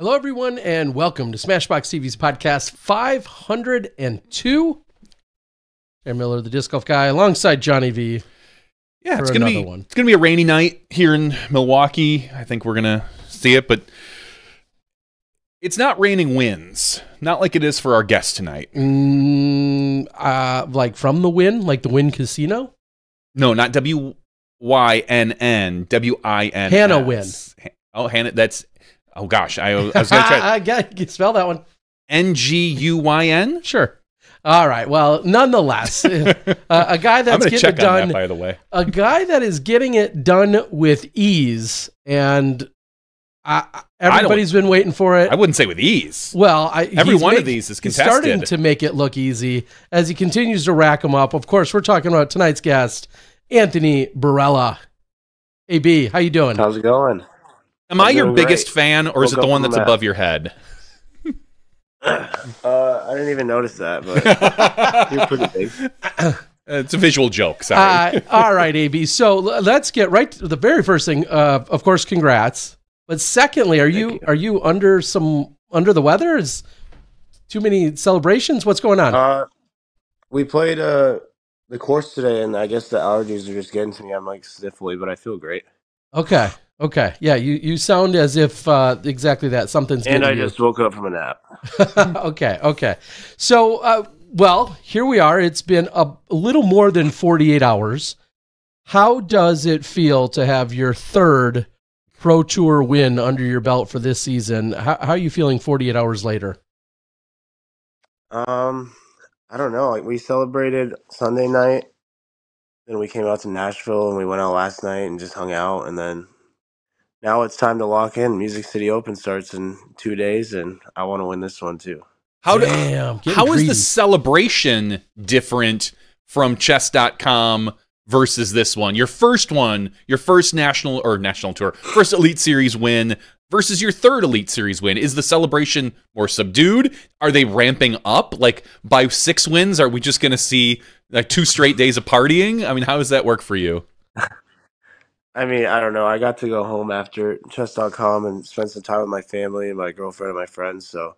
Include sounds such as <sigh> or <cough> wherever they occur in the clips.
Hello, everyone, and welcome to SmashBoxxTV's podcast 502. Aaron Miller, the disc golf guy, alongside Johnny V. Yeah, it's gonna be one. it's gonna be a rainy night here in Milwaukee. I think we're gonna see it, but it's not raining winds, not like it is for our guest tonight. Mm, uh, like from the wind, like the wind Casino. No, not W Y N N W I N. Hannah Huynh. Oh, Hannah. That's oh gosh, I, I was <laughs> gonna try I got you can spell that one. N G U Y N. Sure. All right. Well, nonetheless, <laughs> uh, a guy I'm that's getting check it on done, that, by the way. a guy that is getting it done with ease, and I, I- everybody's been waiting for it. I wouldn't say with ease. Well, I, Every he's one of these is he's starting to make it look easy as he continues to rack them up. Of course, we're talking about tonight's guest, Anthony Barela. AB, how you doing? How's it going? Am I your biggest great. fan, or is it the one that's that. above your head? <laughs> Uh, I didn't even notice that, but <laughs> you're pretty big. It's a visual joke. Sorry. Uh, all right, AB. So l- let's get right to the very first thing. Uh, of course, congrats. But secondly, are you, you. are you under some under the weather? Is too many celebrations? What's going on? Uh, we played uh the course today, and I guess the allergies are just getting to me. I'm like sniffly, but I feel great. okay, okay, yeah. You you sound as if uh, exactly that something's. And getting I you. just woke up from a nap. <laughs> okay, okay. So, uh, well, here we are. It's been a, a little more than 48 hours. How does it feel to have your third Pro Tour win under your belt for this season? How, how are you feeling 48 hours later? Um, I don't know. Like we celebrated Sunday night, then we came out to Nashville, and we went out last night and just hung out, and then now it's time to lock in. Music City Open starts in two days, and I want to win this one too. How do, Damn, getting how is greedy. the celebration different from chess.com versus this one? Your first one, your first national or national tour, first Elite Series win versus your third Elite Series win. Is the celebration more subdued? Are they ramping up? Like by six wins, are we just going to see like two straight days of partying? I mean, how does that work for you? I mean, I don't know. I got to go home after chess.com and spend some time with my family and my girlfriend and my friends. So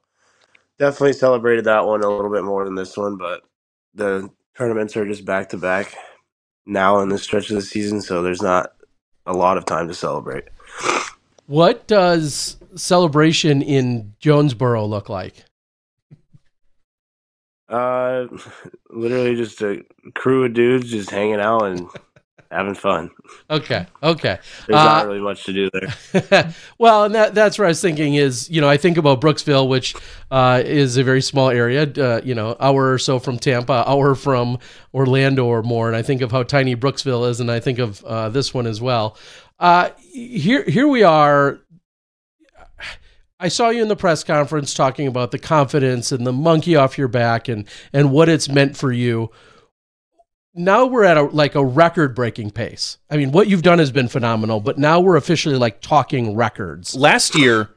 definitely celebrated that one a little bit more than this one. But the tournaments are just back to back now in the stretch of the season. So there's not a lot of time to celebrate. What does celebration in Jonesboro look like? Uh, <laughs> literally just a crew of dudes just hanging out and having fun. Okay, okay. <laughs> There's Uh, not really much to do there. <laughs> well, and that, that's where I was thinking is, you know, I think about Brooksville, which uh, is a very small area, uh, you know, hour or so from Tampa, hour from Orlando or more. And I think of how tiny Brooksville is, and I think of uh, this one as well. Uh, here, here we are. I saw you in the press conference talking about the confidence and the monkey off your back and and what it's meant for you. Now we're at a like a record breaking pace. I mean, what you've done has been phenomenal, but now we're officially like talking records. Last year,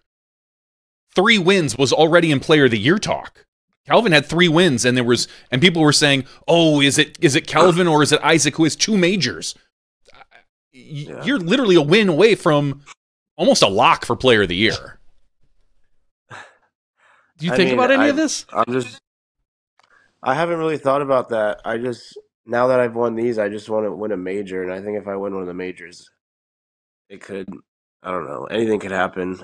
three wins was already in player of the year talk. Calvin had three wins, and there was and people were saying, "Oh, is it is it Calvin or is it Isaac who has two majors?" Yeah. You're literally a win away from almost a lock for player of the year. Do you I think mean, about any I- of this? I'm just. I haven't really thought about that. I just now that I've won these, I just want to win a major, and I think if I win one of the majors, it could. I don't know. Anything could happen.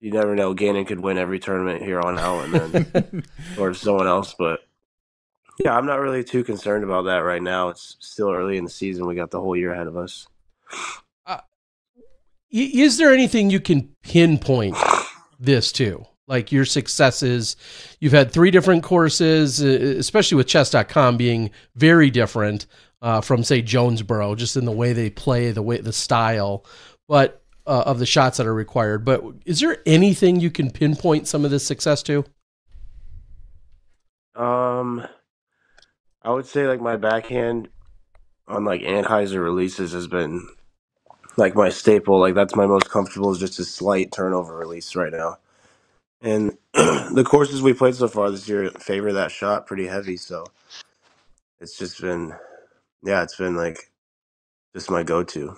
You never know. Gannon could win every tournament here on out, and then <laughs> or someone else. But yeah, I'm not really too concerned about that right now. It's still early in the season. We got the whole year ahead of us. Uh, I- Is there anything you can pinpoint this to? Like your successes, you've had three different courses, uh, especially with chess.com being very different uh, from, say, Jonesboro, just in the way they play, the way, the style, but uh, of the shots that are required. But is there anything you can pinpoint some of this success to? Um, I would say like my backhand on like anhyzer releases has been like my staple. Like that's my most comfortable is just a slight turnover release right now. And <clears throat> the courses we played so far this year favor that shot pretty heavy. So it's just been, yeah, it's been like just my go-to.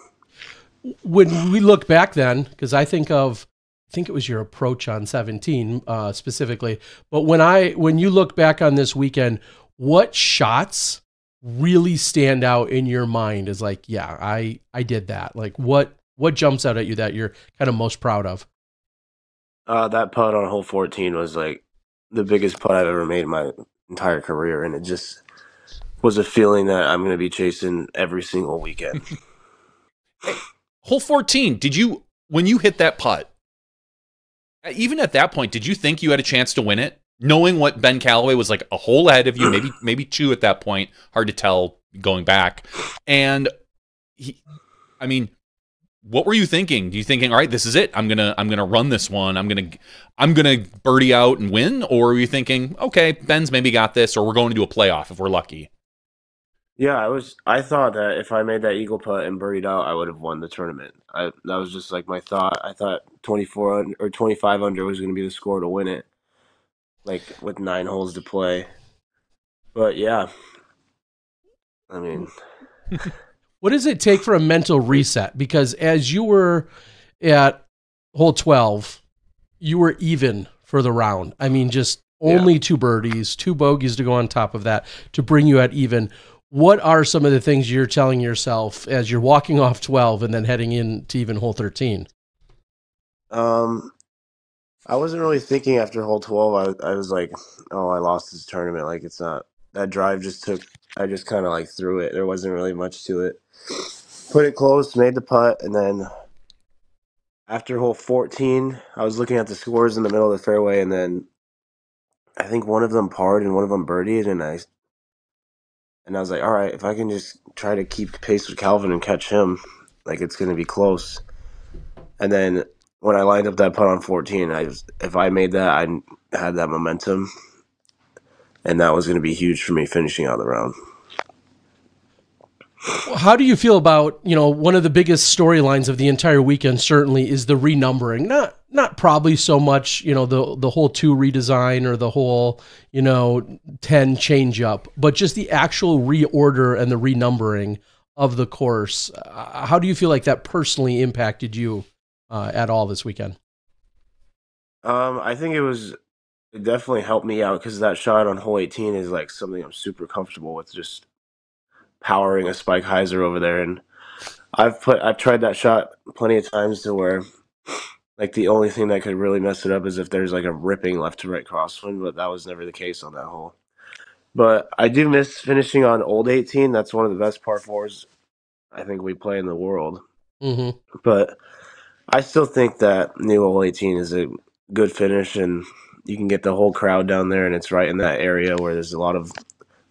when we look back then, because I think of I think it was your approach on 17 uh, specifically. But when I when you look back on this weekend, what shots really stand out in your mind as like, yeah, I I did that. Like what what jumps out at you that you're kind of most proud of? Uh, that putt on hole 14 was like the biggest putt I've ever made in my entire career, and it just was a feeling that I'm going to be chasing every single weekend. <laughs> Hole 14, did you, when you hit that putt, even at that point, did you think you had a chance to win it? Knowing what Ben Callaway was like a hole ahead of you, maybe <clears throat> maybe two at that point, hard to tell going back. And he, I mean, what were you thinking? Do you thinking, all right, this is it. I'm gonna I'm gonna run this one. I'm gonna I'm gonna birdie out and win, or were you thinking, okay, Ben's maybe got this, or we're going to do a playoff if we're lucky? Yeah, I was. I thought that if I made that eagle putt and birdied out, I would have won the tournament. I that was just like my thought. I thought 24 or 25 under was going to be the score to win it, like with nine holes to play. But yeah, I mean. <laughs> What does it take for a mental reset? Because as you were at hole 12, you were even for the round. I mean, just only yeah. two birdies, two bogeys to go on top of that to bring you at even. What are some of the things you're telling yourself as you're walking off 12 and then heading in to even hole 13? Um, I wasn't really thinking after hole 12. I, I was like, oh, I lost this tournament. Like, it's not that drive just took, I just kind of like threw it. There wasn't really much to it put it close, made the putt, and then after hole 14, I was looking at the scores in the middle of the fairway, and then I think one of them parred and one of them birdied, and I and I was like, all right, if I can just try to keep pace with Calvin and catch him, like it's going to be close. And then when I lined up that putt on 14, I just, if I made that, I had that momentum, and that was going to be huge for me finishing out the round. How do you feel about you know one of the biggest storylines of the entire weekend? Certainly is the renumbering. Not not probably so much you know the the whole two redesign or the whole you know ten change up, but just the actual reorder and the renumbering of the course. Uh, how do you feel like that personally impacted you uh, at all this weekend? Um, I think it was it definitely helped me out because that shot on hole 18 is like something I'm super comfortable with. Just powering a spike hyzer over there and I've put I've tried that shot plenty of times to where like the only thing that could really mess it up is if there's like a ripping left to right crosswind, but that was never the case on that hole. But I do miss finishing on old 18. That's one of the best par fours I think we play in the world. Mm-hmm. But I still think that new old 18 is a good finish, and you can get the whole crowd down there, and it's right in that area where there's a lot of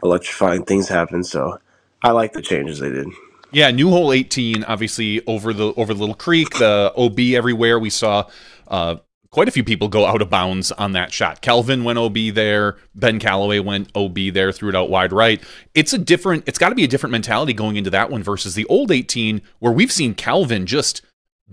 electrifying things happen. So I like the changes they did. Yeah, new hole 18, obviously over the over the little creek, the OB everywhere. We saw uh, quite a few people go out of bounds on that shot. Calvin went OB there. Ben Callaway went OB there, threw it out wide right. It's a different. It's got to be a different mentality going into that one versus the old 18, where we've seen Calvin just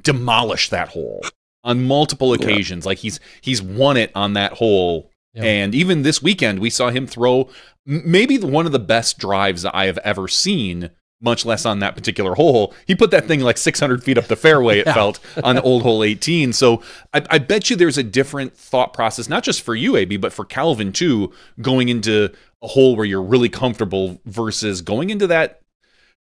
demolish that hole on multiple occasions. Yeah. Like he's he's won it on that hole. And even this weekend, we saw him throw maybe one of the best drives I have ever seen, much less on that particular hole. He put that thing like 600 feet up the fairway, it <laughs> yeah. felt, on the old hole 18. So I, I, bet you there's a different thought process, not just for you, AB, but for Calvin too, going into a hole where you're really comfortable versus going into that.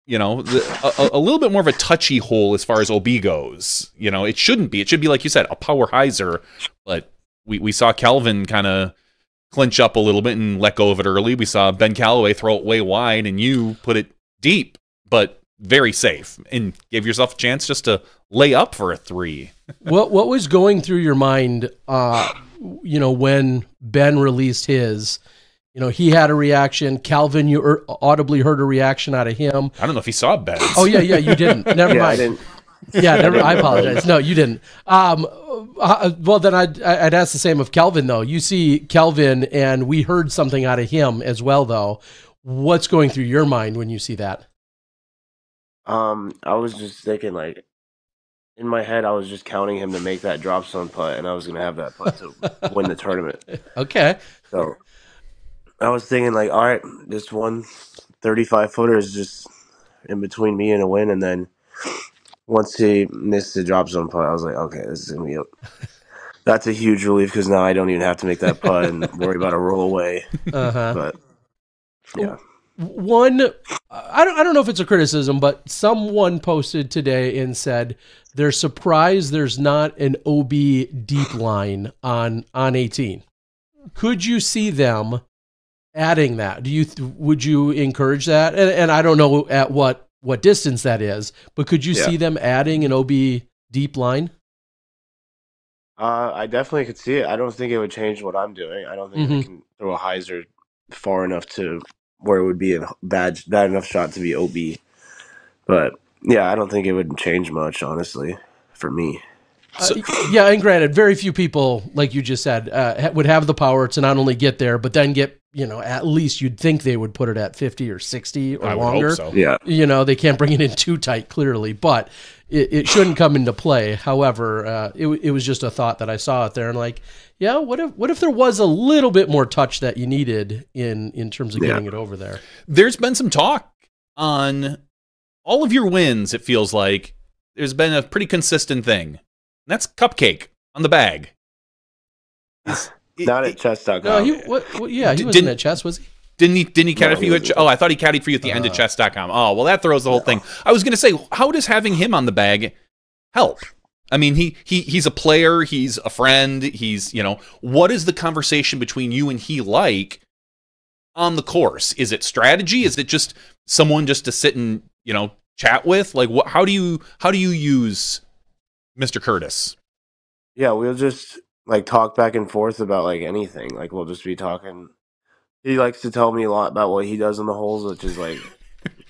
You know, the, a, a, little bit more of a touchy hole as far as OB goes. You know, it shouldn't be. It should be, like you said, a power hyzer. But we, we saw Calvin kind of clinch up a little bit and let go of it early. We saw Ben Callaway throw it way wide, and you put it deep, but very safe, and gave yourself a chance just to lay up for a three. <laughs> what What was going through your mind? Uh, you know, when Ben released his. You know, he had a reaction. Calvin, you er- audibly heard a reaction out of him. I don't know if he saw Ben. Oh yeah, yeah, you didn't. <laughs> Never yeah, mind yeah, never, I apologize. No, you didn't. Um, uh, well, then I'd, I'd ask the same of Calvin, though. You see Calvin, and we heard something out of him as well, though. What's going through your mind when you see that? Um, I was just thinking, like, in my head, I was just counting him to make that drop zone putt, and I was going to have that putt to win the tournament. <laughs> Okay. So I was thinking, like, all right, this one 35 footer is just in between me and a win, and then once he missed the drop zone putt, I was like, okay, this is gonna be That's a huge relief because now I don't even have to make that putt and worry about a roll away. Uh-huh. But yeah, One, I don't, I don't know if it's a criticism, but someone posted today and said they're surprised there's not an OB deep line on on 18. Could you see them adding that? Do you would you encourage that? And, and I don't know at what what distance that is, but could you Yeah. see them adding an OB deep line? uh, I definitely could see it. I don't think it would change what I'm doing. I don't think Mhm. I can throw a hyzer far enough to where it would be a bad bad enough shot to be OB. But yeah, I don't think it would change much, honestly, for me. So- Uh, yeah, and granted, very few people, like you just said, uh, would have the power to not only get there, but then get, you know, at least you'd think they would put it at 50 or 60 or I would longer. hope so. Yeah, You know, they can't bring it in too tight, clearly, but it, it shouldn't come into play. However, uh, it, it was just a thought that I saw out there and like, yeah, what if what if there was a little bit more touch that you needed in in terms of Yeah. getting it over there? There's been some talk on all of your wins, it feels like. There's been a pretty consistent thing. And that's cupcake on the bag. Is- not at chess.com. No, he what, what yeah, he D- wasn't didn't- at chess, was he? Didn't he? Didn't he caddy No, for you? At, oh, I thought he caddied for you at the end of Uh. chess.com. Oh, well, that throws the whole thing. I was going to say, how does having him on the bag help? I mean, he he he's a player. He's a friend. He's you know, what is the conversation between you and he like on the course? Is it strategy? Is it just someone just to sit and you know chat with? Like, what? How do you how do you use Mr. Curtis? Yeah, we'll just like talk back and forth about like anything. Like we'll just be talking. He likes to tell me a lot about what he does in the holes, which is like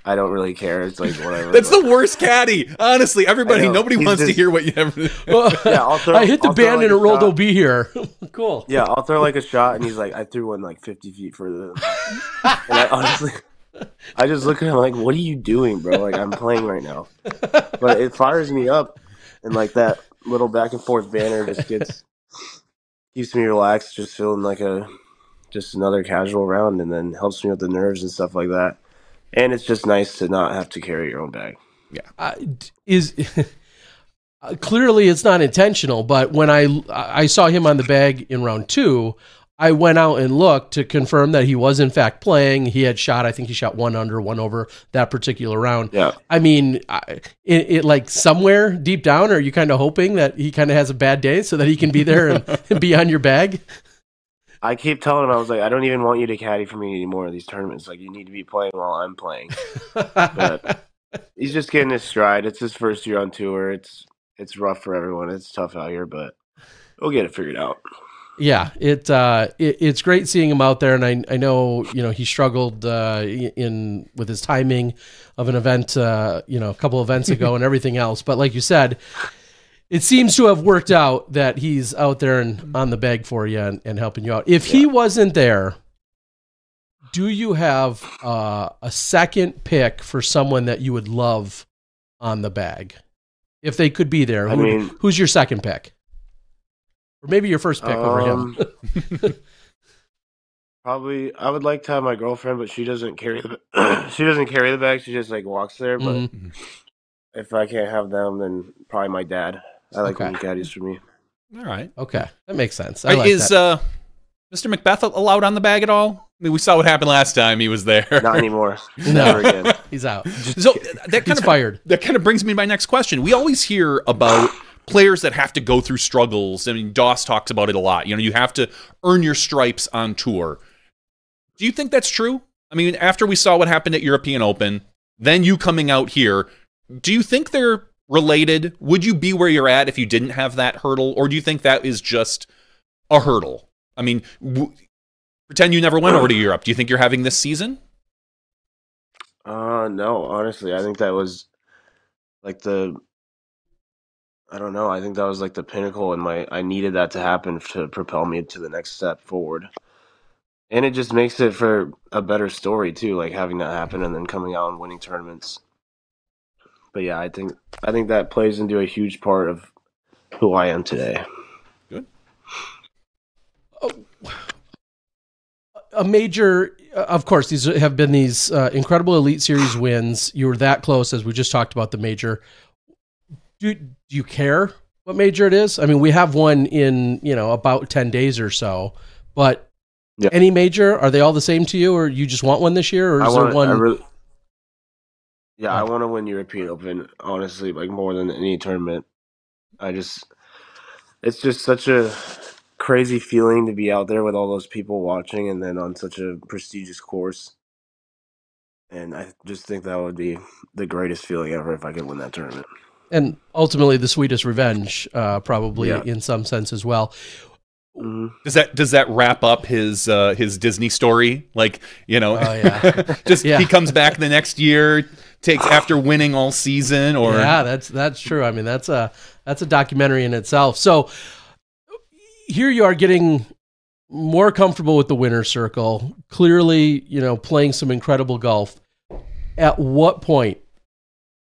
I don't really care. It's like <laughs> whatever. That's but- the worst caddy. Honestly, everybody, nobody He's wants to hear what you have. Well, <laughs> <laughs> Yeah, I'll throw- I hit the I'll band like, and it a rolled shot. OB here. cool. Yeah, I'll throw like a shot, and he's like, I threw one like 50 feet further. Than and I honestly, I just look at him like, what are you doing, bro? Like I'm playing right now, but it fires me up, and like that little back and forth banner just gets keeps me relaxed, just feeling like a just another casual round, and then helps me with the nerves and stuff like that. And it's just nice to not have to carry your own bag. <laughs> uh, is clearly it's not intentional. But when I I saw him on the bag in round two, I went out and looked to confirm that he was in fact playing. He had shot. I think he shot one under, one over that particular round. Yeah, I mean, I, it, it like somewhere deep down, are you kind of hoping that he kind of has a bad day so that he can be there and, and <laughs> be on your bag? I keep telling him I was like, I don't even want you to caddy for me anymore in these tournaments. Like you need to be playing while I'm playing. But <laughs> he's just getting his stride. It's his first year on tour. It's it's rough for everyone. It's tough out here, but we'll get it figured out. Yeah, it, uh, it it's great seeing him out there, and I I know you know he struggled uh, in with his timing of an event, uh, you know, a couple events ago, <laughs> and everything else. But like you said, it seems to have worked out that he's out there and on the bag for you and, and helping you out. If he wasn't there, do you have uh, a second pick for someone that you would love on the bag? If they could be there, I mean- who's your second pick? Or maybe your first pick over him. Um, <laughs> Probably, I would like to have my girlfriend, but she doesn't carry the <clears throat> she doesn't carry the bag. She just like walks there. But Mhm. if I can't have them, then probably my dad. I like Okay. when he caddies for me. All right. Okay, that makes sense. I like is that. uh, Mr. McBeth allowed on the bag at all? I mean, we saw what happened last time. He was there. Not anymore. <laughs> No. Never again. <laughs> He's out. so that kind He's of fired. that kind of brings me to my next question. We always hear about players that have to go through struggles. I mean, Doss talks about it a lot. You know, you have to earn your stripes on tour. Do you think that's true? I mean, after we saw what happened at European Open, then you coming out here, do you think they're related? Would you be where you're at if you didn't have that hurdle, or do you think that is just a hurdle? I mean, w- pretend you never went over to <clears throat> Europe. Do you think you're having this season? Uh, no, honestly, I think that was like the. I don't know. I think that was like the pinnacle, and my I needed that to happen to propel me to the next step forward. And it just makes it for a better story too, like having that happen and then coming out and winning tournaments. But yeah, I think I think that plays into a huge part of who I am today. Good. A major of course these have been these uh, incredible elite series wins you were that close as we just talked about the major do, do you care what major it is? I mean, we have one in you know about ten days or so, but Yeah. any major are they all the same to you, or you just want one this year, or I is want. there one? I really, yeah, I want to win European Open. Honestly, like more than any tournament. I just, it's just such a crazy feeling to be out there with all those people watching, and then on such a prestigious course. And I just think that would be the greatest feeling ever if I could win that tournament. And ultimately, the sweetest revenge, uh, probably Yeah. in some sense as well. hmm Does that does that wrap up his uh, his Disney story? Like you know, Oh, yeah. <laughs> just Yeah. he comes back the next year, takes <sighs> after winning all season, or yeah, that's that's true. I mean, that's a that's a documentary in itself. So here you are getting more comfortable with the winner circle. Clearly, you know, playing some incredible golf. At what point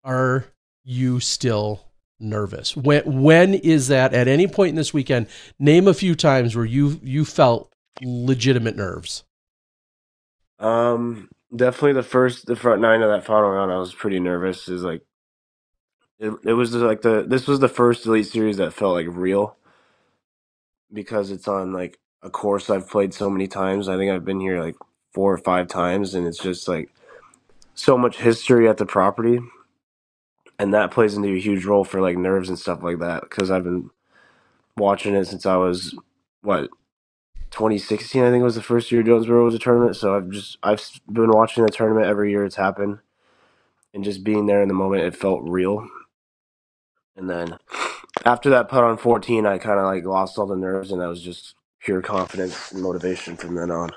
are you still nervous? When when is that? At any point in this weekend, name a few times where you you felt legitimate nerves. Um, definitely the first, the front nine of that final round, I was pretty nervous. Is like, it, it was like the this was the first Elite Series that felt like real because it's on like a course I've played so many times. I think I've been here like four or five times, and it's just like so much history at the property, and that plays into a huge role for like nerves and stuff like that because I've been watching it since I was what 2016 I think it was the first year Jonesboro was a tournament. So I've just I've been watching the tournament every year it's happened, and just being there in the moment, it felt real. And then after that putt on 14, I kind of like lost all the nerves, and I was just pure confidence and motivation from then on.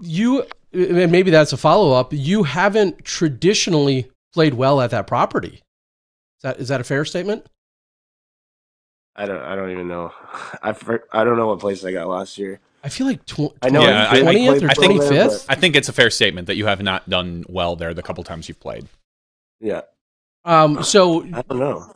You and maybe that's a follow up. You haven't traditionally played well at that property. Is that is that a fair statement? I don't I don't even know. <laughs> I I don't know what place I got last year. I feel like tw- I know Yeah, I- I twentieth or I think- I think it's a fair statement that you have not done well there the couple times you've played. Yeah, Um, <sighs> so I don't know.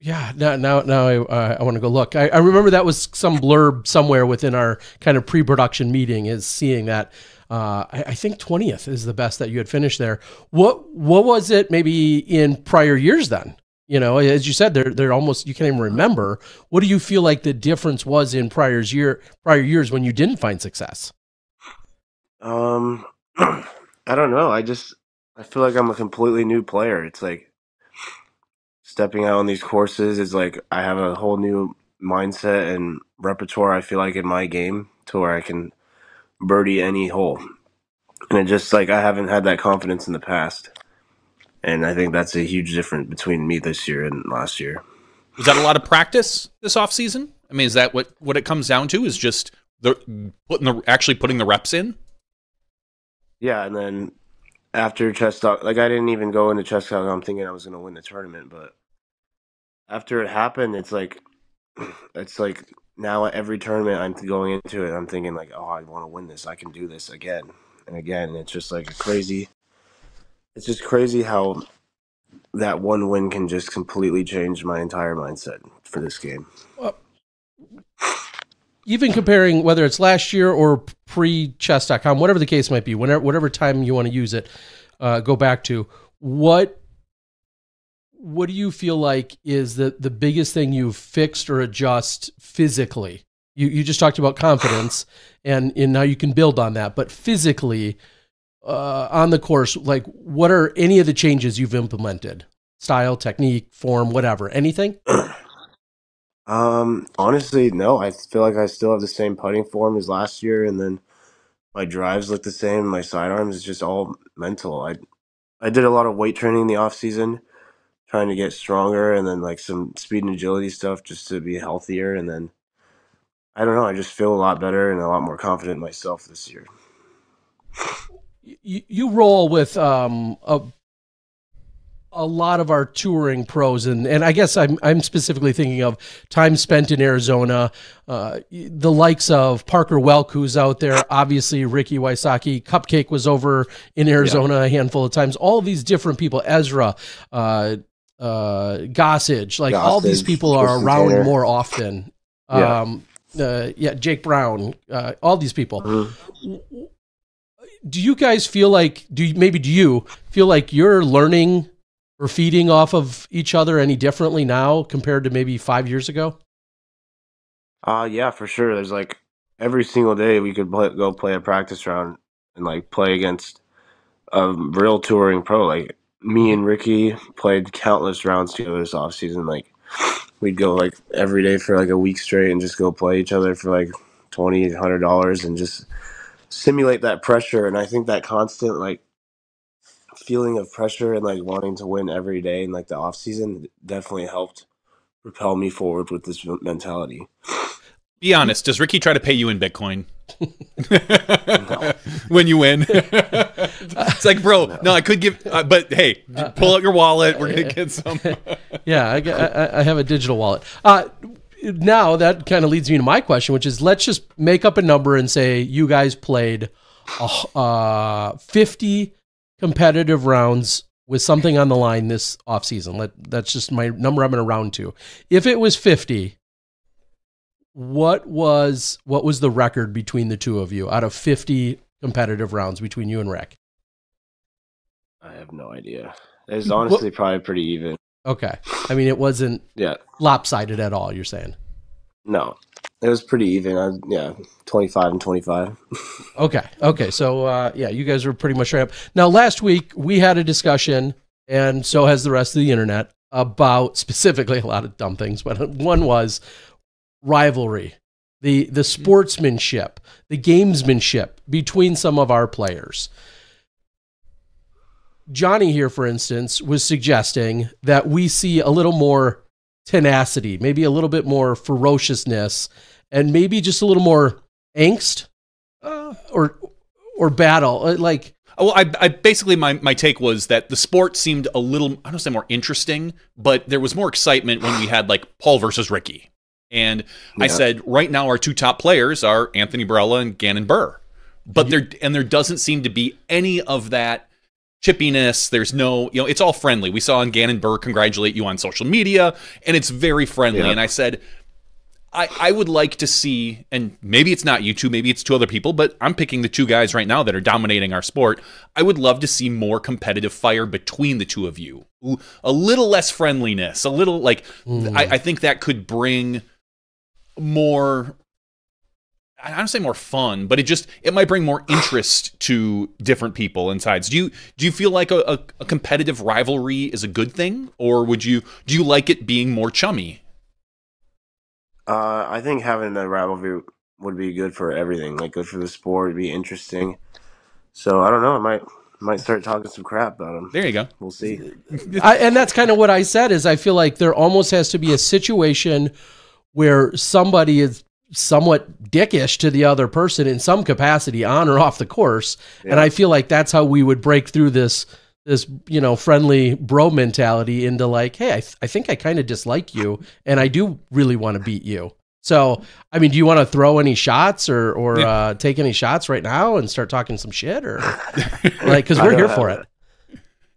yeah, now now now I uh, I want to go look. I, I remember that was some blurb somewhere within our kind of pre production meeting is seeing that. Uh, I, I think twentieth is the best that you had finished there. What what was it maybe in prior years then? You know, as you said, they're they're almost you can't even remember. What do you feel like the difference was in prior year prior years when you didn't find success? Um, <clears throat> I don't know. I just I feel like I'm a completely new player. It's like stepping out on these courses is like I have a whole new mindset and repertoire. I feel like in my game to where I can birdie any hole, and it just like I haven't had that confidence in the past. And I think that's a huge difference between me this year and last year. Was that a lot of practice this off season? I mean, is that what what it comes down to? Is just the putting the actually putting the reps in? Yeah, and then after chess.com, like I didn't even go into chess.com. I'm thinking I was gonna win the tournament, but after it happened, it's like <clears throat> it's like now every tournament I'm going into it, I'm thinking like, oh, I want to win this. I can do this again and again. And it's just like a crazy. It's just crazy how that one win can just completely change my entire mindset for this game. even comparing whether it's last year or pre-chess.com, whatever the case might be, whenever whatever time you want to use it, uh, go back to what what do you feel like is the the biggest thing you've fixed or adjust physically? You you just talked about confidence, <sighs> and and now you can build on that, but physically. Uh, on the course, like what are any of the changes you've implemented? Style, technique, form, whatever. Anything? <clears throat> Um, honestly, no. I feel like I still have the same putting form as last year, and then my drives look the same. My sidearms is just all mental. I I did a lot of weight training in the off season, trying to get stronger, and then like some speed and agility stuff just to be healthier. And then I don't know. I just feel a lot better and a lot more confident in myself this year. you, you roll with um, a a lot of our touring pros, and and I guess I'm I'm specifically thinking of time spent in Arizona, uh, the likes of Parker Welck, who's out there, obviously Ricky Wysocki, Cupcake was over in Arizona a handful of times. All these different people, Ezra. Uh, uh, Gossage, like all these people are around more often. <laughs> Yeah. Um, uh, yeah, Jake Brown, uh, all these people Mhm. do you guys feel like do you, maybe do you feel like you're learning we're feeding off of each other any differently now compared to maybe five years ago? Uh yeah, for sure. There's like every single day we could play, go play a practice round and like play against a real touring pro. Like me and Ricky played countless rounds together this off season. Like we'd go like every day for like a week straight and just go play each other for like twenty, hundred dollars and just simulate that pressure. And I think that constant like feeling of pressure and like wanting to win every day in like the off season definitely helped propel me forward with this mentality. Be honest. Does Ricky try to pay you in Bitcoin? <laughs> when you win, <laughs> it's like, bro, no, I could give, uh, but hey, pull out your wallet. We're gonna get some. <laughs> yeah, I, I, I, have a digital wallet. Uh, now that kind of leads me to my question, which is, let's just make up a number and say you guys played uh, 50 competitive rounds with something on the line this offseason. Let that's just my number I'm to round to. If it was 50, what was what was the record between the two of you out of 50 competitive rounds between you and Rick? I have no idea. It's honestly what? probably pretty even. Okay. I mean, it wasn't yeah lopsided at all. You're saying? No, it was pretty even. I, yeah, 25 and 25. <laughs> okay. Okay. So, uh, yeah, you guys were pretty much right up. Now, last week we had a discussion, and so has the rest of the internet, about <laughs> specifically a lot of dumb things, but <laughs> one was rivalry, the, the sportsmanship, the gamesmanship between some of our players. Johnny here, for instance, was suggesting that we see a little more tenacity, maybe a little bit more ferociousness, and maybe just a little more angst uh, or or battle. Uh, like, well, I, I, basically my my take was that the sport seemed a little I don't say more interesting, but there was more excitement when we had like Paul versus Ricky. And yeah. I said, right now our two top players are Anthony Barela and Gannon Buhr. But there and there doesn't seem to be any of that chippiness. There's no, you know, it's all friendly. We saw on Gannon Buhr congratulate you on social media, and it's very friendly. Yeah. And I said, I, I would like to see, and maybe it's not you two, maybe it's two other people, but I'm picking the two guys right now that are dominating our sport. I would love to see more competitive fire between the two of you. A little less friendliness, a little like, mm. I, I think that could bring more I don't say more fun, but it just it might bring more interest <sighs> to different people and sides. Do you do you feel like a, a, a, competitive rivalry is a good thing, or would you do you like it being more chummy? Uh, I think having a rivalry would be good for everything, like good for the sport, it'd be interesting. So I don't know, I might might start talking some crap about them. There you go. We'll see. I, and that's kind of what I said. Is I feel like there almost has to be a situation where somebody is somewhat dickish to the other person in some capacity on or off the course. Yeah. and i feel like that's how we would break through this this you know friendly bro mentality into like hey i, th- I think i kind of dislike you and i do really want to beat you. So i mean do you want to throw any shots or or yeah. uh, take any shots right now and start talking some shit or <laughs> like because we're here for it.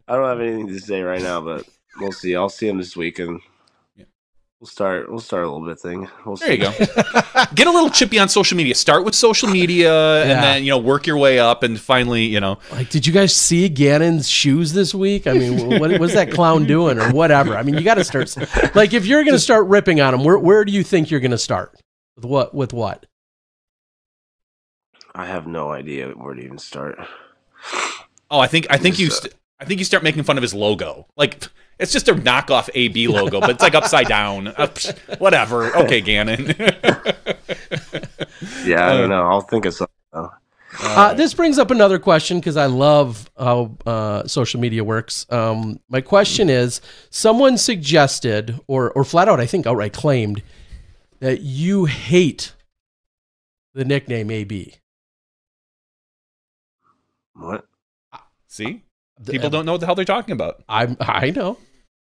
I don't have anything to say right now but we'll see. I'll see him this week and We'll start. We'll start a little bit thing. We'll there see. you go. <laughs> Get a little chippy on social media. Start with social media, yeah. and then you know work your way up, and finally, you know. Like, did you guys see Gannon's shoes this week? I mean, what was that clown doing, or whatever? I mean, you got to start. Like, if you're going to start ripping on him, where where do you think you're going to start? With what? With what? I have no idea where to even start. Oh, I think I think you uh, st- I think you start making fun of his logo. Like it's just a knockoff AB logo, but it's like upside down. Uh, whatever. Okay, Gannon. <laughs> yeah, I don't know. I'll think of something. Uh, this brings up another question because I love how uh, social media works. Um, my question is: Someone suggested, or or flat out, I think outright claimed, that you hate the nickname AB. What? See, people don't know what the hell they're talking about. I I know.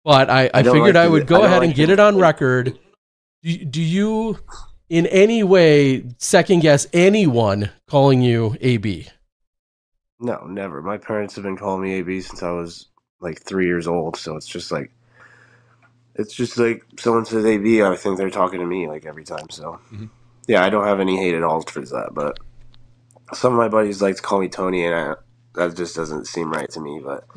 But I, I, I figured like I would go I ahead like and get it on record. Do, do you, in any way, second guess anyone calling you AB? No, never. My parents have been calling me AB since I was like three years old. So it's just like, it's just like someone says AB, I think they're talking to me like every time. So mm-hmm. yeah, I don't have any hate at all towards that. But some of my buddies like to call me Tony, and I, that just doesn't seem right to me. But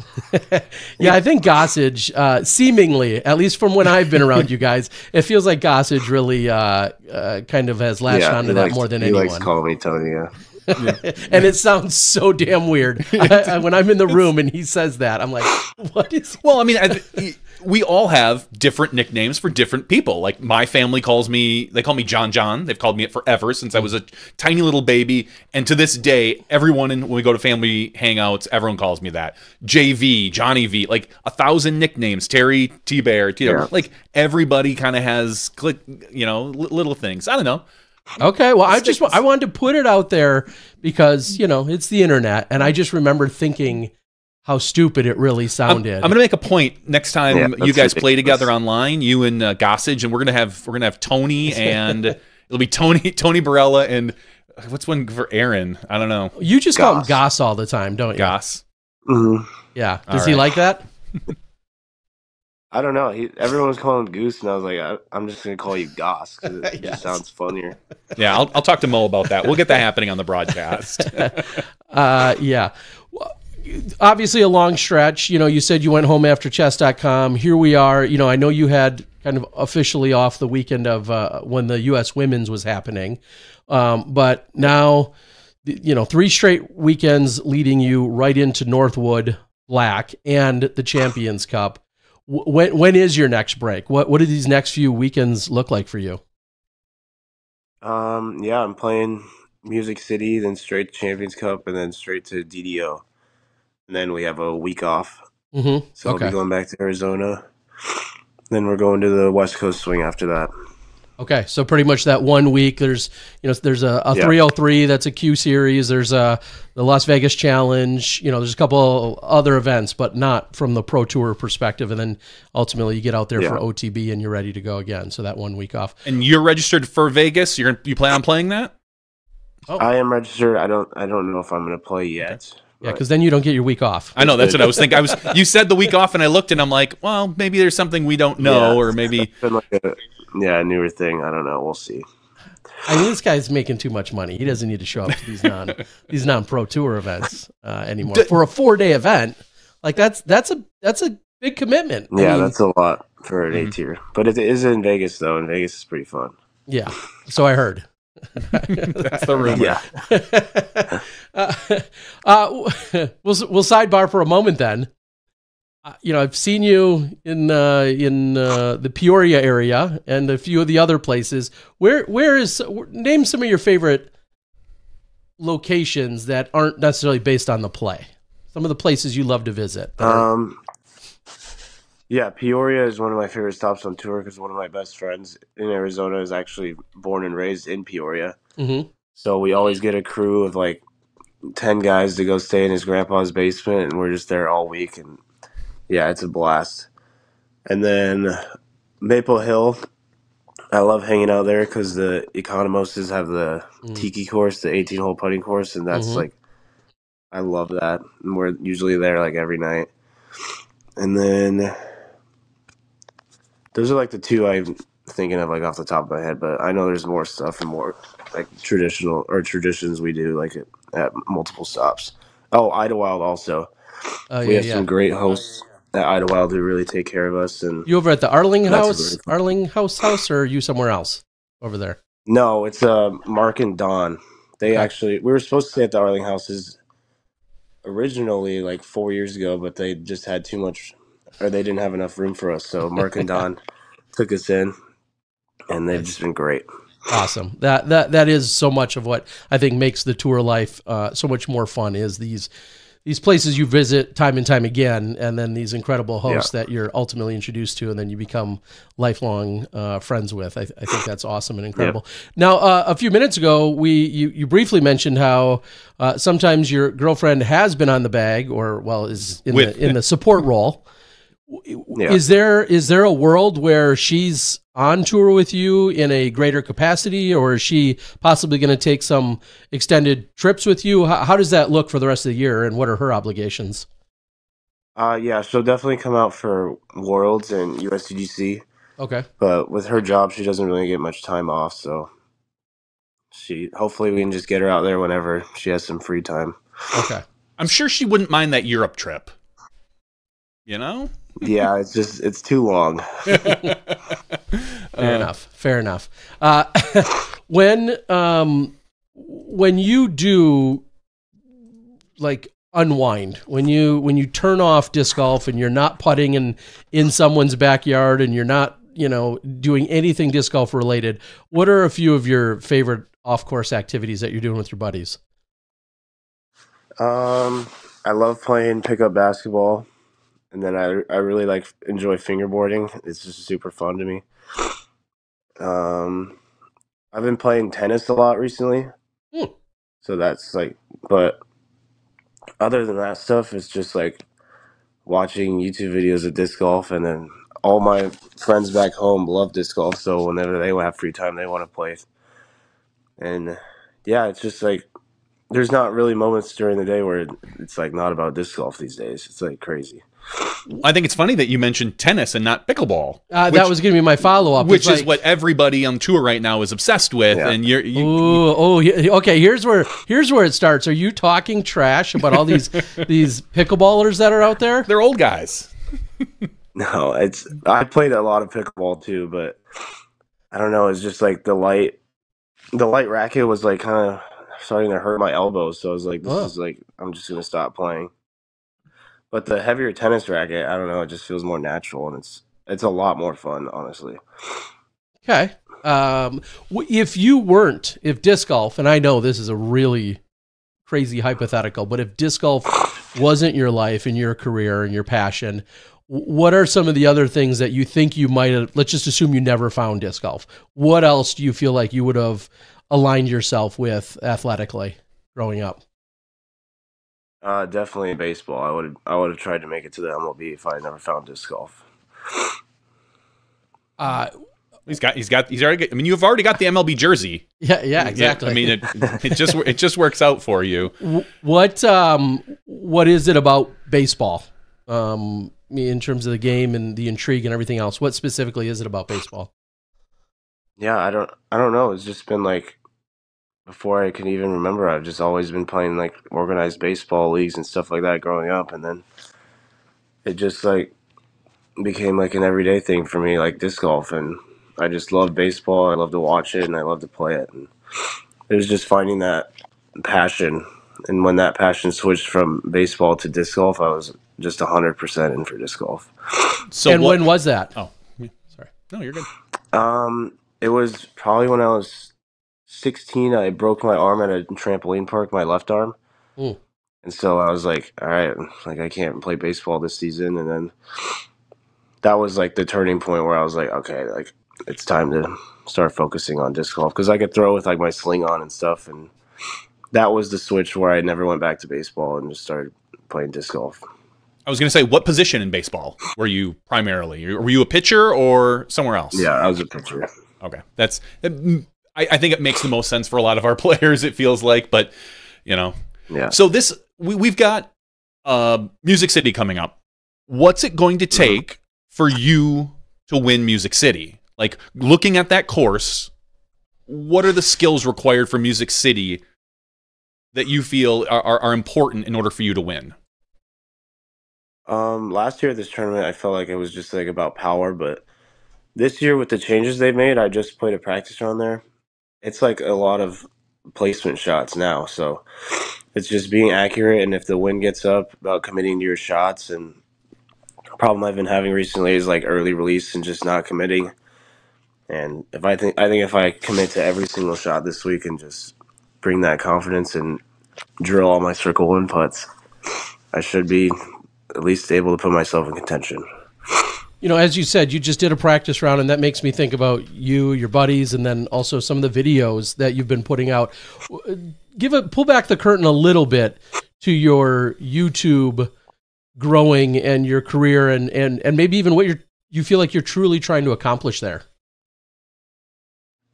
<laughs> yeah, I think Gossage, uh, seemingly, at least from when I've been around <laughs> you guys, it feels like Gossage really uh, uh, kind of has latched yeah, onto that likes, more than he anyone. likes calling me Tony. Yeah. <laughs> and it sounds so damn weird. I, I, when I'm in the room and he says that, I'm like, what is. Well, I mean, I, we all have different nicknames for different people. Like my family calls me, they call me John John. They've called me it forever since I was a tiny little baby. And to this day, everyone, in, when we go to family hangouts, everyone calls me that. JV, Johnny V, like a thousand nicknames. Terry T Bear, Yeah. like everybody kind of has click, you know, li- little things. I don't know. Okay, well, I just I wanted to put it out there because you know it's the internet, and I just remember thinking how stupid it really I'm, sounded. I'm gonna make a point next time Yeah, you that's guys play ridiculous. together online, you and uh, Gossage, and we're gonna have we're gonna have Tony <laughs> and it'll be Tony Tony Barela and what's one for Aaron? I don't know. you just call him Goss. Goss all the time, don't you? Goss. hmm Yeah. All Does he like that? <laughs> I don't know. He, everyone was calling him Goose, and I was like, I, I'm just gonna call you Goss because it <laughs> Yes. just sounds funnier. Yeah, I'll, I'll talk to Mo about that. We'll get that happening on the broadcast. Uh, yeah. Obviously, a long stretch. You know, you said you went home after chess.com. Here we are. You know, I know you had kind of officially off the weekend of uh, when the U.S. women's was happening. Um, but now, you know, three straight weekends leading you right into Northwood Black and the Champions Cup. When, when is your next break? What, what do these next few weekends look like for you? Um, yeah, I'm playing Music City, then straight to Champions Cup, and then straight to DDO, and then we have a week off. Mm-hmm. So I'll be going back to Arizona. Then we're going to the West Coast swing after that. Okay, so pretty much that one week. There's you know there's a, a Yeah. 303 that's a Q series. There's a the Las Vegas Challenge. You know, there's a couple other events, but not from the Pro Tour perspective. And then ultimately you get out there for OTB and you're ready to go again. So that one week off. and you're registered for Vegas. You're you plan on playing that? Oh. I am registered. I don't. I don't know if I'm gonna play yet. Yeah, but- because then you don't get your week off. I know that's what I was thinking. I was you said the week off, and I looked and I'm like, well, maybe there's something we don't know, Yeah. or maybe <laughs> like a yeah a newer thing. I don't know. We'll see. I mean, this guy's making too much money. He doesn't need to show up to these non <laughs> these non Pro Tour events uh, anymore D- for a four day event. Like that's that's a that's a big commitment. I Yeah, mean, that's a lot for an Mhm. A tier. But it is in Vegas though, and Vegas is pretty fun. yeah. So I heard. That's the rumor. Yeah. <laughs> uh, uh, we'll we'll sidebar for a moment then. Uh, you know, I've seen you in uh, in uh, the Peoria area and a few of the other places. Where where is name some of your favorite locations that aren't necessarily based on the play? Some of the places you love to visit. Um. Yeah, Peoria is one of my favorite stops on tour because one of my best friends in Arizona is actually born and raised in Peoria. Mhm. So we always get a crew of like ten guys to go stay in his grandpa's basement, and we're just there all week. And yeah, it's a blast. And then Maple Hill, I love hanging out there because the Economoses have the Mm. tiki course, the eighteen hole putting course, and that's Mhm. like I love that. And we're usually there like every night. And then those are like the two I'm thinking of like off the top of my head, but I know there's more stuff and more like traditional or traditions we do like at, at multiple stops. Oh, Idlewild also. Oh we yeah, have yeah. some great hosts at Idlewild who really take care of us and You over at the Arling House, Arling House House, or are you somewhere else over there? No, it's uh Mark and Don. They Okay. actually we were supposed to stay at the Arling houses originally like four years ago, but they just had too much or they didn't have enough room for us. So Mark and Don <laughs> took us in and they've just been great. Awesome. That that that is so much of what I think makes the tour life uh, so much more fun. Is these these places you visit time and time again, and then these incredible hosts that you're ultimately introduced to, and then you become lifelong uh, friends with. I, I think that's awesome and incredible. Now, uh, a few minutes ago, we you, you briefly mentioned how uh, sometimes your girlfriend has been on the bag, or well, is in With- the in the support role. Yeah. Is there is there a world where she's on tour with you in a greater capacity, or is she possibly going to take some extended trips with you? How, how does that look for the rest of the year, and what are her obligations? Uh yeah, she'll definitely come out for Worlds and USDGC, Okay, but with her job she doesn't really get much time off, so she hopefully we can just get her out there whenever she has some free time. okay, I'm sure she wouldn't mind that Europe trip. You know? Yeah, it's just it's too long. <laughs> Fair enough. Fair enough. Uh, <laughs> when um, when you do like unwind, when you when you turn off disc golf and you're not putting in in someone's backyard and you're not you know doing anything disc golf related, what are a few of your favorite off course activities that you're doing with your buddies? Um, I love playing pickup basketball, and then I I really like enjoy fingerboarding. It's just super fun to me. Um, I've been playing tennis a lot recently, Hmm. so that's like. But other than that stuff, it's just like watching YouTube videos of disc golf, and then all my friends back home love disc golf. So whenever they have free time, they want to play. And yeah, it's just like there's not really moments during the day where it's like not about disc golf these days. It's like crazy. I think it's funny that you mentioned tennis and not pickleball. Uh, which, that was going to be my follow up. which is what everybody on tour right now is obsessed with. Yeah. And you're you, Ooh, oh, okay. Here's where here's where it starts. Are you talking trash about all these <laughs> these pickleballers that are out there? they're old guys. <laughs> No, it's I played a lot of pickleball too, but I don't know. It's just like the light, the light racket was like kind of starting to hurt my elbows. So I was like, this Oh. is like I'm just gonna stop playing. But the heavier tennis racket, I don't know. It just feels more natural and it's it's a lot more fun, honestly. Okay. Um, if you weren't, if disc golf, and I know this is a really crazy hypothetical, but if disc golf wasn't your life and your career and your passion, what are some of the other things that you think you might have? Let's just assume you never found disc golf. What else do you feel like you would have aligned yourself with athletically growing up? Uh, definitely baseball. I would I would have tried to make it to the MLB if I had never found disc golf. Uh, He's got he's got he's already got, I mean you've already got the MLB jersey. yeah, yeah, exactly. I mean it <laughs> it just it just works out for you. What um what is it about baseball um in terms of the game and the intrigue and everything else what specifically is it about baseball Yeah, I don't I don't know. It's just been like before I can even remember, I've just always been playing like organized baseball leagues and stuff like that growing up and then it just like became like an everyday thing for me, like disc golf and I just love baseball. I love to watch it and I love to play it and it was just finding that passion and when that passion switched from baseball to disc golf, I was just hundred percent in for disc golf. So and what, when was that Oh, sorry. No, you're good. Um, it was probably when I was 16. I broke my arm at a trampoline park, my left arm, Ooh. and so I was like, "All right, like I can't play baseball this season." And then that was like the turning point where I was like, "Okay, like it's time to start focusing on disc golf because I could throw with like my sling on and stuff." And that was the switch where I never went back to baseball and just started playing disc golf. I was going to say what position in baseball were you primarily? Were you a pitcher or somewhere else? Yeah, I was a pitcher. Okay, that's. I, I think it makes the most sense for a lot of our <laughs> players. It feels like, but you know, Yeah. so this we we've got uh, Music City coming up. What's it going to take for you to win Music City? Like looking at that course, what are the skills required for Music City that you feel are, are, are important in order for you to win? Um, last year at this tournament, I felt like it was just like about power, but this year with the changes they've made, I just played a practice round there. It's like a lot of placement shots now, so it's just being accurate. And if the wind gets up, about committing to your shots. And the problem I've been having recently is like early release and just not committing. And if I think I think if I commit to every single shot this week and just bring that confidence and drill all my circle one putts, I should be at least able to put myself in contention. You know as you said you just did a practice round and that makes me think about you your buddies and then also some of the videos that you've been putting out give a pull back the curtain a little bit to your youtube growing and your career and and and maybe even what you're you feel like you're truly trying to accomplish there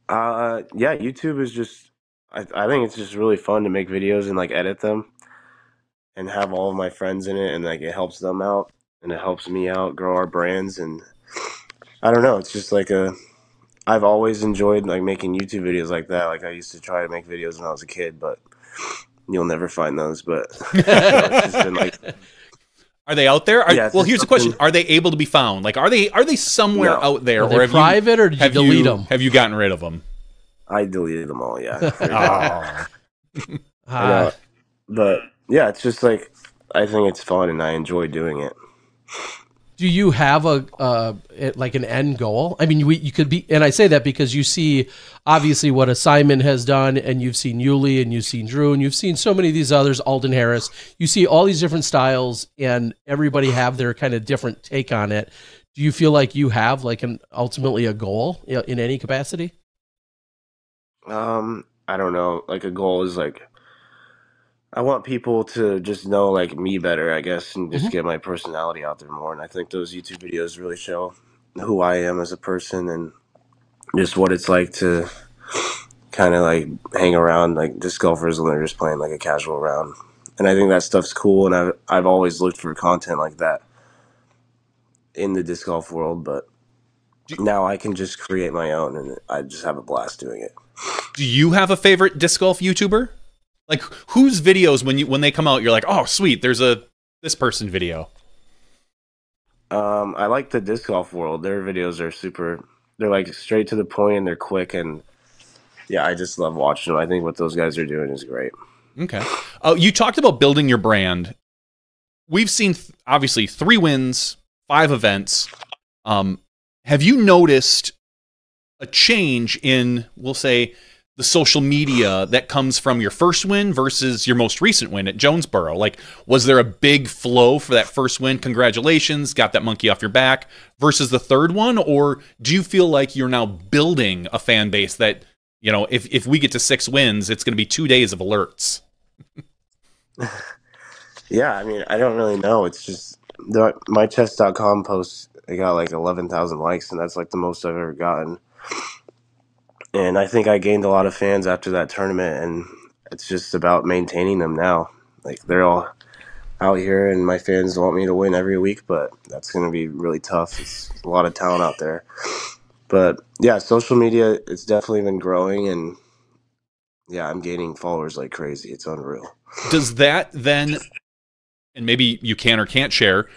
Uh, yeah, YouTube is just. I I think it's just really fun to make videos and like edit them, and have all of my friends in it, and like it helps them out, and it helps me out, grow our brands, and I don't know. It's just like a. I've always enjoyed like making YouTube videos like that. Like I used to try to make videos when I was a kid, but you'll never find those. But <laughs> it's just been like <laughs> Are they out there? Are, Yeah, well, here's the question: Are they able to be found? Like, are they are they somewhere No. out there, Are or have private, or did you you have delete you them? have you gotten rid of them? I deleted them all. Yeah. <laughs> Oh. Ah, but yeah, it's just like I think it's fun and I enjoy doing it. Do you have a uh, like an end goal? I mean, we, you could be, and I say that because you see obviously what a Simon has done, and you've seen Yuli, and you've seen Drew, and you've seen so many of these others, Alden Harris. You see all these different styles, and everybody have their kind of different take on it. Do you feel like you have like an ultimately a goal in any capacity? Um, I don't know. Like a goal is like I want people to just know like me better, I guess, and just Mhm. get my personality out there more. And I think those YouTube videos really show who I am as a person and just what it's like to kind of like hang around like disc golfers when they're just playing like a casual round. And I think that stuff's cool. And I've I've always looked for content like that in the disc golf world, but Do- now I can just create my own, and I just have a blast doing it. Do you have a favorite disc golf YouTuber? Like, whose videos when you when they come out, you're like, oh, sweet, there's a this person video. Um, I like the disc golf world. Their videos are super. They're like straight to the point and they're quick and yeah, I just love watching them. I think what those guys are doing is great. Okay. Oh, you talked about building your brand. We've seen th- obviously three wins, five events. Um, have you noticed a change in, we'll say, the social media that comes from your first win versus your most recent win at Jonesboro? Like, was there a big flow for that first win? Congratulations, got that monkey off your back versus the third one? Or do you feel like you're now building a fan base that, you know, if, if we get to six wins, it's going to be two days of alerts? <laughs> Yeah, I mean, I don't really know. It's just the mychess.com post. I got like eleven thousand likes, and that's like the most I've ever gotten. And I think I gained a lot of fans after that tournament, and it's just about maintaining them now. Like they're all out here, and my fans want me to win every week, but that's going to be really tough. It's a lot of talent out there. But yeah, social media, it's definitely been growing, and yeah, I'm gaining followers like crazy. It's unreal. does that then and maybe you can or can't share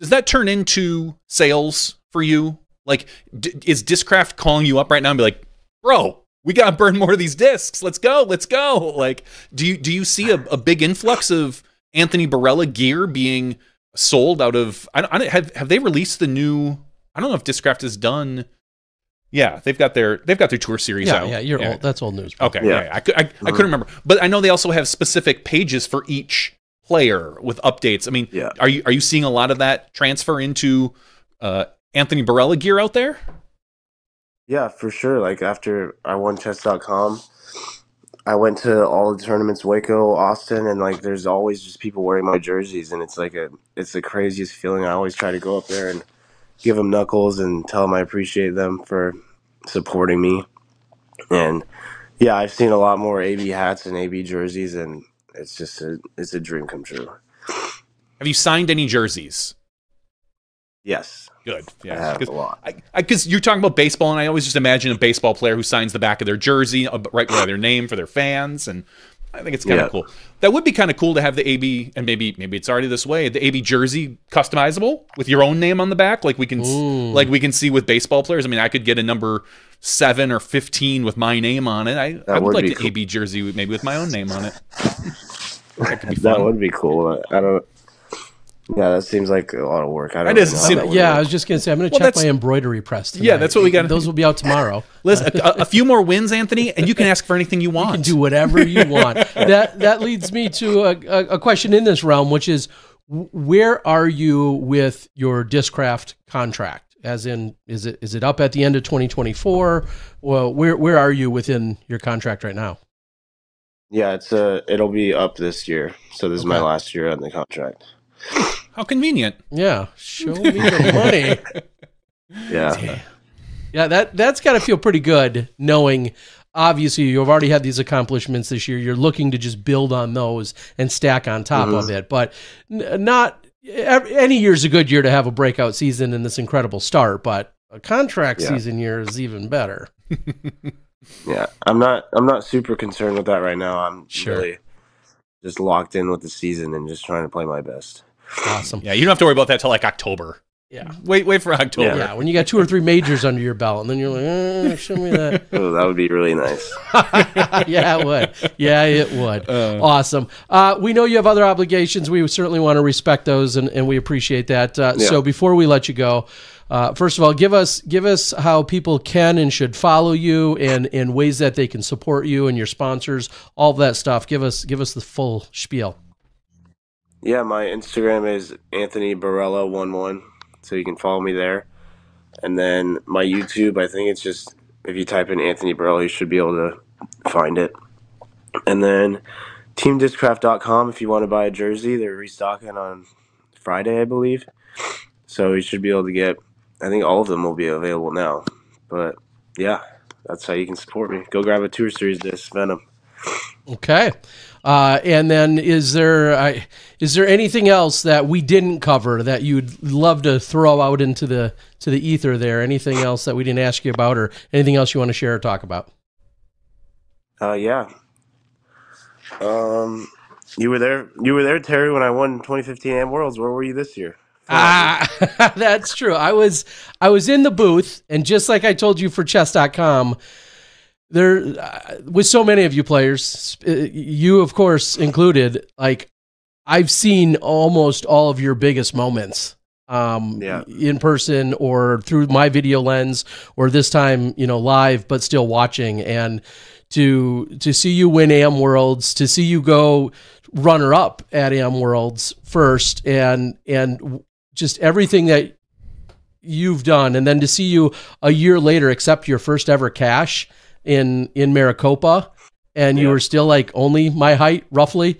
does that turn into sales for you like d- is discraft calling you up right now and be like bro we gotta burn more of these discs let's go let's go like do you do you see a, a big influx of anthony barela gear being sold out of I don't, I don't have have they released the new i don't know if discraft has done yeah they've got their they've got their tour series Yeah, out yeah, you're old. That's old news. bro. Okay, yeah, Yeah. yeah. I, could, I, I couldn't remember, but I know they also have specific pages for each player with updates. I mean, Yeah. are you are you seeing a lot of that transfer into uh, Anthony Barela gear out there? Yeah, for sure. Like after I won chess.com, I went to all the tournaments, Waco, Austin, and like there's always just people wearing my jerseys, and it's like a it's the craziest feeling. I always try to go up there and give them knuckles and tell them I appreciate them for supporting me. And yeah, I've seen a lot more AB hats and AB jerseys, and it's just a it's a dream come true. Have you signed any jerseys? Yes, Good, I yeah. have 'cause a lot. because you're talking about baseball, and I always just imagine a baseball player who signs the back of their jersey uh, right by their name for their fans, and I think it's kind of Yeah. cool. That would be kind of cool to have the AB, and maybe maybe it's already this way. The AB jersey customizable with your own name on the back, like we can Ooh. like we can see with baseball players. I mean, I could get a number seven or fifteen with my name on it. I, I would, would like be the cool. AB jersey maybe with my own name on it. <laughs> that could be That would be cool. I don't. Yeah, that seems like a lot of work. I don't That is- really know how see, that would Yeah, I was just gonna say I'm gonna Well, check my embroidery press. Tonight. Yeah, that's what we gotta- <laughs> Those will be out tomorrow. <laughs> Listen, a, a few more wins, Anthony, and you can ask for anything you want. <laughs> You can do whatever you want. that that leads me to a, a, a question in this realm, which is, where are you with your Discraft contract? As in, is it is it up at the end of 2024? Well, where where are you within your contract right now? Yeah, it's uh it'll be up this year. So this is my last year on the contract. How convenient. Yeah, show me the <laughs> money. Yeah. Yeah, that that's got to feel pretty good knowing. Obviously, you've already had these accomplishments this year. You're looking to just build on those and stack on top of mm-hmm. it. But n- not ev- any year's a good year to have a breakout season and this incredible start. But a contract Yeah. season year is even better. <laughs> Yeah. I'm not I'm not super concerned with that right now. I'm Sure. really just locked in with the season and just trying to play my best. Awesome. Yeah, you don't have to worry about that till like October. Yeah. Wait, wait for October. Yeah, when you got two or three majors under your belt, and then you're like, eh, show me that. <laughs> Oh, that would be really nice. <laughs> yeah, it would. Yeah, it would. Uh. awesome. Uh, we know you have other obligations. We certainly want to respect those, and, and we appreciate that. Uh, Yeah. So before we let you go, uh, first of all, give us give us how people can and should follow you, and and ways that they can support you and your sponsors, all that stuff. Give us give us the full spiel. Yeah, my Instagram is Anthony Barela one one, so you can follow me there. And then my YouTube, I think it's just if you type in Anthony Barela, you should be able to find it. And then teamdiscraft.com if you want to buy a jersey, they're restocking on Friday, I believe. So you should be able to get. I think all of them will be available now. But yeah, that's how you can support me. Go grab a tour series disc, Venom. Okay. Uh, and then is there uh, is there anything else that we didn't cover that you'd love to throw out into the to the ether there? Anything else that we didn't ask you about, or anything else you want to share or talk about? Uh, yeah. Um, you were there. You were there, Terry, when I won 2015 Am Worlds. Where were you this year? Ah, <laughs> that's true. I was I was in the booth, and just like I told you for chess.com, there uh, with so many of you players, uh, you of course included, like I've seen almost all of your biggest moments um Yeah. in person or through my video lens or this time you know live but still watching and to to see you win am worlds to see you go runner up at am worlds first and and just everything that you've done and then to see you a year later accept your first ever cash in in maricopa and you were still like only my height roughly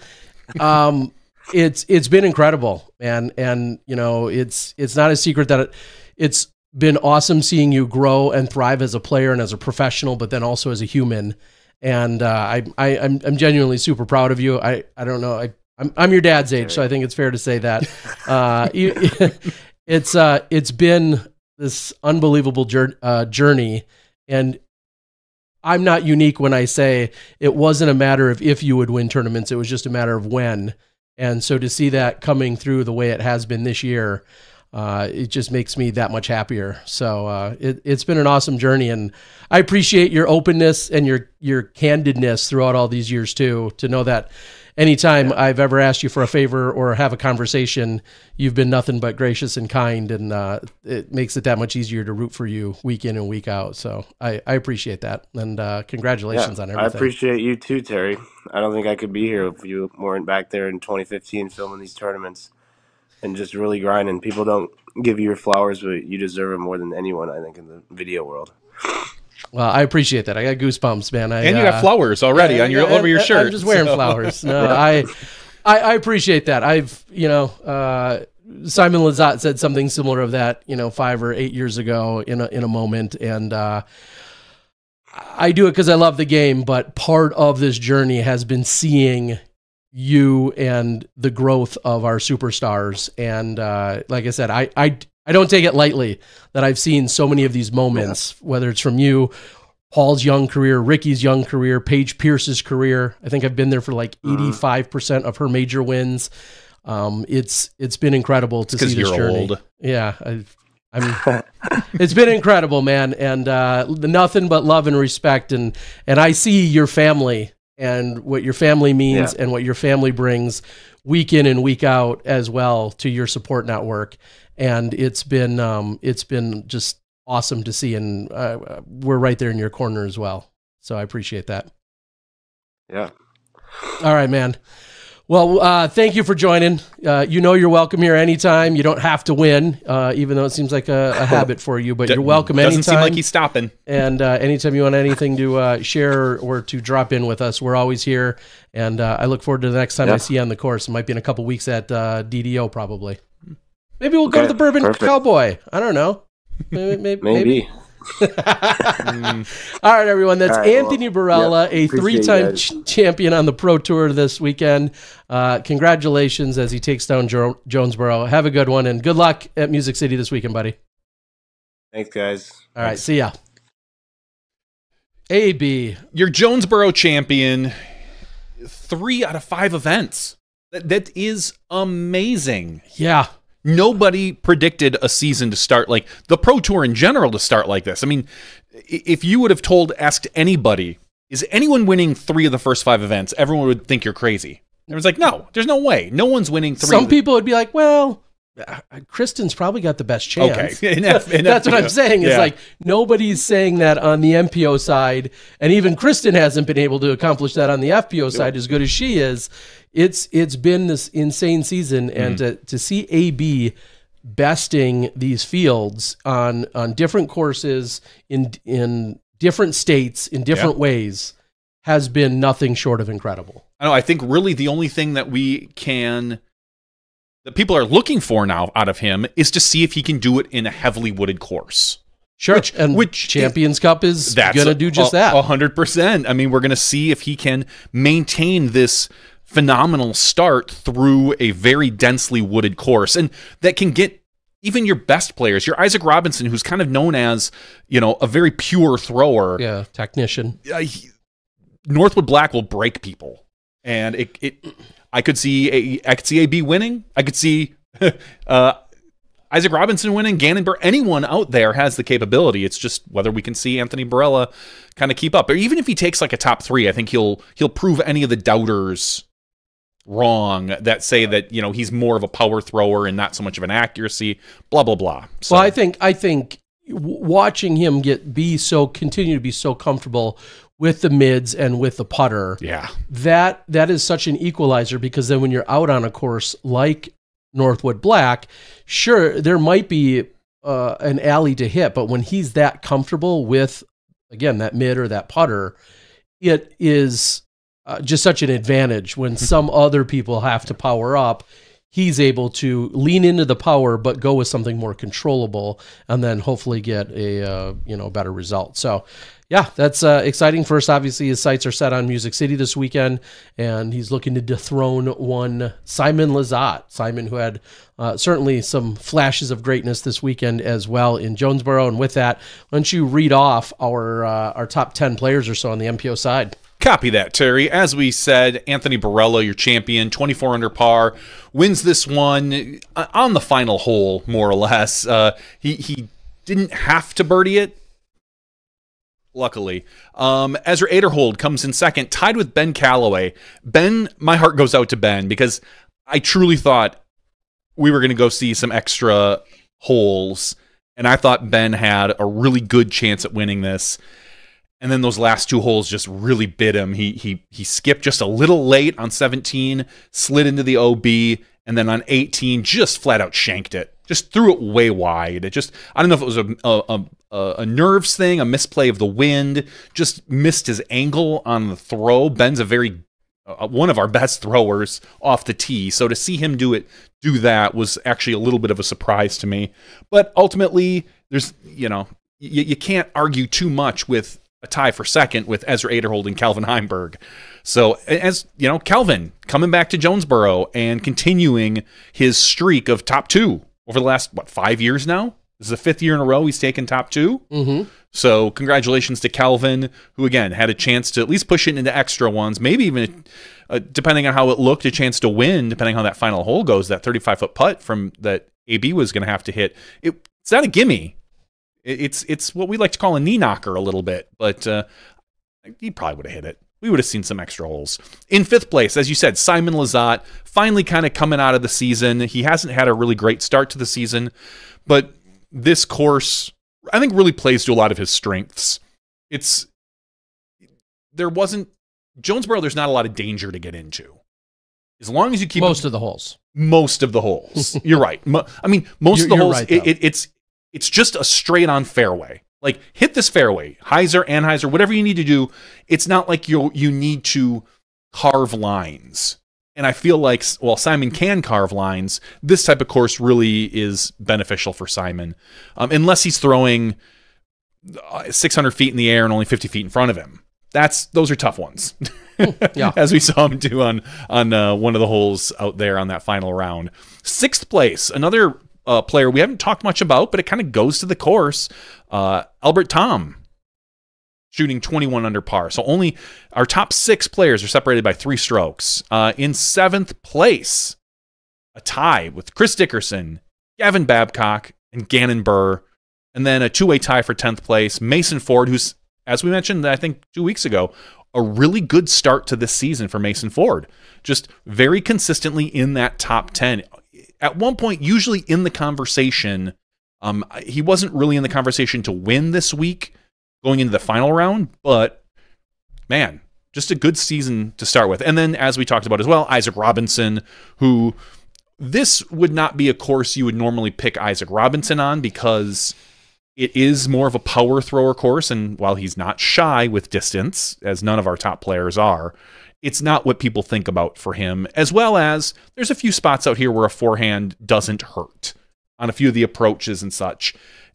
um <laughs> it's it's been incredible man and you know it's it's not a secret that it, it's been awesome seeing you grow and thrive as a player and as a professional but then also as a human and uh, I, I I'm I'm genuinely super proud of you. I I don't know I I'm I'm your dad's age, so I think it's fair to say that. <laughs> Uh, <laughs> you, it's uh it's been this unbelievable jour- uh, journey, and I'm not unique when I say it wasn't a matter of if you would win tournaments; it was just a matter of when. And so to see that coming through the way it has been this year, uh, it just makes me that much happier. So uh, it, it's been an awesome journey, and I appreciate your openness and your your candidness throughout all these years too. To know that anytime I've ever asked you for a favor or have a conversation, you've been nothing but gracious and kind, and uh, it makes it that much easier to root for you week in and week out. So I, I appreciate that, and uh, congratulations on everything. I appreciate you too, Terry. I don't think I could be here if you weren't back there in 2015 filming these tournaments and just really grinding. People don't give you your flowers, but you deserve it more than anyone, I think, in the video world. Well, I appreciate that. I got goosebumps, man. I, And you uh, got flowers already on your over your shirt. I'm just wearing so- flowers. No, <laughs> I, I, I appreciate that. I've, you know, uh, Simon Lizotte said something similar of that, you know, five or eight years ago in a in a moment, and uh, I do it because I love the game. But part of this journey has been seeing you and the growth of our superstars. And uh, like I said, I, I I don't take it lightly that I've seen so many of these moments, whether it's from you Paul's young career, Ricky's young career, Paige Pierce's career. I think I've been there for like eighty five percent of her major wins. Um, it's it's been incredible to see this you're journey. old. Yeah, I've, I'm. <laughs> it's been incredible, man, and uh, nothing but love and respect, and and I see your family and what your family means Yeah. and what your family brings week in and week out as well to your support network, and it's been um, it's been just awesome to see, and uh, we're right there in your corner as well. So I appreciate that. Yeah. All right, man. Well, uh, thank you for joining. Uh, you know you're welcome here anytime. You don't have to win, uh, even though it seems like a, a <laughs> habit for you. But Do- you're welcome anytime. Doesn't anytime. seem like he's stopping. and uh, anytime you want anything to uh, share or to drop in with us, we're always here. And uh, I look forward to the next time I see you on the course. It might be in a couple weeks at uh, DDO, probably. Maybe we'll go to the Bourbon perfect. Cowboy. I don't know. Maybe. <laughs> maybe, Maybe. <laughs> All right, everyone. That's All right, Anthony well, Barela, yeah, a three-time ch- champion on the Pro Tour this weekend. Uh, congratulations as he takes down jo- Jonesboro. Have a good one, and good luck at Music City this weekend, buddy. Thanks, guys. All right, see ya. AB. You're Jonesboro champion. three out of five events. That, that is amazing. Yeah. Nobody predicted a season to start like the Pro Tour in general to start like this. I mean, if you would have told, asked anybody, is anyone winning three of the first five events, everyone would think you're crazy. It was like, no, there's no way. No one's winning three. Some people would be like, well, uh, Kristin's probably got the best chance. Okay. In F- in That's what I'm saying. Is Yeah. like nobody's saying that on the MPO side, and even Kristen hasn't been able to accomplish that on the FPO side as good as she is. It's it's been this insane season, and Mm-hmm. to to see AB besting these fields on on different courses in in different states in different ways has been nothing short of incredible. I know. I think really the only thing that we can that people are looking for now out of him is to see if he can do it in a heavily wooded course. Sure, Which- and which- Champions Cup is going to do just a- that. Hundred percent. I mean, we're gonna see if he can maintain this phenomenal start through a very densely wooded course, and that can get even your best players, your Isaac Robinson, who's kind of known as you know a very pure thrower. yeah, technician. uh, he- Northwood Black will break people, and it, it I could see a, I could see AB winning. I could see <laughs> uh, Isaac Robinson winning. Gannon Buhr, anyone out there has the capability. It's just whether we can see Anthony Barela kind of keep up. Or even if he takes like a top three, I think he'll he'll prove any of the doubters wrong that say that you know he's more of a power thrower and not so much of an accuracy. Blah blah blah. So, Well, I think I think watching him get be so continue to be so comfortable with the mids and with the putter yeah, that that is such an equalizer because then when you're out on a course like Northwood Black, sure there might be uh, an alley to hit, but when he's that comfortable with again that mid or that putter, it is uh, just such an advantage when some other people have to power up. He's able to lean into the power, but go with something more controllable, and then hopefully get a uh, you know better result. So, yeah, that's uh, exciting. First, obviously, his sights are set on Music City this weekend, and he's looking to dethrone one Simon Lizotte. Simon, who had uh, certainly some flashes of greatness this weekend as well in Jonesboro. And with that, why don't you read off our uh, our top ten players or so on the MPO side? Copy that, Terry. As we said, Anthony Barela, your champion, 24 under par, wins this one uh, on the final hole, more or less. Uh, he he didn't have to birdie it. Luckily, um, Ezra Aderhold comes in second, tied with Ben Callaway. Ben, my heart goes out to Ben because I truly thought we were going to go see some extra holes, and I thought Ben had a really good chance at winning this and then those last two holes just really bit him. He he he skipped just a little late on 17, slid into the OB, and then on 18 just flat out shanked it. Just threw it way wide. It just I don't know if it was a a, a, a nerves thing, a misplay of the wind, just missed his angle on the throw. Ben's a very uh, one of our best throwers off the tee. So to see him do it, do that was actually a little bit of a surprise to me. But ultimately, there's you know you, you can't argue too much with a tie for second with Ezra Aderhold and Calvin Heimburg. So as you know, Calvin coming back to Jonesboro and continuing his streak of top two over the last what five years now. This is the fifth year in a row he's taken top two. Mm-hmm. So congratulations to Calvin, who again had a chance to at least push it into extra ones, maybe even uh, depending on how it looked, a chance to win, depending on how that final hole goes. That 35 foot putt from that AB was going to have to hit. It, it's not a gimme. It, it's it's what we like to call a knee knocker a little bit, but uh, he probably would have hit it. We would have seen some extra holes. In fifth place, as you said, Simon Lizotte finally kind of coming out of the season. He hasn't had a really great start to the season, but this course I think really plays to a lot of his strengths. It's there wasn't Jonesboro. There's not a lot of danger to get into, as long as you keep Most of the holes. most of the holes. <laughs> You're right. Mo- I mean, most You're- of the holes. right, it, it, it's it's just a straight on fairway. Like hit this fairway, hyzer, anhyzer, whatever you need to do. It's not like you you need to carve lines. And I feel like well, Simon can carve lines. This type of course really is beneficial for Simon, um, unless he's throwing uh, 600 feet in the air and only 50 feet in front of him. That's those are tough ones. <laughs> Yeah. <laughs> as we saw him do on on uh, one of the holes out there on that final round. Sixth place, another uh, player we haven't talked much about, but it kind of goes to the course. Uh, Albert Tamm shooting 21 under par. So only our top six players are separated by three strokes. Uh, in seventh place, a tie with Chris Dickerson, Gavin Babcock, and Gannon Buhr. And then a two way tie for 10th place, Mason Ford, who's, as we mentioned, I think two weeks ago, a really good start to this season for Mason Ford. Just very consistently in that top 10. At one point, usually in the conversation, um, he wasn't really in the conversation to win this week going into the final round, but man, just a good season to start with. And then, as we talked about as well, Isaac Robinson, who this would not be a course you would normally pick Isaac Robinson on because it is more of a power thrower course. And while he's not shy with distance, as none of our top players are, it's not what people think about for him, as well as there's a few spots out here where a forehand doesn't hurt on a few of the approaches and such.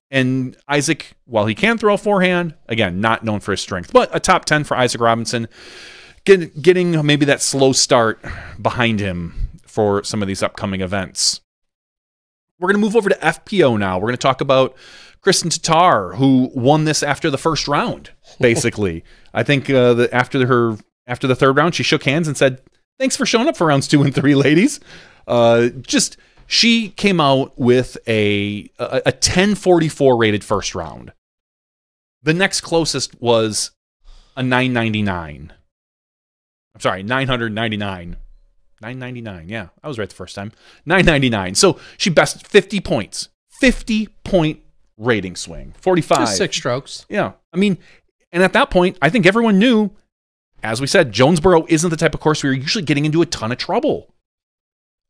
And Isaac, while he can throw a forehand, again, not known for his strength, but a top 10 for Isaac Robinson, get, getting maybe that slow start behind him for some of these upcoming events. We're going to move over to FPO now. We're going to talk about Kristin Tattar, who won this after the first round, <laughs> basically. I think uh, the, after her after the third round, she shook hands and said, "Thanks for showing up for rounds two and three, ladies." Uh, just she came out with a, a a 1044 rated first round. The next closest was a 999. I'm sorry, 999 999. Yeah, I was right the first time. 999. So she best 50 points. 50 point rating swing. 45. Just six strokes. Yeah. I mean, and at that point, I think everyone knew, as we said, Jonesboro isn't the type of course where you're usually getting into a ton of trouble.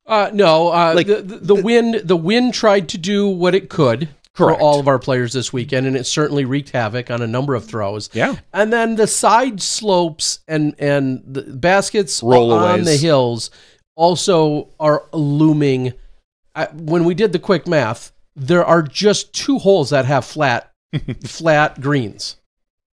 Uh, no, uh, Like, the, the, the wind the wind tried to do what it could Correct. for all of our players this weekend, and it certainly wreaked havoc on a number of throws. Yeah. And then the side slopes and and the baskets on the hills also are looming. I, when we did the quick math, there are just two holes that have flat <laughs> flat greens.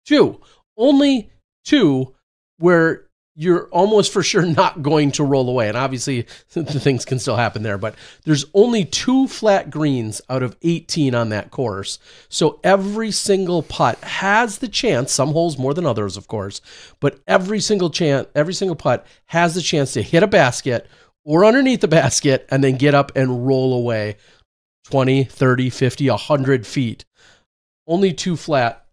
Two, only two where you're almost for sure not going to roll away. And obviously, <laughs> things can still happen there, but there's only two flat greens out of 18 on that course. So every single putt has the chance, some holes more than others, of course, but every single chance, every single putt has the chance to hit a basket or underneath the basket and then get up and roll away 20, 30, 50, 100 feet. Only two flat.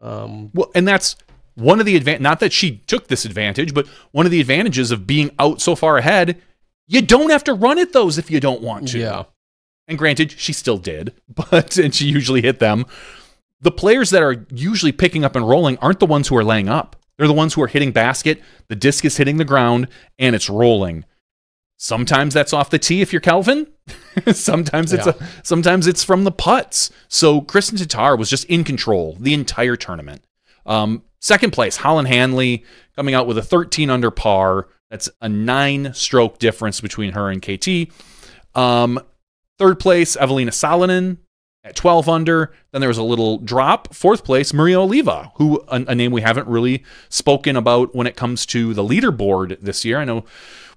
Um, Well, and that's one of the advan not that she took this advantage, but one of the advantages of being out so far ahead, you don't have to run at those if you don't want to. yeah. And granted, she still did, <laughs> but and she usually hit them. The players that are usually picking up and rolling aren't the ones who are laying up. They're the ones who are hitting basket, the disc is hitting the ground, and it's rolling. Sometimes that's off the tee if you're Kelvin. <laughs> sometimes it's Yeah. a, sometimes it's from the putts. So Kristin Tattar was just in control the entire tournament. Um, second place, Holyn Handley coming out with a 13 under par. That's a nine stroke difference between her and KT. Um, third place, Evelina Salonen at 12 under. Then there was a little drop. Fourth place, Maria Oliva, who a, a name we haven't really spoken about when it comes to the leaderboard this year. I know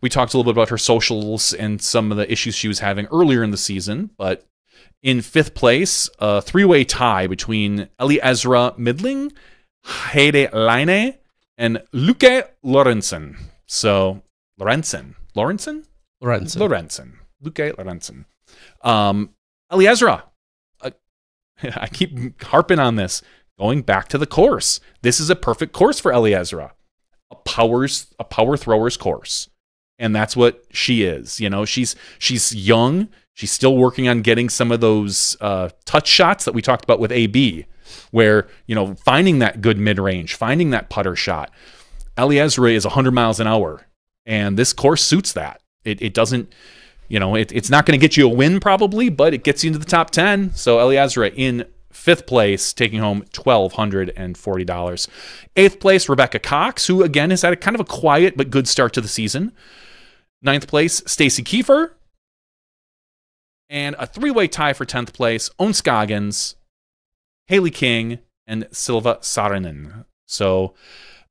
we talked a little bit about her socials and some of the issues she was having earlier in the season, but in fifth place, a three-way tie between Eliezra Midtlyng, Heidi Laine, and Luke Lorenzen. So Lorenzen, Lorenzen, Lorenzen. Lorenzen, Luke Lorenzen. Um, Eliezra, uh, <laughs> I keep harping on this. Going back to the course, this is a perfect course for Eliezra. A powers, a power throwers course, and that's what she is. You know, she's she's young. She's still working on getting some of those uh, touch shots that we talked about with AB, where you know finding that good mid range, finding that putter shot. Eliezra is 100 miles an hour, and this course suits that. It, it doesn't, you know, it, it's not going to get you a win probably, but it gets you into the top 10. So Eliezra in fifth place, taking home $1,240. Eighth place, Rebecca Cox, who again has had a kind of a quiet but good start to the season. Ninth place, Stacy Kiefer. And a three way tie for 10th place, Scoggins, Haley King, and Silva Saarinen. So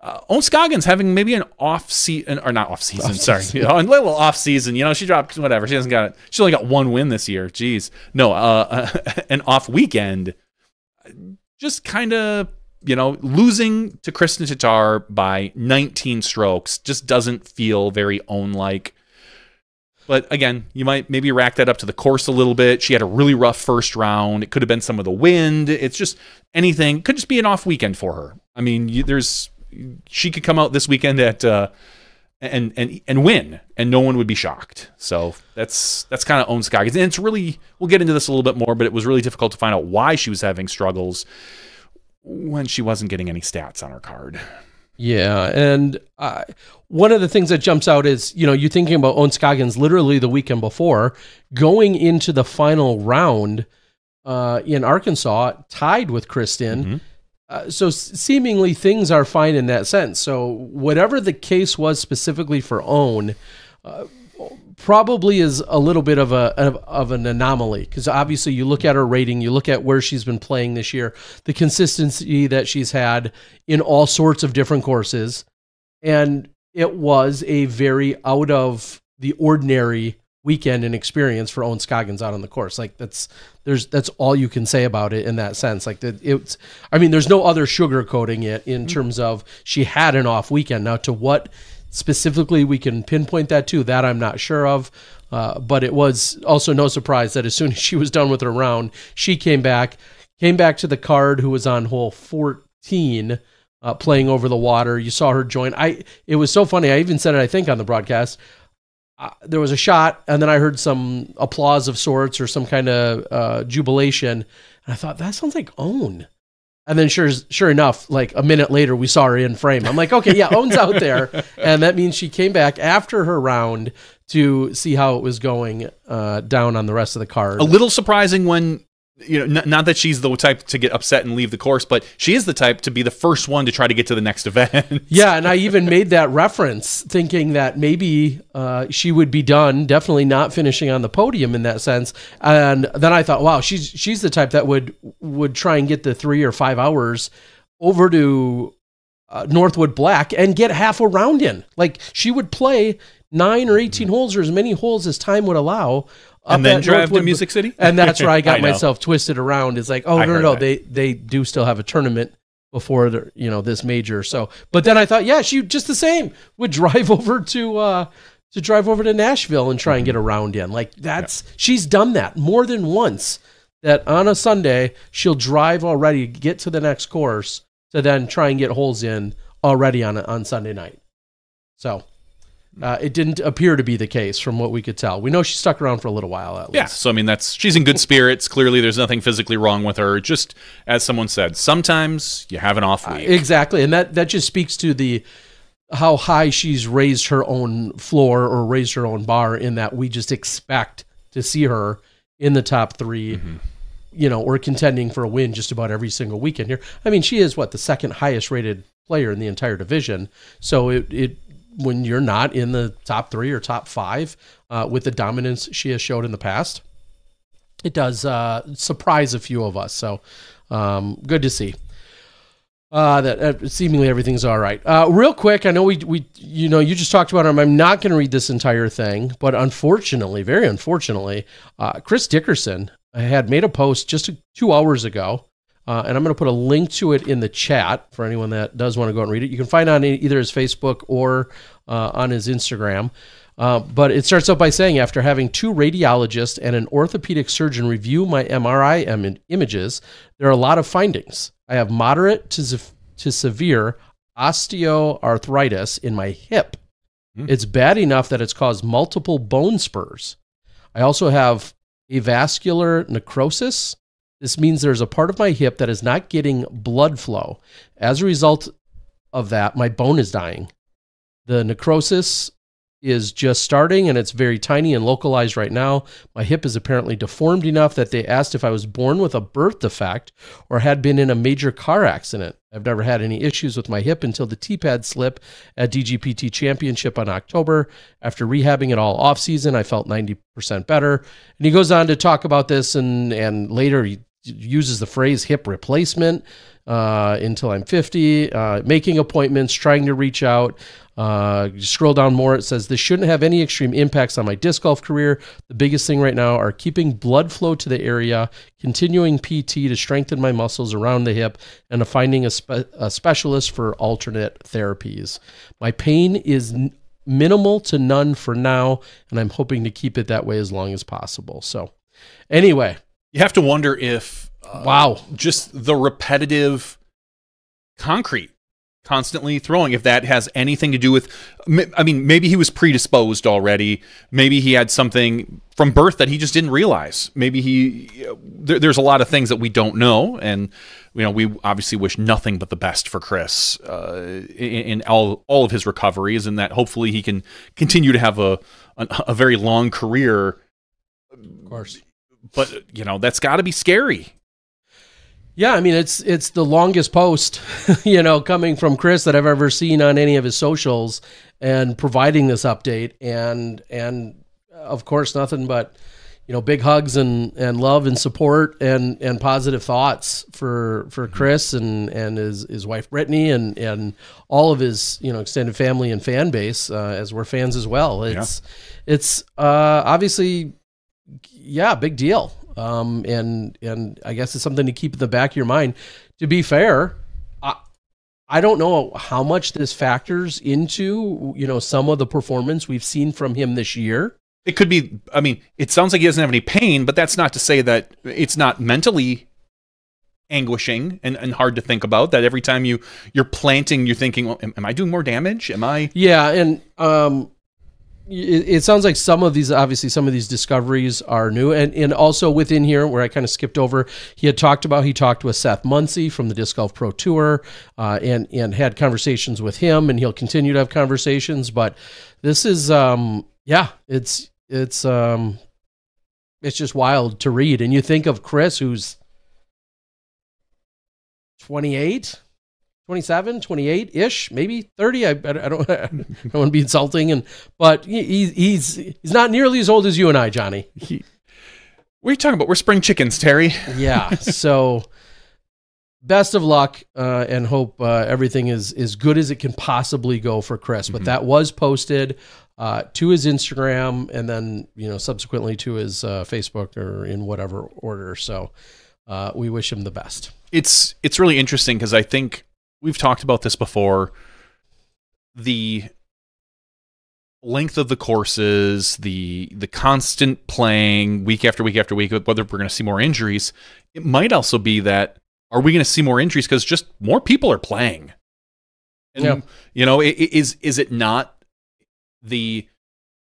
uh, Ohn Scoggins having maybe an off season, or not off season, sorry, you <laughs> know, a little off season. You know, she dropped whatever. She hasn't got it. She only got one win this year. Jeez, no, uh, <laughs> an off weekend. Just kind of you know, losing to Kristin Tattar by 19 strokes just doesn't feel very Ohn like. But again, you might maybe rack that up to the course a little bit. She had a really rough first round. It could have been some of the wind. It's just anything. Could just be an off weekend for her. I mean, you, there's she could come out this weekend at uh, and and and win, and no one would be shocked. So that's that's kind of Ohn Scoggins, and it's really we'll get into this a little bit more, but it was really difficult to find out why she was having struggles when she wasn't getting any stats on her card. Yeah, and uh, one of the things that jumps out is you know you're thinking about Ohn Scoggins literally the weekend before going into the final round uh, in Arkansas, tied with Kristin. Mhm. Uh, so s- seemingly things are fine in that sense. So whatever the case was specifically for Ohn, uh, probably is a little bit of a of, of an anomaly because obviously you look at her rating, you look at where she's been playing this year, the consistency that she's had in all sorts of different courses, and it was a very out of the ordinary weekend and experience for Ohn Scoggins out on the course. Like that's there's that's all you can say about it in that sense. Like that it's I mean there's no other sugarcoating it in mm-hmm. terms of she had an off weekend. Now to what specifically we can pinpoint that to that I'm not sure of. Uh, but it was also no surprise that as soon <laughs> as she was done with her round, she came back, came back to the card who was on hole 14, uh, playing over the water. You saw her join. I. It was so funny. I even said it. I think on the broadcast. Uh, there was a shot, and then I heard some applause of sorts or some kind of uh, jubilation, and I thought that sounds like Ohn. And then sure, sure enough, like a minute later, we saw her in frame. I'm like, okay, yeah, Ohn's out there, <laughs> and that means she came back after her round to see how it was going uh, down on the rest of the card. A little surprising when you know, n- not that she's the type to get upset and leave the course, but she is the type to be the first one to try to get to the next <laughs> event. Yeah, and I even made that reference, thinking that maybe uh, she would be done, definitely not finishing on the podium in that sense. And then I thought, wow, she's she's the type that would would try and get the three or five hours over to uh, Northwood Black and get half a round in. Like she would play nine or eighteen holes or as many holes as time would allow. Up and then drive to Northwood- Music City. and that's <laughs> where I got know. myself twisted around. It's like, oh I no, no, no, that. they they do still have a tournament before the you know this major. So, but then I thought, yeah, she just the same would <laughs> drive over to uh to drive over to Nashville and try and get a round in. Like that's she's done that more than once. That on a Sunday she'll drive already, get to the next course to then try and get holes in already on on Sunday night. So. Uh, it didn't appear to be the case from what we could tell. We know she stuck around for a little while at least. Yeah, so I mean that's she's in good spirits. Clearly, there's nothing physically wrong with her. Just as someone said, sometimes you have an off week. Exactly, and that that just speaks to the how high she's raised her own floor or raised her own bar in that we just expect to see her in the top 3 You know, or contending for a win just about every single weekend here. I mean, she is what the second highest rated player in the entire division. So it it when you're not in the top three or top five uh, with the dominance she has showed in the past, it does uh, surprise a few of us. So um, good to see. Uh, that uh, seemingly everything's all right. Uh, real quick, I know we we you know you just talked about him. I'm not going to read this entire thing, but unfortunately, very unfortunately, uh, Chris Dickerson had made a post just two hours ago, uh, and I'm going to put a link to it in the chat for anyone that does want to go and read it. You can find it on either his Facebook or uh, on his Instagram. Uh, but it starts out by saying, after having two radiologists and an orthopedic surgeon review my MRI im- images, there are a lot of findings. I have moderate to, se- to severe osteoarthritis in my hip. Hmm. It's bad enough that it's caused multiple bone spurs. I also have avascular necrosis. This means there's a part of my hip that is not getting blood flow. As a result of that, my bone is dying. The necrosis is just starting and it's very tiny and localized right now. My hip is apparently deformed enough that they asked if I was born with a birth defect or had been in a major car accident. I've never had any issues with my hip until the T-pad slip at DGPT Championship on October. After rehabbing it all off season, I felt 90% better. And he goes on to talk about this and and later he uses the phrase hip replacement uh, until I'm 50, uh, making appointments, trying to reach out. Uh, scroll down more, it says this shouldn't have any extreme impacts on my disc golf career. The biggest thing right now are keeping blood flow to the area, continuing PT to strengthen my muscles around the hip, and finding a, spe- a specialist for alternate therapies. My pain is n- minimal to none for now, and I'm hoping to keep it that way as long as possible. So, anyway, You have to wonder if uh, wow. just the repetitive concrete constantly throwing if that has anything to do with i mean maybe he was predisposed already maybe he had something from birth that he just didn't realize maybe he there, there's a lot of things that we don't know and you know we obviously wish nothing but the best for chris uh, in, in all all of his recoveries and that hopefully he can continue to have a a, a very long career Of course. But you know that's got to be scary. Yeah, I mean it's it's the longest post, <laughs> you know, coming from Chris that I've ever seen on any of his socials and providing this update. And and of course nothing but you know big hugs and and love and support and and positive thoughts for for Chris and and his his wife Brittany and and all of his you know extended family and fan base uh, as we're fans as well. It's it's uh obviously yeah, big deal. Um, and and I guess it's something to keep in the back of your mind. To be fair, I I don't know how much this factors into you know some of the performance we've seen from him this year. It could be. I mean, it sounds like he doesn't have any pain, but that's not to say that it's not mentally anguishing and, and hard to think about. That every time you you're planting, you're thinking, well, am, am I doing more damage? Am I? Yeah, and um, it, it sounds like some of these, obviously, some of these discoveries are new, and and also within here, where I kind of skipped over, he had talked about he talked with Seth Muncie from the Disc Golf Pro Tour, uh, and and had conversations with him, and he'll continue to have conversations. But this is, um, yeah, it's it's um, it's just wild to read, and you think of Chris, who's 28 27 28 ish maybe 30 I, I don't <laughs> I don't want to be insulting and but he, he- he's he's not nearly as old as you and I Johnny. What are you talking about? We're spring chickens, Terry. <laughs> yeah so best of luck uh, and hope uh, everything is as good as it can possibly go for Chris. But that was posted uh, to his Instagram and then you know subsequently to his uh, Facebook or in whatever order. So uh, we wish him the best. It's it's really interesting because I think we've talked about this before. The length of the courses, the the constant playing week after week after week, whether we're going to see more injuries, it might also be that are we going to see more injuries because just more people are playing? And Yeah. you know, i- i- is is it not the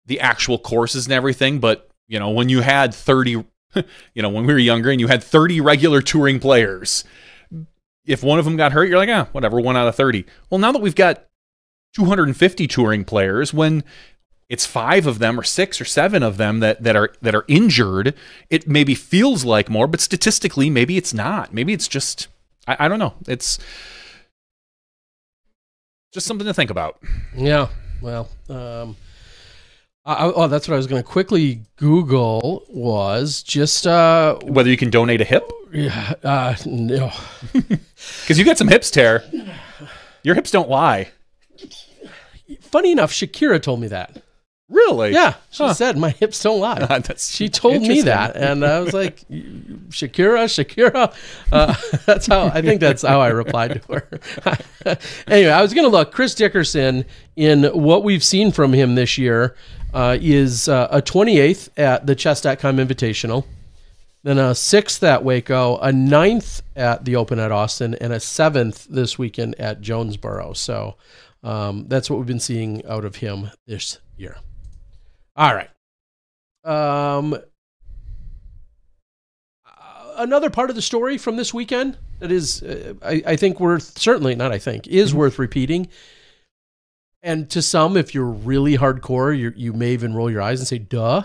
the actual courses and everything, but you know, when you had 30 <laughs> you know, when we were younger and you had 30 regular touring players, if one of them got hurt, you're like, ah, whatever, one out of 30. Well, now that we've got 250 touring players, when it's five of them or six or seven of them that, that are that are injured, it maybe feels like more, but statistically, maybe it's not. Maybe it's just I, I don't know. It's just something to think about. Yeah. Well, um, I- oh, that's what I was going to quickly Google was just uh, Whether you can donate a hip, yeah, uh, no. <laughs> because you got some hips tear. Your hips don't lie. Funny enough, Shakira told me that. Really? Yeah, she Huh. said my hips don't lie. <laughs> That's She told me that, and I was like, Shakira, Shakira. <laughs> Uh, that's how I think that's how I replied to her. anyway, I was going to look. Chris Dickerson, in what we've seen from him this year, uh, is uh, a 28th at the Chess.com Invitational, then a sixth at Waco, a ninth at the Open at Austin, and a seventh this weekend at Jonesboro. So um, that's what we've been seeing out of him this year. All right. Um, uh, another part of the story from this weekend that is, uh, I, I think, worth certainly not. I think is worth repeating. And to some, if you're really hardcore, you you may even roll your eyes and say, "Duh."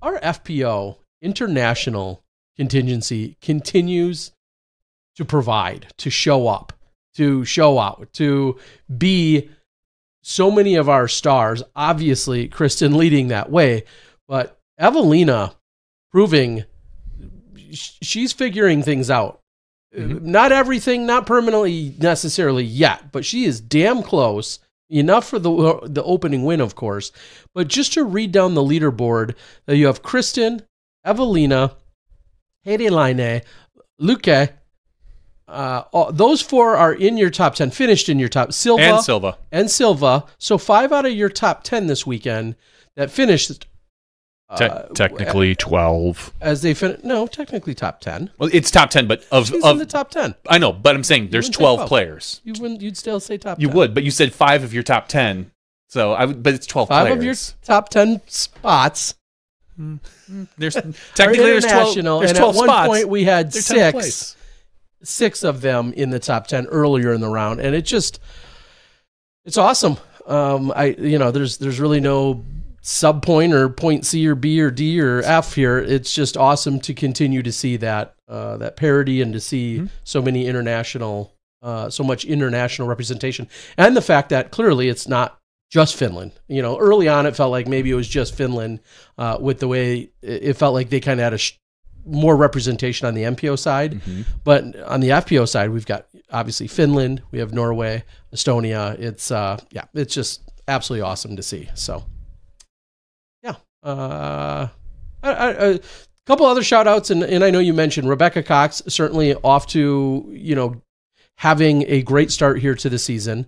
Our FPO international contingency continues to provide, to show up, to show out, to be so many of our stars, obviously Kristin leading that way, but Evelina proving she's figuring things out. Uh, Mhm. Not everything, not permanently necessarily yet, but she is damn close. Enough for the the opening win, of course. But just to read down the leaderboard, uh, you have Kristin, Evelina, Heidi Laine, Luque. Uh, all- those four are in your top ten, finished in your top. Silva And Silva. and Silva. So five out of your top ten this weekend that finished. Te- uh, technically 12. as they fin no, technically top ten. Well, it's top 10, but of, She's in of the top ten. I know, but I'm saying there's say 12 12. players. You wouldn't. You'd still say top. You 10. would, but you said five of your top 10. So I would, but it's 12 Five players. of your top ten spots There's <laughs> technically there's 12, international, there's and 12 at one point we had six, six of them in the top ten earlier in the round, and it just, it's awesome. Um, I you know, there's there's really no sub point or point C or B or D or F here. It's just awesome to continue to see that uh, that parity and to see Mm-hmm. so many international, uh, so much international representation, and the fact that clearly it's not just Finland. You know, early on it felt like maybe it was just Finland uh, with the way it felt like they kind of had a sh- more representation on the MPO side, Mm-hmm. but on the FPO side we've got obviously Finland, we have Norway, Estonia. It's uh yeah, it's just absolutely awesome to see. So uh, I, I, a couple other shout outs and, and I know you mentioned Rebecca Cox certainly off to you know having a great start here to the season.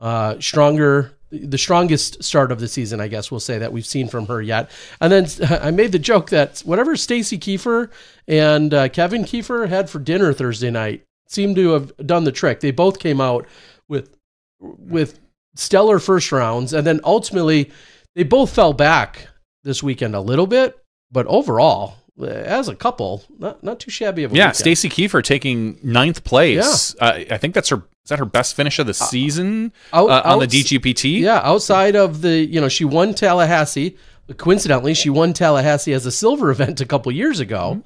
Uh, stronger, the strongest start of the season, I guess we'll say that we've seen from her yet. And then <laughs> I made the joke that whatever Stacy Kiefer and uh, Kevin Kiefer had for dinner Thursday night seemed to have done the trick. They both came out with with stellar first rounds, and then ultimately they both fell back this weekend a little bit, but overall, as a couple, not not too shabby of a Yeah. Stacy Kiefer taking ninth place. Uh, I think that's her. Is that her best finish of the season Out- uh, on the DGPT? Yeah, outside of the, you know, she won Tallahassee. Coincidentally, she won Tallahassee as a silver <laughs> event a couple years ago.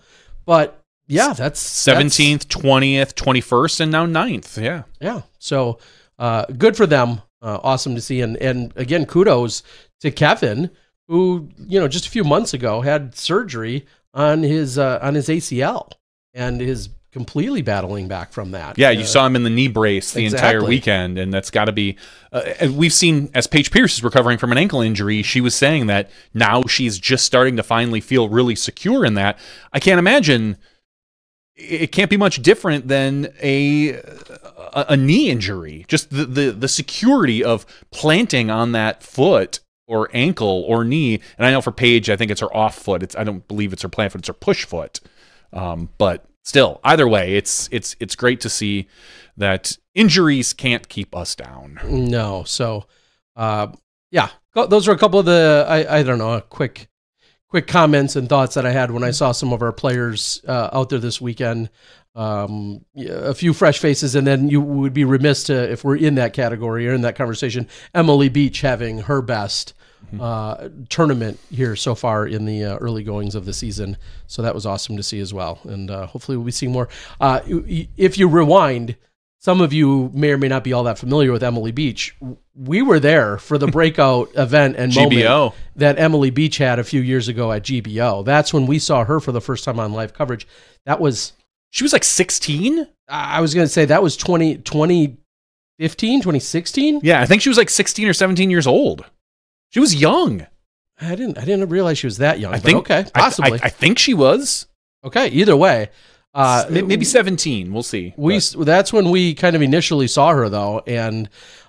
But yeah, that's that's- seventeenth, twentieth, twenty first, and now 9th. Yeah, Yeah. So uh, good for them. Uh, awesome to see. And and again, kudos to Kevin, who you know just a few months ago had surgery on his uh, on his ACL and is completely battling back from that. yeah. You Uh, saw him in the knee brace the entire weekend, and that's got to be. Uh, we've seen as Paige Pierce is recovering from an ankle injury. She was saying that now she's just starting to finally feel really secure in that. I can't imagine. It can't be much different than a a, a knee injury. Just the, the the security of planting on that foot or ankle or knee. And I know for Paige, I think it's her off foot. It's I don't believe it's her plant foot. It's her push foot. Um, but still, either way, it's it's it's great to see that injuries can't keep us down. No. So, uh, yeah, those are a couple of the I, I don't know, quick quick comments and thoughts that I had when I saw some of our players uh, out there this weekend. Um, a few fresh faces, and then you would be remiss to if we're in that category or in that conversation. Emily Beach having her best uh, tournament here so far in the uh, early goings of the season, so that was awesome to see as well. And uh, hopefully, we'll be seeing more. Uh, if you rewind, some of you may or may not be all that familiar with Emily Beach. We were there for the <laughs> breakout event and moment GBO. that Emily Beach had a few years ago at GBO. That's when we saw her for the first time on live coverage. That was, She was like 16. I was going to say, that was 20, 2015, 2016. Yeah, I think she was like 16 or 17 years old. She was young. I didn't, I didn't realize she was that young. I think. okay, possibly. I, I think she was. okay, either way. Uh, May- maybe 17. We'll see. we But- that's when we kind of initially saw her though and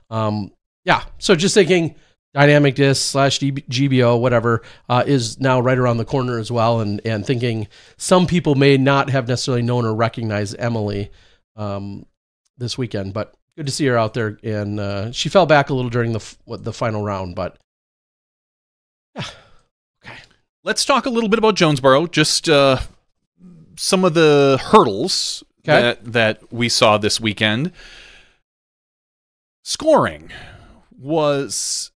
um yeah so just thinking dynamic disc slash gbo whatever uh, is now right around the corner as well and and thinking some people may not have necessarily known or recognized emily um this weekend but good to see her out there and uh, she fell back a little during the f- what the final round but <sighs> Let's talk a little bit about Jonesboro. Just uh, some of the hurdles Okay. that that we saw this weekend. Scoring was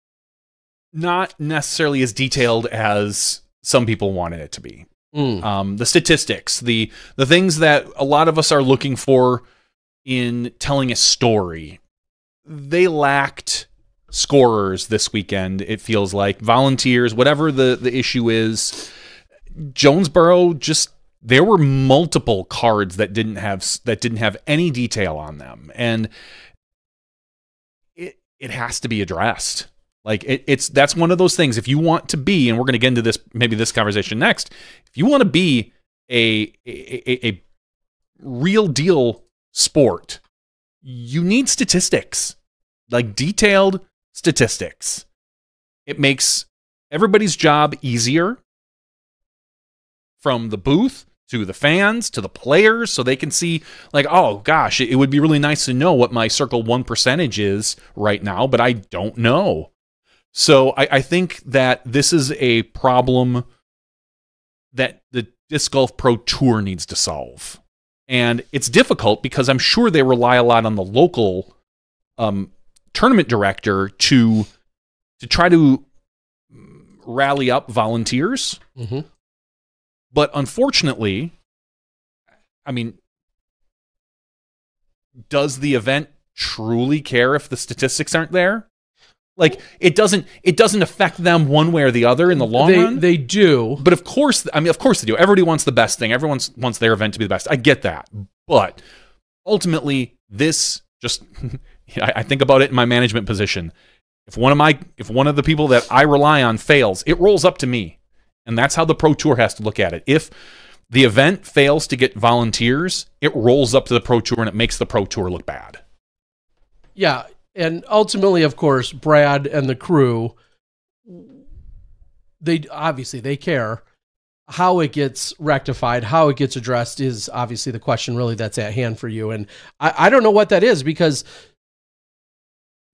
not necessarily as detailed as some people wanted it to be. mm, um, the statistics, the the things that a lot of us are looking for in telling a story. They lacked scorers this weekend. It feels like volunteers, whatever the the issue is. Jonesboro just there were multiple cards that didn't have that didn't have any detail on them and it it has to be addressed like it, it's that's one of those things if you want to be and we're going to get into this maybe this conversation next if you want to be a a, a, a real deal sport you need statistics like detailed statistics. It makes everybody's job easier. From the booth to the fans to the players so they can see like oh gosh it, would be really nice to know what my circle one percentage is right now but i don't know. So I, I think that this is a problem that the disc golf pro tour needs to solve. And it's difficult because i'm sure they rely a lot on the local um, tournament director to to try to rally up volunteers Mm-hmm. but unfortunately, I mean, does the event truly care if the statistics aren't there? Like it doesn't it doesn't affect them one way or the other in the long they, run. They do. but of course, I mean, of course they do. Everybody wants the best thing. Everyone wants their event to be the best. I get that, but ultimately, this just <laughs> <laughs> I I think about it in my management position. If one of my if one of the people that I rely on fails, it rolls up to me. And that's how the Pro Tour has to look at it. If the event fails to get volunteers, it rolls up to the Pro Tour and it makes the Pro Tour look bad. Yeah, and ultimately, of course, Brad and the crew, they obviously they care. How it gets rectified, how it gets addressed, is obviously the question really that's at hand for you. And I, I don't know what that is because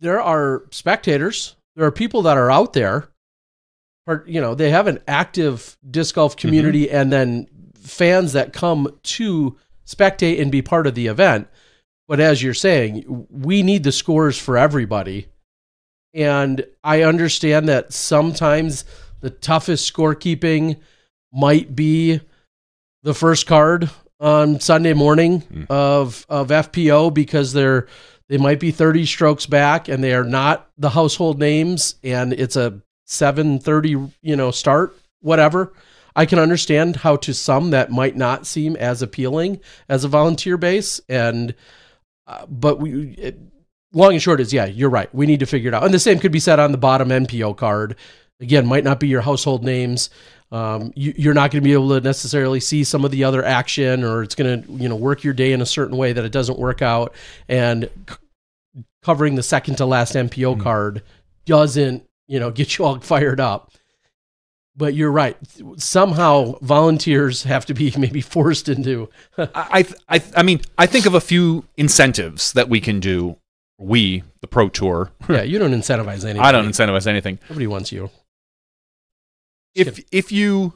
there are spectators, there are people that are out there, or you know, they have an active disc golf community, and then fans that come to spectate and be part of the event. But as you're saying, we need the scores for everybody. And I understand that sometimes the toughest scorekeeping might be the first card on Sunday morning Mm. of of FPO because they're they might be 30 strokes back and they are not the household names and it's a 7:30, you know, start, whatever. I can understand how to some that might not seem as appealing as a volunteer base and uh, but we it, long and short is yeah you're right. We need to figure it out. And the same could be said on the bottom MPO card. Again might not be your household names um, you, you're not going to be able to necessarily see some of the other action or it's going to you know work your day in a certain way that it doesn't work out. And c- covering the second to last MPO card doesn't you know <laughs> get you all fired up. But you're right. Somehow volunteers have to be <laughs> maybe forced into I, I, I mean, I think of a few incentives that we can do. We, the Pro Tour, yeah you don't incentivize anything <laughs> I don't incentivize anything. nobody wants you if if you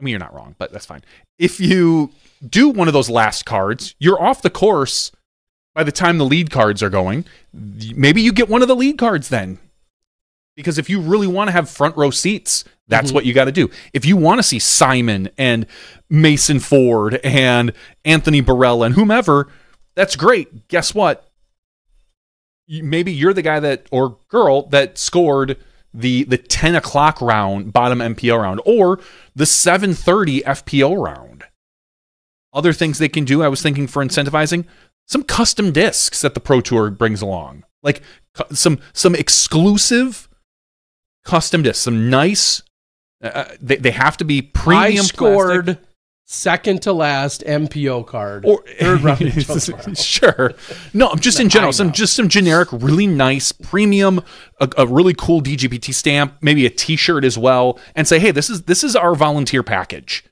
I mean you're not wrong, but that's fine. If you do one of those last cards, you're off the course by the time the lead cards are going. Maybe you get one of the lead cards then. Because if you really want to have front row seats, that's Mhm. what you got to do. If you want to see Simon and Mason Ford and Anthony Barela and whomever, that's great. Guess what? Maybe you're the guy that or girl that scored the the 10 o'clock round, bottom MPO round, or the 730 FPO round. Other things they can do, I was thinking for incentivizing, some custom discs that the Pro Tour brings along. Like some some exclusive custom discs, some nice uh, they, they have to be premium I plastic. Second to last MPO card. or <laughs> Third round <laughs> sure. No i'm just in general some just some generic really nice premium a, a really cool dgpt stamp maybe a t-shirt as well and say hey this is this is our volunteer package.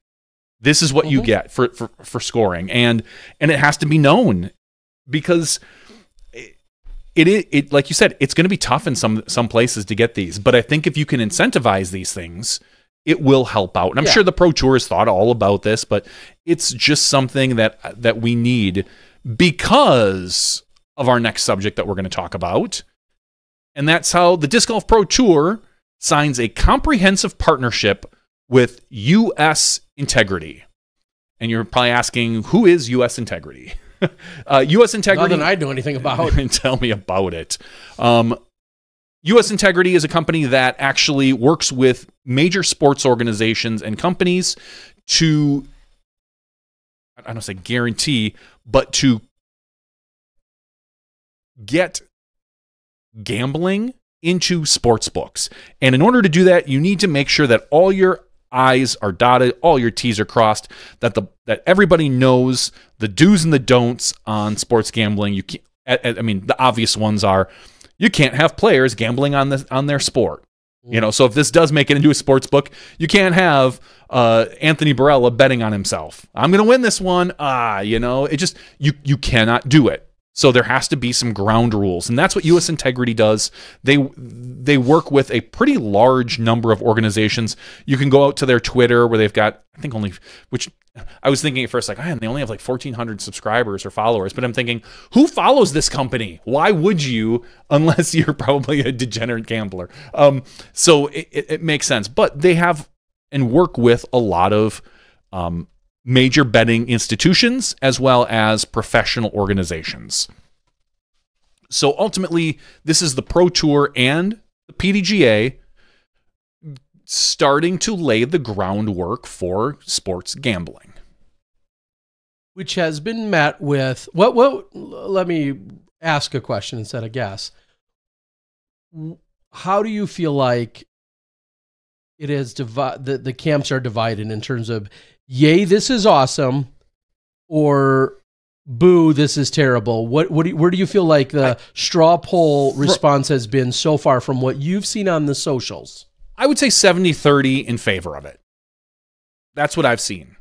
This is what you Mhm. get for, for for scoring. And and it has to be known because it, it, it like you said it's going to be tough in some some places to get these but i think if you can incentivize these things it will help out and i'm Yeah. sure the pro tour has thought all about this but it's just something that that we need because of our next subject that we're going to talk about and that's how the disc golf pro tour signs a comprehensive partnership with us integrity and you're probably asking who is us integrity <laughs> uh, us integrity Nothing I know anything about. And <laughs> tell me about it. Um, U.S. Integrity is a company that actually works with major sports organizations and companies to I don't say guarantee, but to get gambling into sports books. And in order to do that, you need to make sure that all your I's are dotted, all your T's are crossed, that the that everybody knows the do's and the don'ts on sports gambling. You can't, I, I mean, the obvious ones are you can't have players gambling on the on their sport. You know, so if this does make it into a sports book, you can't have uh, Anthony Barela betting on himself. I'm going to win this one. Ah, you know, it just you you cannot do it. So there has to be some ground rules, and that's what U.S. Integrity does. They they work with a pretty large number of organizations. You can go out to their Twitter where they've got I think only which I was thinking at first like, man, they only have like 1,400 subscribers or followers. But I'm thinking, who follows this company? Why would you, unless <laughs> you're probably a degenerate gambler? Um, so it, it, it makes sense. But they have and work with a lot of um, major betting institutions as well as professional organizations. So ultimately, this is the Pro Tour and the PDGA starting to lay the groundwork for sports gambling. Which has been met with what what let me ask a question instead of guess. How do you feel like it is divi- the, the camps are divided in terms of yay, this is awesome, or boo, this is terrible. What, what do you, where do you feel like the straw poll response has been so far from what you've seen on the socials? I would say 70 30 in favor of it. That's what I've seen.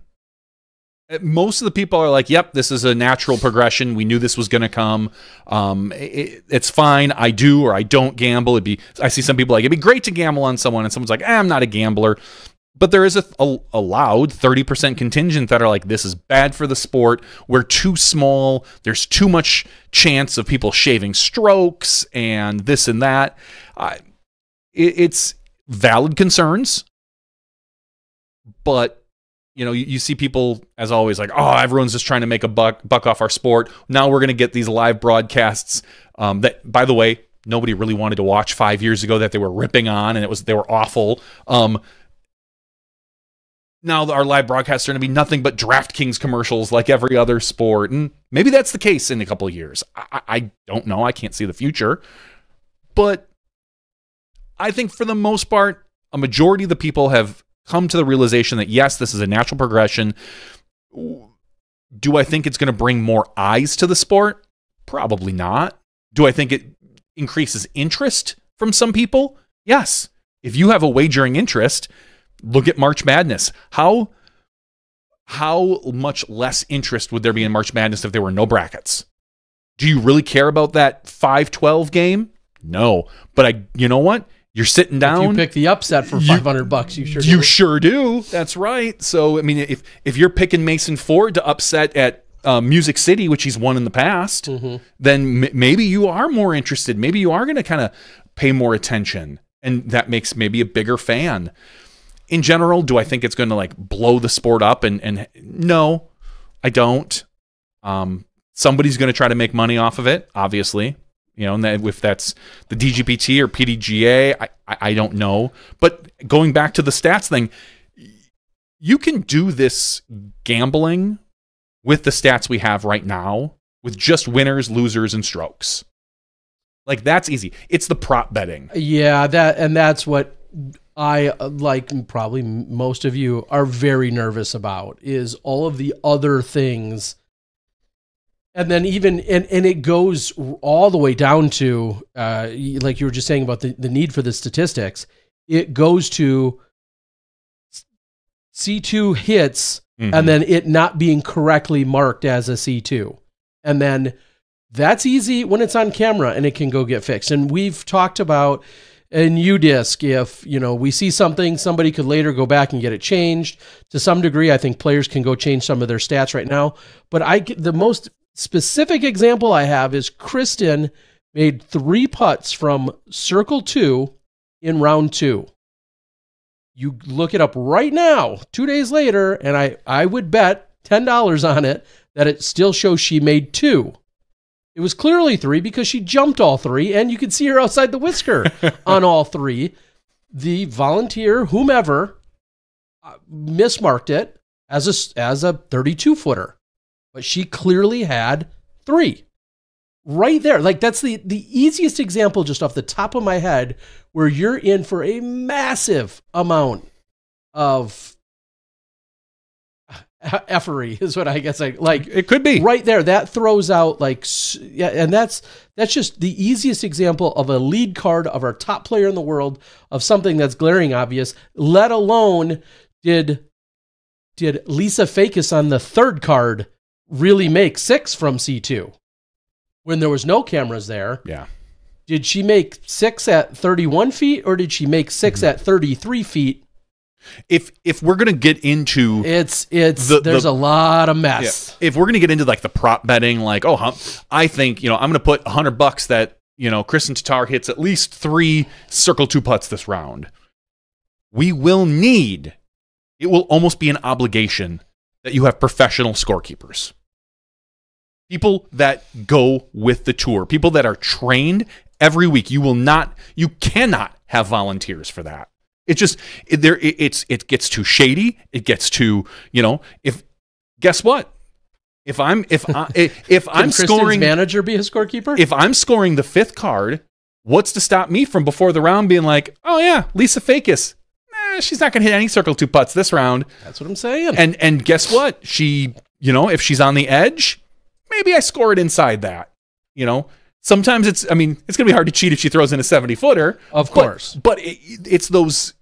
Uh, Most of the people are like, yep, this is a natural progression. We knew this was going to come. Um, it, it's fine. I do or I don't gamble. It'd be, I see some people like, it'd be great to gamble on someone. And someone's like, eh, I'm not a gambler. But there is a, a, a loud 30% contingent that are like, this is bad for the sport. We're too small. There's too much chance of people shaving strokes and this and that. Uh, it, it's valid concerns, but you know, you, you, see people as always like, oh, everyone's just trying to make a buck buck off our sport. Now we're going to get these live broadcasts um, that, by the way, nobody really wanted to watch five years ago that they were ripping on and it was they were awful. Um, now our live broadcasts are going to be nothing but DraftKings commercials like every other sport, and maybe that's the case in a couple of years. I, I don't know. I can't see the future, but I think for the most part, a majority of the people have come to the realization that yes, this is a natural progression. Do I think it's going to bring more eyes to the sport? Probably not. Do I think it increases interest from some people? Yes. If you have a wagering interest, look at March Madness. How how much less interest would there be in March Madness if there were no brackets? Do you really care about that 5-12 game? No. But I you know what? You're sitting down. If you pick the upset for 500 bucks, you sure You do. sure do. That's right. So I mean if if you're picking Mason Ford to upset at uh, Music City, which he's won in the past, Mm-hmm. then m- maybe you are more interested. Maybe you are going to kind of pay more attention, and that makes maybe a bigger fan. In general, do I think it's going to like blow the sport up? And and no, I don't. Um, somebody's going to try to make money off of it, obviously. You know, and that, if that's the DGPT or PDGA, I, I I don't know. But going back to the stats thing, you can do this gambling with the stats we have right now with just winners, losers, and strokes. Like that's easy. It's the prop betting. Yeah, that and that's what I like. Probably most of you are very nervous about is all of the other things, and then even and and it goes all the way down to uh, like you were just saying about the the need for the statistics. It goes to C two hits Mhm. and then it not being correctly marked as a C2. And then that's easy when it's on camera and it can go get fixed. And we've talked about in UDisc, if you know we see something, somebody could later go back and get it changed. To some degree, I think players can go change some of their stats right now. But I the most specific example I have is Kristin made three putts from circle two in round two. You look it up right now, two days later, and I, I would bet $10 on it that it still shows she made two. It was clearly three because she jumped all three, and you could see her outside the whisker <laughs> on all three. The volunteer, whomever, uh, mismarked it as a, as a 32 footer. but she clearly had three right there. Like that's the the easiest example just off the top of my head where you're in for a massive amount of effery is what I guess I like It could be. right there that throws out like yeah and that's that's just the easiest example of a lead card of our top player in the world of something that's glaring obvious let alone did did Lisa Fajkus on the third card really make 6 from C2 when there was no cameras there Yeah. did she make 6 at 31 feet or did she make 6 mm-hmm. at 33 feet If if we're gonna get into it's it's The- there's the- a lot of Yeah. mess If we're gonna get into like the prop betting, like oh, hum, I think you know I'm gonna put hundred bucks that you know Kristin Tattar hits at least three circle two putts this round. We will need. It will almost be an obligation that you have professional scorekeepers. People that go with the tour, people that are trained every week. You will not, you cannot have volunteers for that. It just it, there. It, it's it gets too shady. It gets too you know. If guess what, if I'm if I, <laughs> if, Can I'm Kristin's scoring manager be a scorekeeper if I'm scoring the fifth card, what's to stop me from before the round being like, oh yeah, Lisa Fajkus, nah, she's not gonna hit any circle two putts this round. that's what I'm saying And and guess what? She, you know, if she's on the edge, maybe I score it inside that. You know, sometimes it's. I mean, it's gonna be hard to cheat if she throws in a seventy footer. Of but- course. but, it, it's those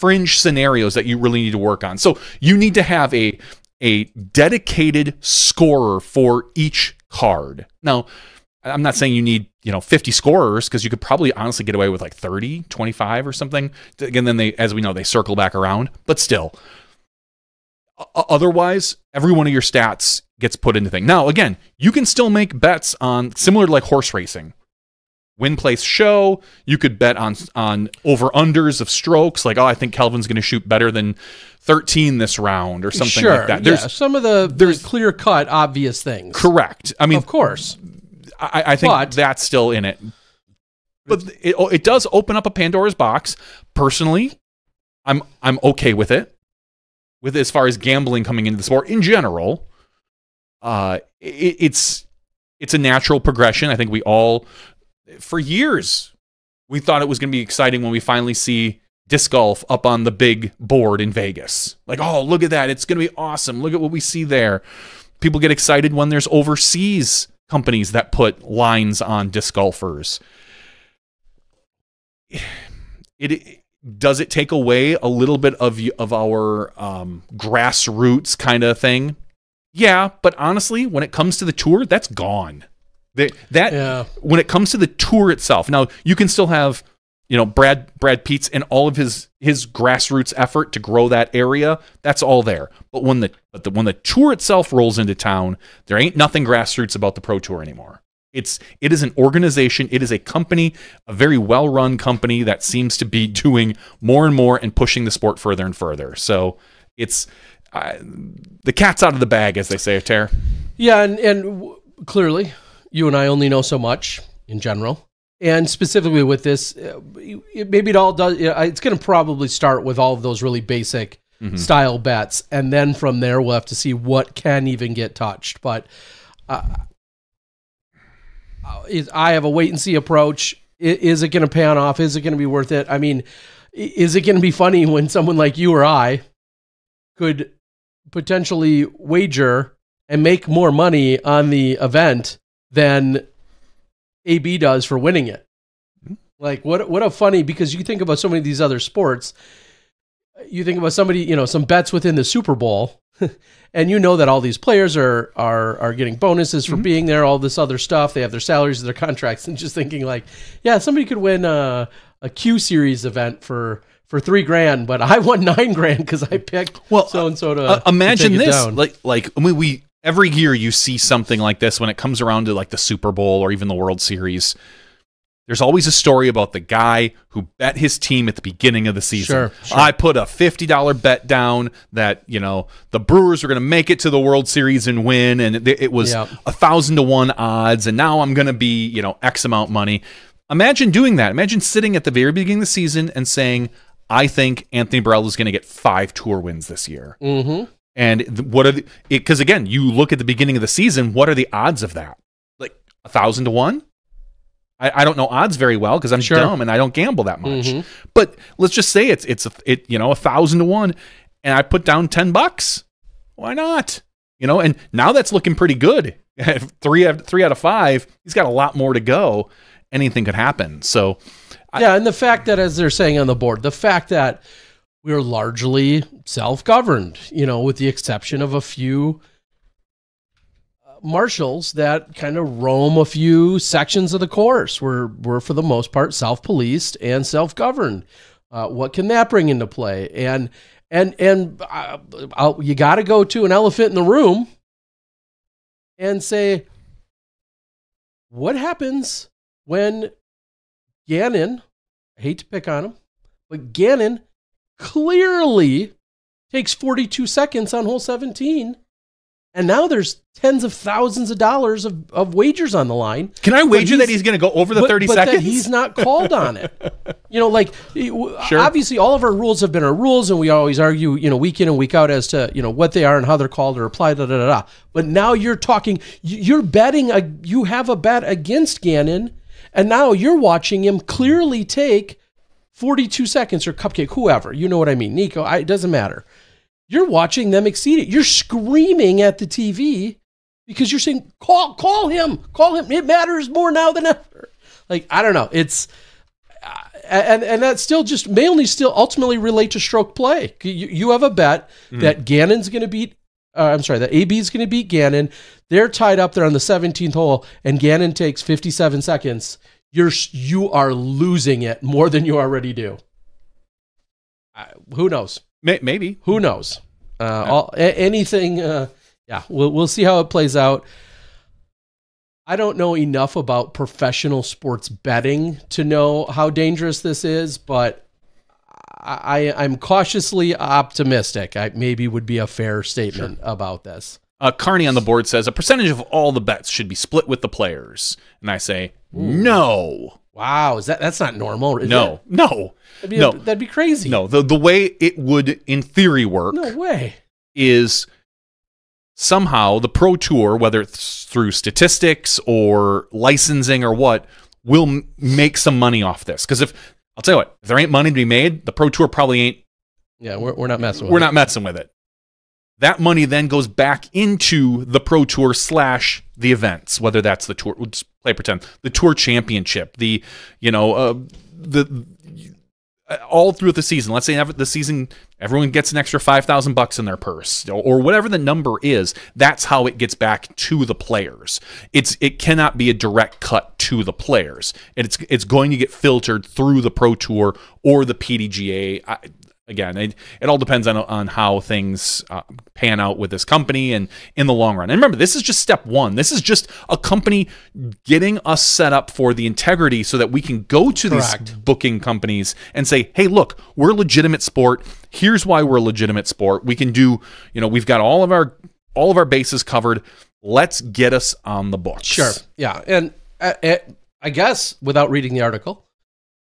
fringe scenarios that you really need to work on. So you need to have a a dedicated scorer for each card. Now, I'm not saying you need, you know, 50 scorers because you could probably honestly get away with like 30, 25 or something. Again, then they as we know they circle back around, but still otherwise every one of your stats gets put into thing. Now, again, you can still make bets on similar to like horse racing win place show. You could bet on on over unders of strokes, like oh, I think Calvin's going to shoot better than 13 this round or something sure, like that. There's yeah, some of the there's- there's clear cut obvious things. correct. I mean, of course. I, I think But- that's still in it. But it, it does open up a Pandora's box. Personally, I'm I'm okay with it. With as far as gambling coming into the sport in general, uh, it, it's it's a natural progression. I think we all, for years, we thought it was going to be exciting when we finally see disc golf up on the big board in Vegas. Like, oh, look at that! It's going to be awesome. Look at what we see there. People get excited when there's overseas companies that put lines on disc golfers. <sighs> It does it take away a little bit of of our um, grassroots kind of thing? Yeah, but honestly, when it comes to the tour, that's gone. They, that Yeah. when it comes to the tour itself, now you can still have you know Brad Brad Peets and all of his his grassroots effort to grow that area. That's all there. But when the but the, when the tour itself rolls into town, there ain't nothing grassroots about the pro tour anymore. It's it is an organization. It is a company, a very well run company that seems to be <laughs> doing more and more and pushing the sport further and further. So it's uh, the cat's out of the bag, as they say, Tara. Yeah, and and w- clearly, you and I only know so much in general, and specifically with this, uh, it, maybe it all does. It's going to probably start with all of those really basic style bets, and then from there we'll have to see what can even get touched. But uh, uh, I have a wait and see approach. Is it going to pan off? Is it going to be worth it? I mean, is it going to be funny when someone like you or I could potentially wager and make more money on the event than AB does for winning it. Like what what a funny because you think about so many of these other sports, you think about somebody, you know, some bets within the Super Bowl, <laughs> and you know that all these players are are are getting bonuses for being there, all this other stuff. They have their salaries, their contracts, <laughs> and just thinking like, yeah, somebody could win a, a Q series event for for three grand, but I <laughs> won nine grand because I picked Well, so and so to Uh, imagine to this like like I mean, we every year you see something like this when it comes around to like the super bowl or even the world series there's always a story about the guy who bet his team at the beginning of the season Sure, sure. i put a $50 bet down that you know the brewers were going to make it to the world series and win and it, it was Yep. a thousand to one odds and now i'm going to be you know x amount money imagine doing that imagine sitting at the very beginning of the season and saying i think anthony Barela is going to get five tour wins this year Mm-hmm. And what are the? Because again, you look at the beginning of the season. What are the odds of that? Like a thousand to one. I, I don't know odds very well because I'm Sure. dumb and I don't gamble that much. Mhm. But let's just say it's it's a, it you know a thousand to one, and I put down ten bucks. Why not? You know, and now that's looking pretty good. <laughs> three out three out of five. He's got a lot more to go. Anything could happen. So yeah, and the fact that, as they're saying on the board, the fact that we're largely self-governed, you know, with the exception of a few uh, marshals that kind of roam a few sections of the course. We're we're for the most part self-policed and self-governed. Uh, what can that bring into play? And and and uh, you got to go to an elephant in the room and say, what happens when Gannon? I hate to pick on him, but Gannon clearly takes 42 seconds on hole 17. And now there's tens of thousands of dollars of, of wagers on the line. can I wager that he's- going to go over the but, thirty but that seconds? he's not called on it. <laughs> You know, like Sure. obviously all of our rules have been our rules, and we always argue, you know, week in and week out as to you know what they are and how they're called or applied. Da, da, da, da. But now you're talking, you- you're betting, a, you have a bet against Gannon, and now you're watching him clearly take 42 seconds or Cupcake, whoever, you know what I mean, Nico. I, it doesn't matter. You're watching them exceed it. You're screaming at the TV because you're saying, "Call, call him, call him." It matters more now than ever. Like I don't know. It's uh, and and that still just may only still ultimately relate to stroke play. You, you have a bet that Gannon's going to beat. Uh, I'm sorry, that AB is going to beat Gannon. They're tied up there on the 17th hole, and Gannon takes 57 seconds. You're you are losing it more than you already do. Uh, who knows? May- maybe. Who knows? Uh, all, a- anything. Uh, yeah, we'll we'll see how it plays out. I don't know enough about professional sports betting to know how dangerous this is, but I, I'm cautiously optimistic. I maybe would be a fair statement about this. Uh, Carney on the board says a percentage of all the bets should be split with the players, and I say no, Wow, is that that's not normal? is no, it? no, that'd be, no. that'd be crazy. no. The the way it would in theory work no way. is somehow the pro tour, whether it's through statistics or licensing or what, will m- make some money off this. Because if I'll tell you what, if there ain't money to be made, the pro tour probably ain't. Yeah, we're, we're not messing with it. We're it. not messing with it. That money then goes back into the pro tour slash the events, whether that's the tour. Play pretend the tour championship, the you know uh, the all throughout the season. Let's say the season, everyone gets an extra five thousand bucks in their purse, or, or whatever the number is. That's how it gets back to the players. It's it cannot be a direct cut to the players. And it's it's going to get filtered through the Pro Tour or the PDGA. Again, it, it all depends on on how things uh, pan out with this company and in the long run. And remember, this is just step one. This is just a company getting us set up for the integrity so that we can go to these booking companies and say, hey, look, we're a legitimate sport. Here's why we're a legitimate sport. We can do, you know, we've got all of our all of our bases covered. Let's get us on the books. Sure. Yeah, and uh, uh, I guess without reading the article,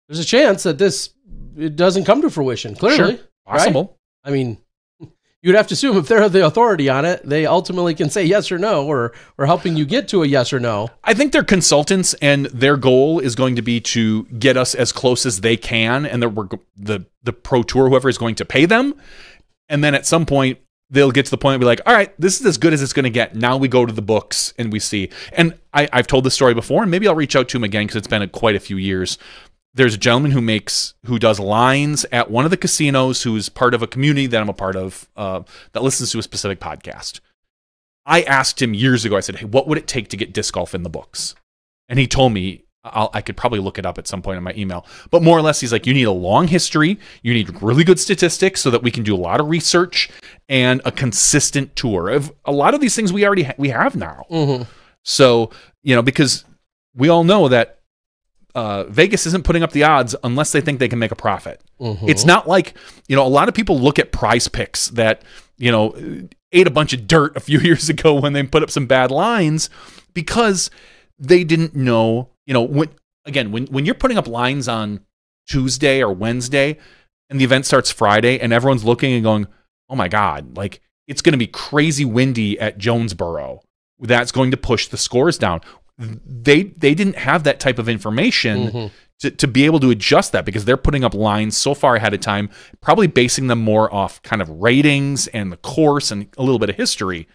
there's a chance that this it doesn't come to fruition. Clearly, Sure. right? Possible. I mean, <laughs> you'd have to assume if they're the authority on it, they ultimately can say yes or no, or or helping you get to a yes or no. I think they're consultants, and their goal is going to be to get us as close as they can, and the the the pro tour, whoever is going to pay them, and then at some point they'll get to the point and be like, all right, this is as good as it's going to get. Now we go to the books and we see. And I, I've told this story before, and maybe I'll reach out to him again because it's been a, quite a few years. There's a gentleman who makes who does lines at one of the casinos who is part of a community that I'm a part of uh, that listens to a specific podcast. I asked him years ago. I said, "Hey, what would it take to get disc golf in the books?" And he told me I'll, I could probably look it up at some point in my email. But more or less, he's like, "You need a long history. You need really good statistics so that we can do a lot of research and a consistent tour of a lot of these things we already ha- we have now." Mm-hmm. So you know, because we all know that uh, Vegas isn't putting up the odds unless they think they can make a profit. Mm-hmm. It's not like, you know, a lot of people look at prize picks that, you know, ate a bunch of dirt a few <laughs> years ago when they put up some bad lines because they didn't know, you know, when again, when when you're putting up lines on Tuesday or Wednesday and the event starts Friday and everyone's looking and going, "Oh my god, like it's going to be crazy windy at Jonesboro. That's going to push the scores down. They they didn't have that type of information Mhm. to, to be able to adjust that because they're putting up lines so far ahead of time, probably basing them more off kind of ratings and the course and a little bit of history.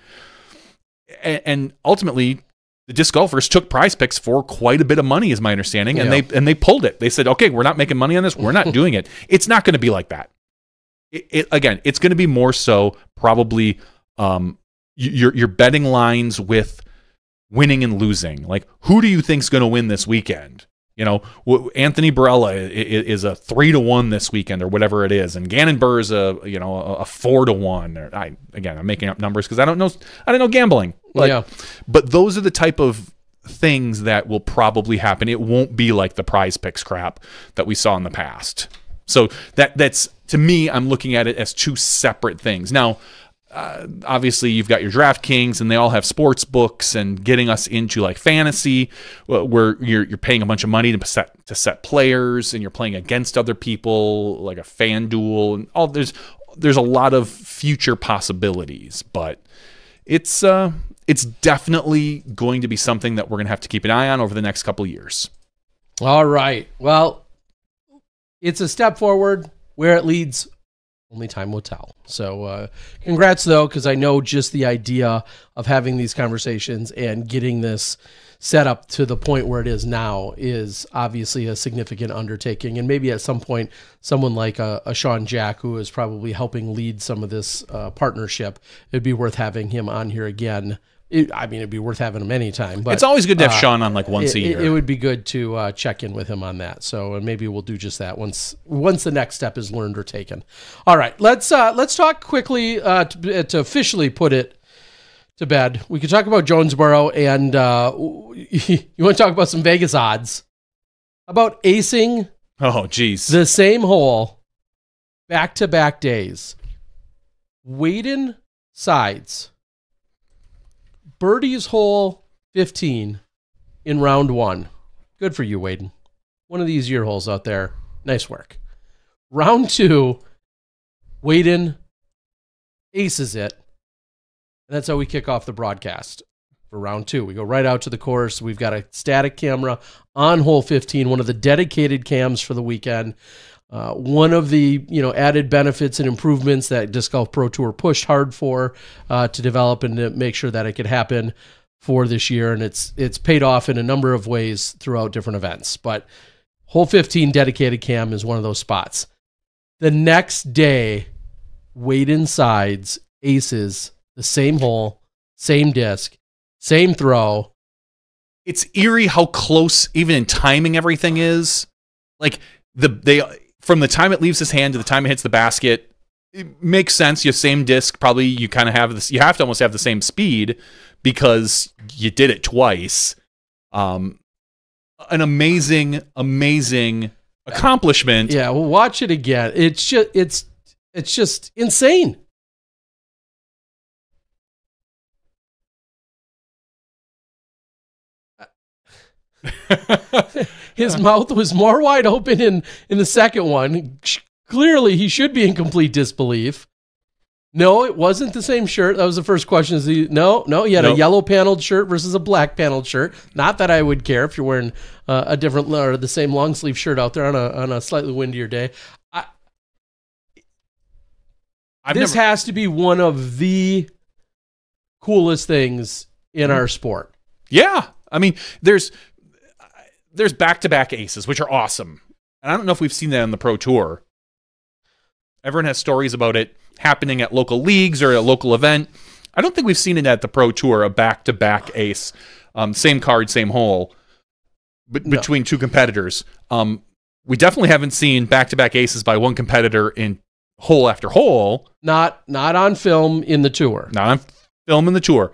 And, and ultimately, the disc golfers took prize picks for quite a bit of money, is my understanding, and Yeah. they and they pulled it. They said, "Okay, we're not making money on this. We're not <laughs> doing it. It's not going to be like that." It, it, again, it's going to be more so probably um, your your betting lines with winning and losing. Like, who do you think's going to win this weekend? You know, w- Anthony Barela is a three to one this weekend, or whatever it is, and Gannon Buhr is a you know a, a four to one. Or I again, I'm making up numbers because I don't know I don't know gambling. But, Yeah. but those are the type of things that will probably happen. It won't be like the prize picks crap that we saw in the past. So that that's to me, I'm looking at it as two separate things. Now, uh, obviously, you've got your DraftKings, and they all have sports books and getting us into like fantasy, where you're you're paying a bunch of money to set to set players, and you're playing against other people, like a fan duel, and all there's there's a lot of future possibilities, but it's uh it's definitely going to be something that we're going to have to keep an eye on over the next couple years. All right. Well, it's a step forward. Where it leads, only time will tell. So, uh, congrats though, because I know just the idea of having these conversations and getting this set up to the point where it is now is obviously a significant undertaking. And maybe at some point, someone like a, a Sean Jack, who is probably helping lead some of this uh, partnership, it'd be worth having him on here again. It, I mean, it'd be worth having him anytime. But it's always good to have uh, Sean on like once it, a year. It, would be good to uh, check in with him on that. So, and maybe we'll do just that once once the next step is learned or taken. All right, let's uh, let's talk quickly uh, to, to officially put it to bed. We could talk about Jonesboro, and uh, <laughs> you want to talk about some Vegas odds about acing oh, geez. the same hole back to back days. Waden sides. Birdie's hole 15 in round one. Good for you, Waden. One of the easier holes out there. Nice work. Round two, Waden aces it. And that's how we kick off the broadcast for round two. We go right out to the course. We've got a static camera on hole 15, one of the dedicated cams for the weekend. Uh, one of the you know added benefits and improvements that Disc Golf Pro Tour pushed hard for uh, to develop and to make sure that it could happen for this year, and it's it's paid off in a number of ways throughout different events. But hole 15 dedicated cam is one of those spots. The next day, Wade sides aces the same hole, same disc, same throw. it's eerie how close even in timing everything is like the they from the time it leaves his hand to the time it hits the basket it makes sense you same disc probably you kind of have this you have to almost have the same speed because you did it twice um an amazing amazing accomplishment Yeah, well, watch it again. It's just it's it's just insane. <laughs> His mouth was more wide open in in the second one. Clearly, he should be in complete disbelief. No, it wasn't the same shirt. That was the first question. Is he, no, no, he had a yellow paneled shirt versus a black paneled shirt. Not that I would care if you're wearing uh, a different or the same long sleeve shirt out there on a on a slightly windier day. I, this never has to be one of the coolest things in Mm-hmm. our sport. Yeah, I mean, there's there's back to back aces, which are awesome, and I don't know if we've seen that on the pro tour. Everyone has stories about it happening at local leagues or a local event. I don't think we've seen it at the pro tour, a back to back ace, um, same card, same hole, but No. between two competitors. Um, we definitely haven't seen back to back aces by one competitor in hole after hole. Not not on film in the tour. Not I'm filming the tour.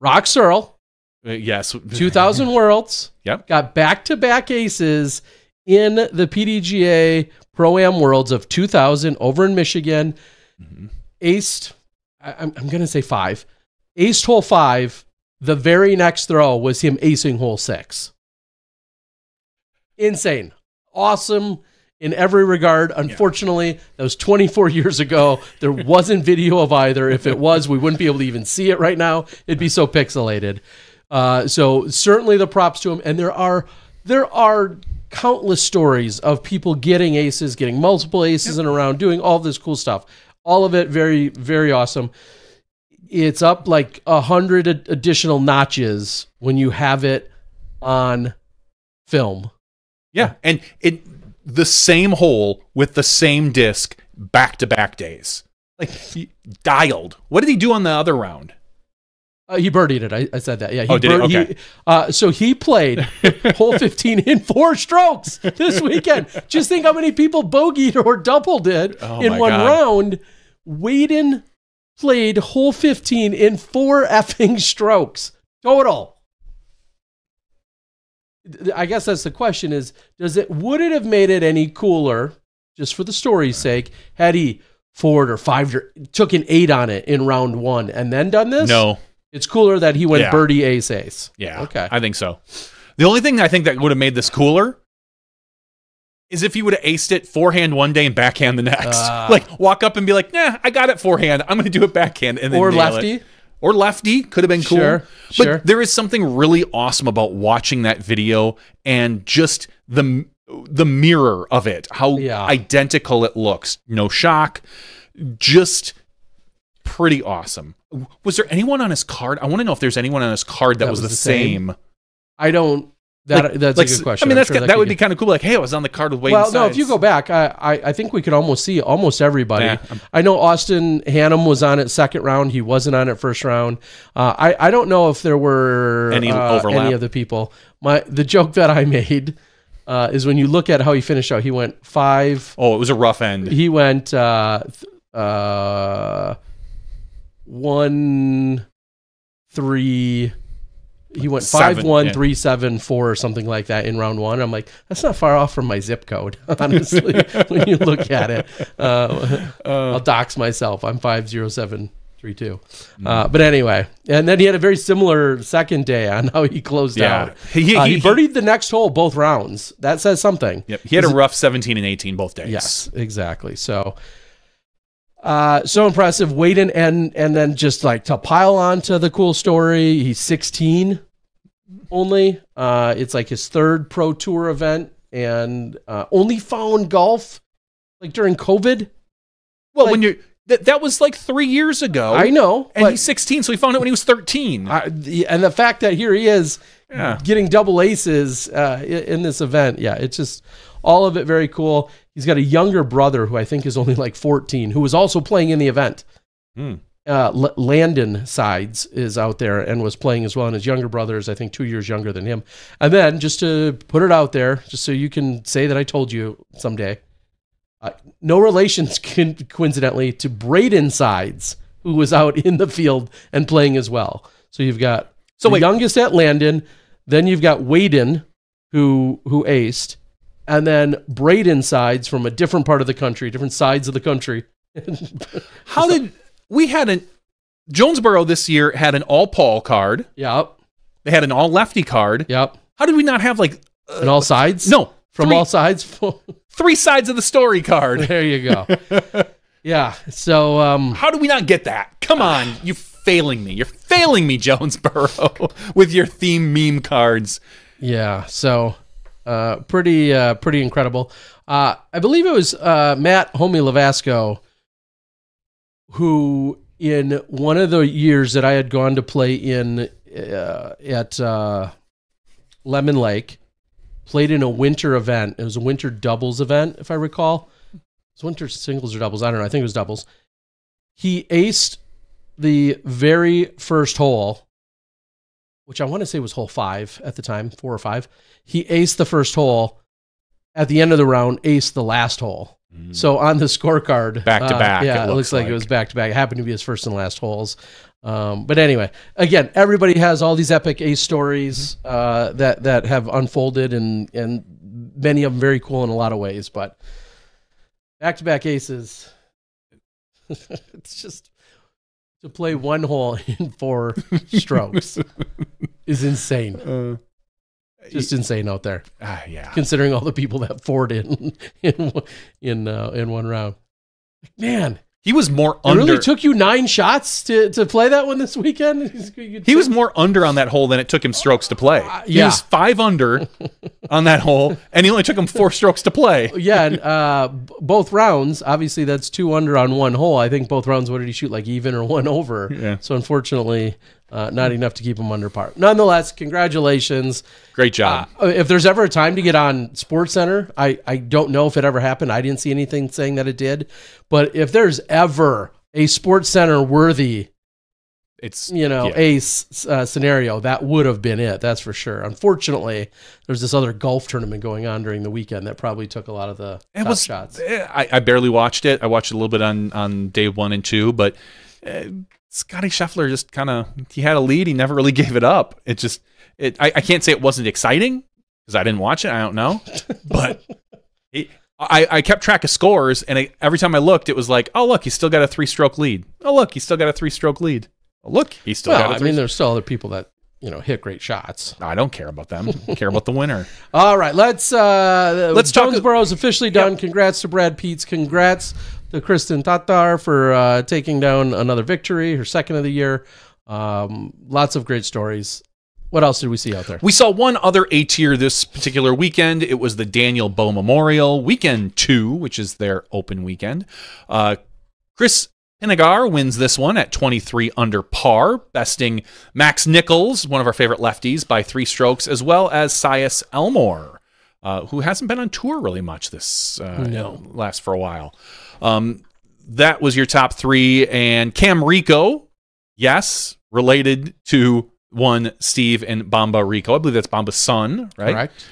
Rock Searle, Uh, yes, <laughs> 2000 Worlds. Yep. Got back to back aces in the PDGA Pro Am Worlds of 2000 over in Michigan. Mhm. Aced, I, I'm, I'm going to say five. Aced hole five. The very next throw was him acing hole six. Insane. Awesome. in every regard. Unfortunately, that was 24 years ago. There wasn't video of either. If it was, we wouldn't be able to even see it right now. It'd be so pixelated. Uh, so certainly the props to him. And there are there are countless stories of people getting aces, getting multiple aces in a round, doing all this cool stuff. All of it very very awesome. It's up like a hundred additional notches when you have it on film. Yeah, and it the same hole with the same disc back to back days. Like he dialed. What did he do on the other round? Uh, he birdied it. I, I said that. Yeah. He Oh, did he? Okay. uh, so he played <laughs> hole 15 in four strokes this <laughs> weekend. Just think how many people bogeyed or doubled it Oh in one God. round. Waden played hole 15 in four effing strokes total. I guess that's the question is does it would it have made it any cooler just for the story's sake had he four or five or took an eight on it in round one and then done this? No. It's cooler that he went Yeah. birdie ace ace. Yeah. Okay. I think so. The only thing I think that would have made this cooler is if he would have aced it forehand one day and backhand the next. Ah. <laughs> like walk up and be like, nah, I got it forehand. I'm gonna do it backhand and then Or nail it. lefty. Or lefty could have been cool. Sure, But sure. there is something really awesome about watching that video and just the the mirror of it, how Yeah. identical it looks. No shock, just pretty awesome. Was there anyone on his card? I want to know if there's anyone on his card that, was, the same. I don't. That Like- that's like, a good question. I mean, that's sure that, would be kind of cool. Like, hey, I was on the card with Wade. Well, no. If you go back, I, I I think we could almost see almost everybody. I know Austin Hannum was on it second round. He wasn't on it first round. Uh, I I don't know if there were Any uh, overlap? Any of the people. My the joke that I <laughs> made uh, is when you look at how he finished out. He went five. oh, it was a rough end. He went uh, th- uh, one, three. He went five, Seven, one, yeah. three, seven, four, or something like that in round one. I'm like, that's not far off from my zip code, <laughs> honestly. <laughs> when you look at it, uh, I'll dox myself. I'm five zero seven three two. Uh, Mm. but anyway, and then he had a very similar second day on how he closed Yeah. out. He- Uh, he- he birdied the next hole both rounds. That says something. Yep. He had a rough 17 and 18 both days. Yes, exactly. So, uh, so impressive. Waiting and and then just like to pile on to the cool story. He's 16 only. Uh, it's like his third pro tour event, and uh, only found golf like during COVID. Well, Like- when you're that, that was like three years ago. I know, And he's 16, so he found it when he was 13. I, the, and the fact that here he is Yeah. getting double aces uh, in this event, yeah, it's just all of it very cool. He's got a younger brother who I think is only like 14, who was also playing in the event. Hmm. Uh, L- Landon Sides is out there and was playing as well, and his younger brother is I think two years younger than him. And then just to put it out there, just so you can say that I told you someday, uh, no relations <laughs> con- coincidentally to Braden Sides, who was out in the field and playing as well. So you've got So the wait- youngest at Landon, then you've got Waden, who who aced, and then Braden sides from a different part of the country, different sides of the country. <laughs> How did we had an Jonesboro this year had an all Paul card. yep, They had an all lefty card. yep, How did we not have like and all sides. no from three, all sides. <laughs> three sides of the story card? there you go. <laughs> yeah. So um, How do we not get that? Come on, <sighs> you failing me. You're failing me, Jonesboro, with your theme meme cards. Yeah, so uh, pretty uh, pretty incredible. Uh, I believe it was uh, Matt Homie Lavasco who, in one of the years that I had gone to play in uh, at Lemon Lake, played in a winter event. It was a winter doubles event, if I recall. It was winter singles or doubles. I don't know. I think it was doubles. He aced the very first hole which I want to say was hole five at the time, four or five. He aced the first hole. At the end of the round, aced the last hole. So on the scorecard, Back to uh, back, yeah, it it, looks looks like, like. it was back to back. It happened to be his first and last holes. Um, but anyway, again, everybody has all these epic ace stories uh, that that have unfolded, and and many of them very cool in a lot of ways. But back to back aces, <laughs> it's just to play one hole <laughs> in four strokes is insane. <laughs> just insane out there. Ah, yeah. considering all the people that Ford in <laughs> in in uh, in one round. Man, He was more it under. really took you nine shots to, to play that one this weekend. <laughs> he was more under on that hole than it took him strokes to play. He yeah. was five under <laughs> on that hole, and he only took him four strokes to play. <laughs> yeah, and uh, both rounds. Obviously, that's two under on one hole. I think both rounds. What did he shoot? Like even or one over? Yeah. So unfortunately, uh, not enough to keep him under par. Nonetheless, congratulations. Great job. Uh, if there's ever a time to get on Sports Center, I, I don't know if it ever happened. I didn't see anything saying that it did. But if there's ever a Sports Center worthy, it's you know, yeah. a uh, scenario, that would have been it. That's for sure. Unfortunately, there's this other golf tournament going on during the weekend that probably took a lot of the It top was. shots. eh, I, I barely watched it. I watched a little bit on on day one and two, but uh, Scotty Scheffler just kind of he had a lead. He never really <laughs> gave it up. It just it. I, I can't say it wasn't exciting because I didn't watch it. I don't know, but <laughs> it, I I kept track of scores, and I, every time I looked, it was like, oh look, he's still got a three stroke lead. Oh look, he's still got a three stroke lead. Oh, look, he's still Well, got a I mean, there's still other people that you know hit great shots. I don't care about them. I care about the winner. <laughs> All right, let's uh Let's talk- Jonesboro's officially done. Congrats to Brad Peets. Congrats to Kristin Tattar for uh, taking down another victory, her second of the year. Um, lots of great stories. What else did we see out there? We saw one other A tier this particular weekend. It was the Daniel Bow Memorial Weekend 2, which is their open weekend. Uh, Chris Pinegar wins this one at 23 under par, besting Max Nichols, one of our favorite lefties, by three strokes, as well as Sias Elmore, uh, who hasn't been on tour really much this uh, No. last for a while. Um, that was your top three. And Cam Rico, yes, related to one Steve and Bamba Rico. I believe that's Bamba's son, right? Correct.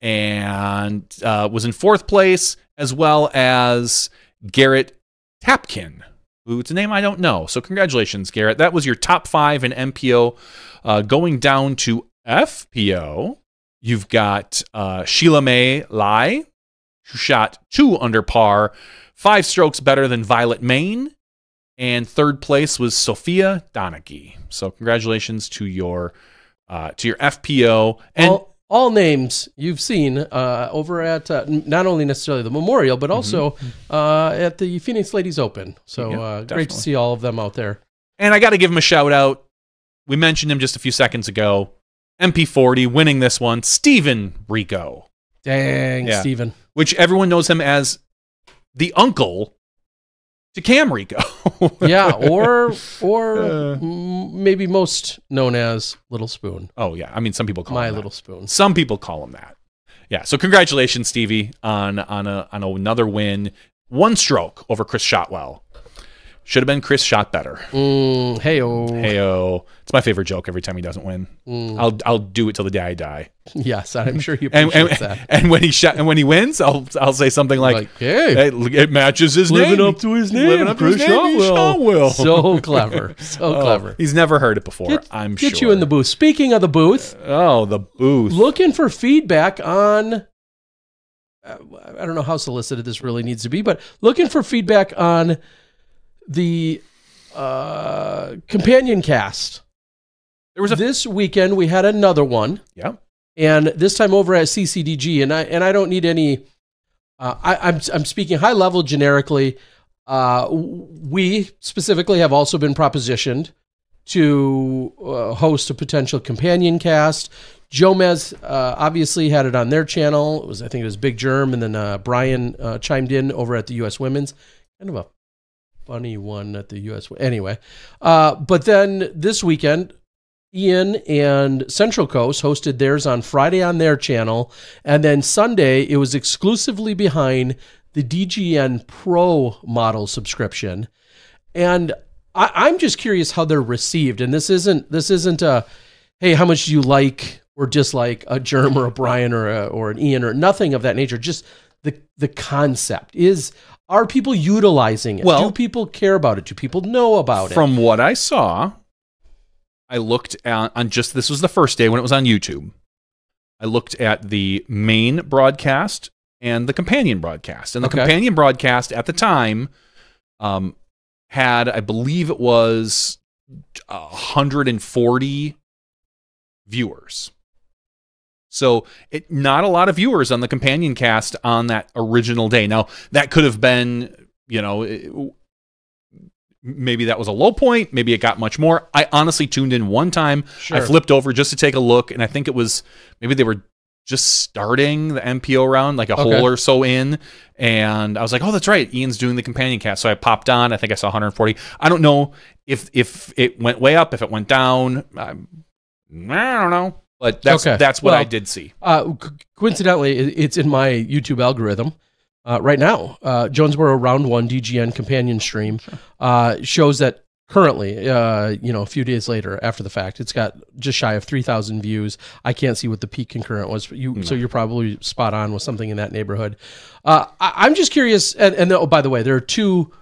And uh, was in fourth place, as well as Garrett Tapkin, who it's a name I don't know. So congratulations, Garrett. That was your top five in MPO. Uh, going down to FPO, you've got uh, Sheila May Lai, who shot two under par, five strokes better than Violet Main. And third place was Sophia Donaghy. So congratulations to your uh, to your FPO. And all, all names you've seen uh, over at uh, not only necessarily the Memorial, but also uh, at the Phoenix Ladies Open. So Mm-hmm. Yeah, uh, great to see all of them out there. And I got to give him a shout out. We mentioned him just a few seconds ago. MP40 winning this one, Steven Rico, Dang, Yeah. Steven. which everyone knows him as the uncle to Cam Rico. <laughs> Yeah, or or Uh. maybe most known as Little Spoon. oh yeah, I mean some people call My. Little Spoon. Some people call him that. Yeah. So congratulations, Stevie, on on a on another win, one stroke over Chris Shotwell. Should have been Chris shot better. Mm, hey oh. Heyo. It's my favorite joke every time he doesn't win. Mm, I'll I'll do it till the day I die. <laughs> yes, I'm sure he <laughs> And appreciates and, that. and when he shot and when he wins, I'll I'll say something like, Like, hey, "Hey, it matches his living name. up to his name, Living up to his Chris name. Shotwell. <laughs> So clever, so Oh, clever. He's never heard it before. Get, I'm get sure. you in the booth. Speaking of the booth, oh the booth. looking for feedback on. Uh, I don't know how solicited this really needs to be, but looking for feedback on the uh, companion cast. There was a this weekend we had another one. yeah. and this time over at CCDG. And I and I don't need any. Uh, I, I'm I'm speaking high level generically. Uh, we specifically have also been propositioned to uh, host a potential companion cast. Jomez uh, obviously had it on their channel. It was I think it was Big Germ, and then uh, Brian uh, chimed in over at the U.S. Women's. Kind of a funny one at the U.S. Anyway, uh, but then this weekend, Ian and Central Coast hosted theirs on Friday on their channel, and then Sunday it was exclusively behind the DGN Pro model subscription. And I, I'm just curious how they're received. And this isn't this isn't a hey, how much do you like or dislike a Germ or a Brian or a, or an Ian or nothing of that nature. Just the the concept is are people utilizing it? Well- do people care about it? Do people know about it? From what I saw, I looked at, on just this was the first day when it was on YouTube. I looked at the main broadcast and the companion broadcast. And the Okay. companion broadcast at the time um, had, I believe it was 140 viewers. So it not a lot of viewers on the companion cast on that original day. Now that could have been, you know, it- maybe that was a low point. Maybe it got much more. I honestly tuned in one time. Sure. I flipped over just to take a look, and I think it was maybe they were just starting the MPO round, like a Okay. hole or so in, and I was like, "Oh, that's right, Ian's doing the companion cast." So I popped on. I think I saw 140. I don't know if if it went way up, if it went down. I, I don't know, but that's Okay. that's what I did see. Uh, co- coincidentally, it's in my YouTube algorithm uh, right now. Uh, Jonesboro Round One DGN companion stream uh, shows that currently, uh, you know, a few days later after the fact, it's got just shy of three thousand views. I can't see what the peak concurrent was. You, so you're probably spot on with something in that neighborhood. Uh, I, I'm just curious, and, and oh, by the way, there are two.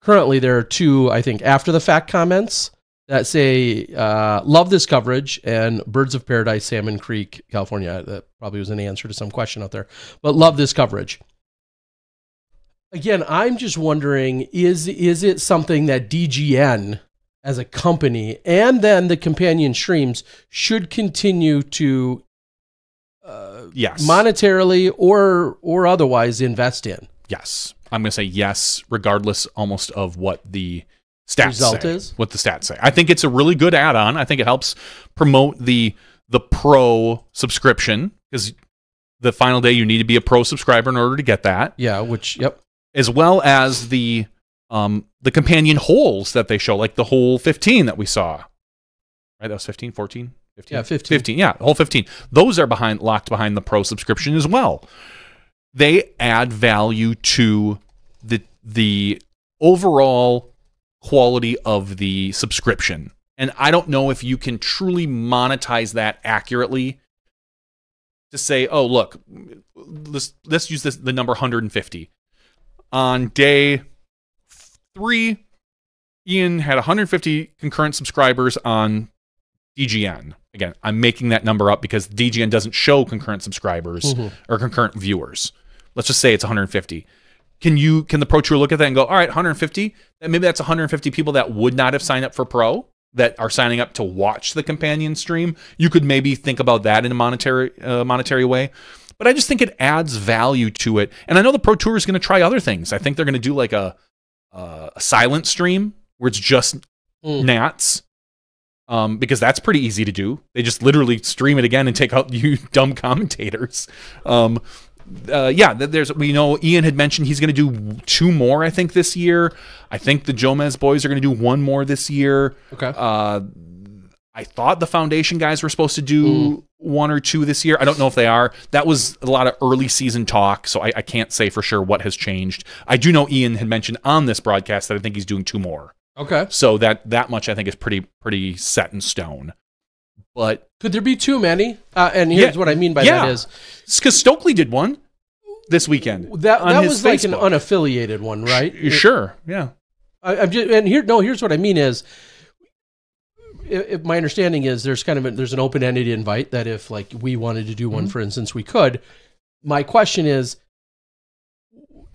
Currently, there are two, I think, after the fact comments that say uh, love this coverage and birds of paradise salmon creek california. That probably was an answer to some question out there but love this coverage. Again i'm just wondering is is it something that dgn as a company and then the companion streams should continue to uh, Yes, monetarily or or otherwise invest in? Yes. I'm going to say yes, regardless almost of what the stats Result say, is? What the stats say. I think it's a really good add-on. I think it helps promote the the pro subscription because the final day you need to be a pro subscriber in order to get that. yeah which yep as well as the um the companion holes that they show like the hole 15 that we saw right that was 15 14 15 Yeah, 15. 15 yeah hole 15 those are behind locked behind the pro subscription as well they add value to the the overall quality of the subscription and i don't know if you can truly monetize that accurately to say oh look let's let's use this the number 150 on day three, Ian had 150 concurrent subscribers on DGN. Again, I'm making that number up because DGN doesn't show concurrent subscribers Mhm. or concurrent viewers. Let's just say it's 150. Can you can the Pro Tour look at that and go, all right, 150? Maybe that's 150 people that would not have signed up for Pro that are signing up to watch the companion stream. You could maybe think about that in a monetary uh, monetary way. But I just think it adds value to it. And I know the Pro Tour is going to try other things. I think they're going to do like a uh, a silent stream where it's just Mm. Nats. Um, because that's pretty easy to do. They just literally stream it again and take out <laughs> you dumb commentators. Um, uh, yeah, there's we know Ian had mentioned he's going to do two more. I think this year. I think the Jomez boys are going to do one more this year. okay Uh, I thought the foundation guys were supposed to do one or two this year. I don't know if they are. That was a lot of early season talk, so I, I can't say for sure what has changed. I do know Ian had mentioned on this broadcast that I think he's doing two more. okay So that that much I think is pretty pretty set in stone. But could there be too many uh, and here's Yeah. what i mean by Yeah. that is because Stokely did one this weekend. That that was like an unaffiliated one, right? Y- Sure, yeah. I, I'm just, and here, no, here's what I mean is, if, if my understanding is there's kind of a, there's an open ended invite that if like we wanted to do one, Mm-hmm. for instance, we could. My question is,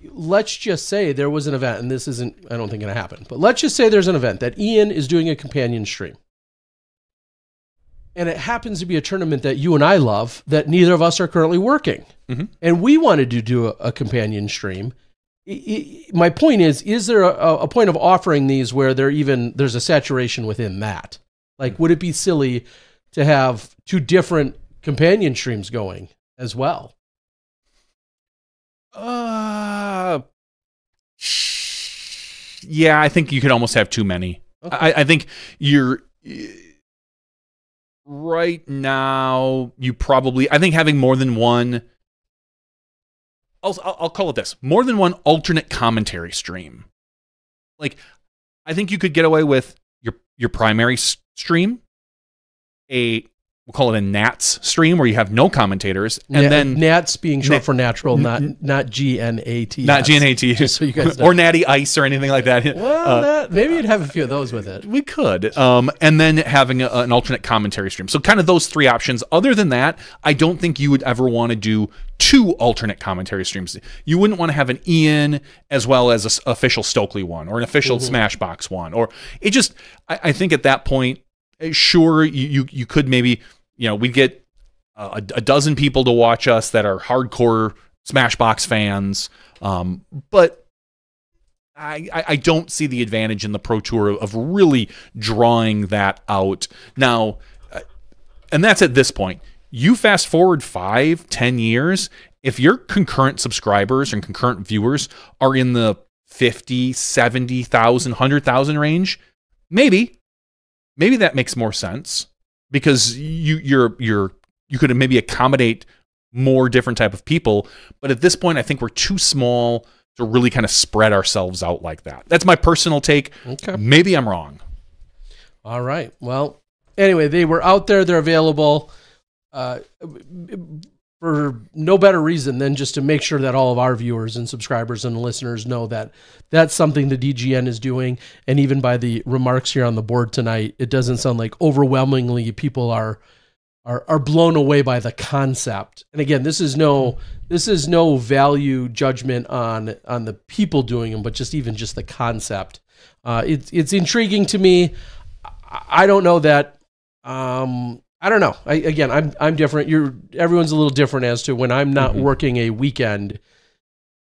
let's just say there was an event, and this isn't, I don't think going to happen, but let's just say there's an event that Ian is doing a companion stream. And it happens to be a tournament that you and I love that neither of us are currently working. Mhm. And we wanted to do a, a companion stream. I- I- my point is, is there a, a point of offering these where there even there's a saturation within that? Like, would it be silly to have two different companion streams going as well? Uh, yeah, I think you could almost have too many. Okay. I, I think you're right now. You probably, I think having more than one. I'll, I'll call it this: more than one alternate commentary stream. Like, I think you could get away with your your primary stream, a we'll call it a Nats stream where you have no commentators, and Na- then Nats being short for natural, N- not not G N A T. not <laughs> so you guys <laughs> know. or Natty Ice or anything like that. Well, Uh, that, maybe you'd have a few of those with it. we could, um, and then having a, an alternate commentary stream. So kind of those three options. Other than that, I don't think you would ever want to do two alternate commentary streams. You wouldn't want to have an Ian as well as an official Stokely one or an official SmashBoxx one, or it just. I, I think at that point, sure, you, you you could maybe you know we get a, a dozen people to watch us that are hardcore SmashBoxx fans. Um, but I, I, don't see the advantage in the Pro Tour of really drawing that out. Now, uh, and that's at this point. You fast forward five, ten years, if your concurrent subscribers and concurrent viewers are in the 50, 70,000, 100,000 range, maybe, maybe that makes more sense because you you're you're you could maybe accommodate more different type of people. But at this point, I think we're too small to really kind of spread ourselves out like that. That's my personal take. Okay. Maybe I'm wrong. All right. Well, anyway, they were out there. They're available uh, for no better reason than just to make sure that all of our viewers and subscribers and listeners know that that's something the DGN is doing. And even by the remarks here on the board tonight, it doesn't sound like overwhelmingly people are are are blown away by the concept. And again, this is no this is no value judgment on on the people doing them, but just even just the concept. Uh, it's it's intriguing to me. I- don't know that. Um, I don't know. I, again, I'm I'm different. You're everyone's a little different as to when I'm not Mhm. working a weekend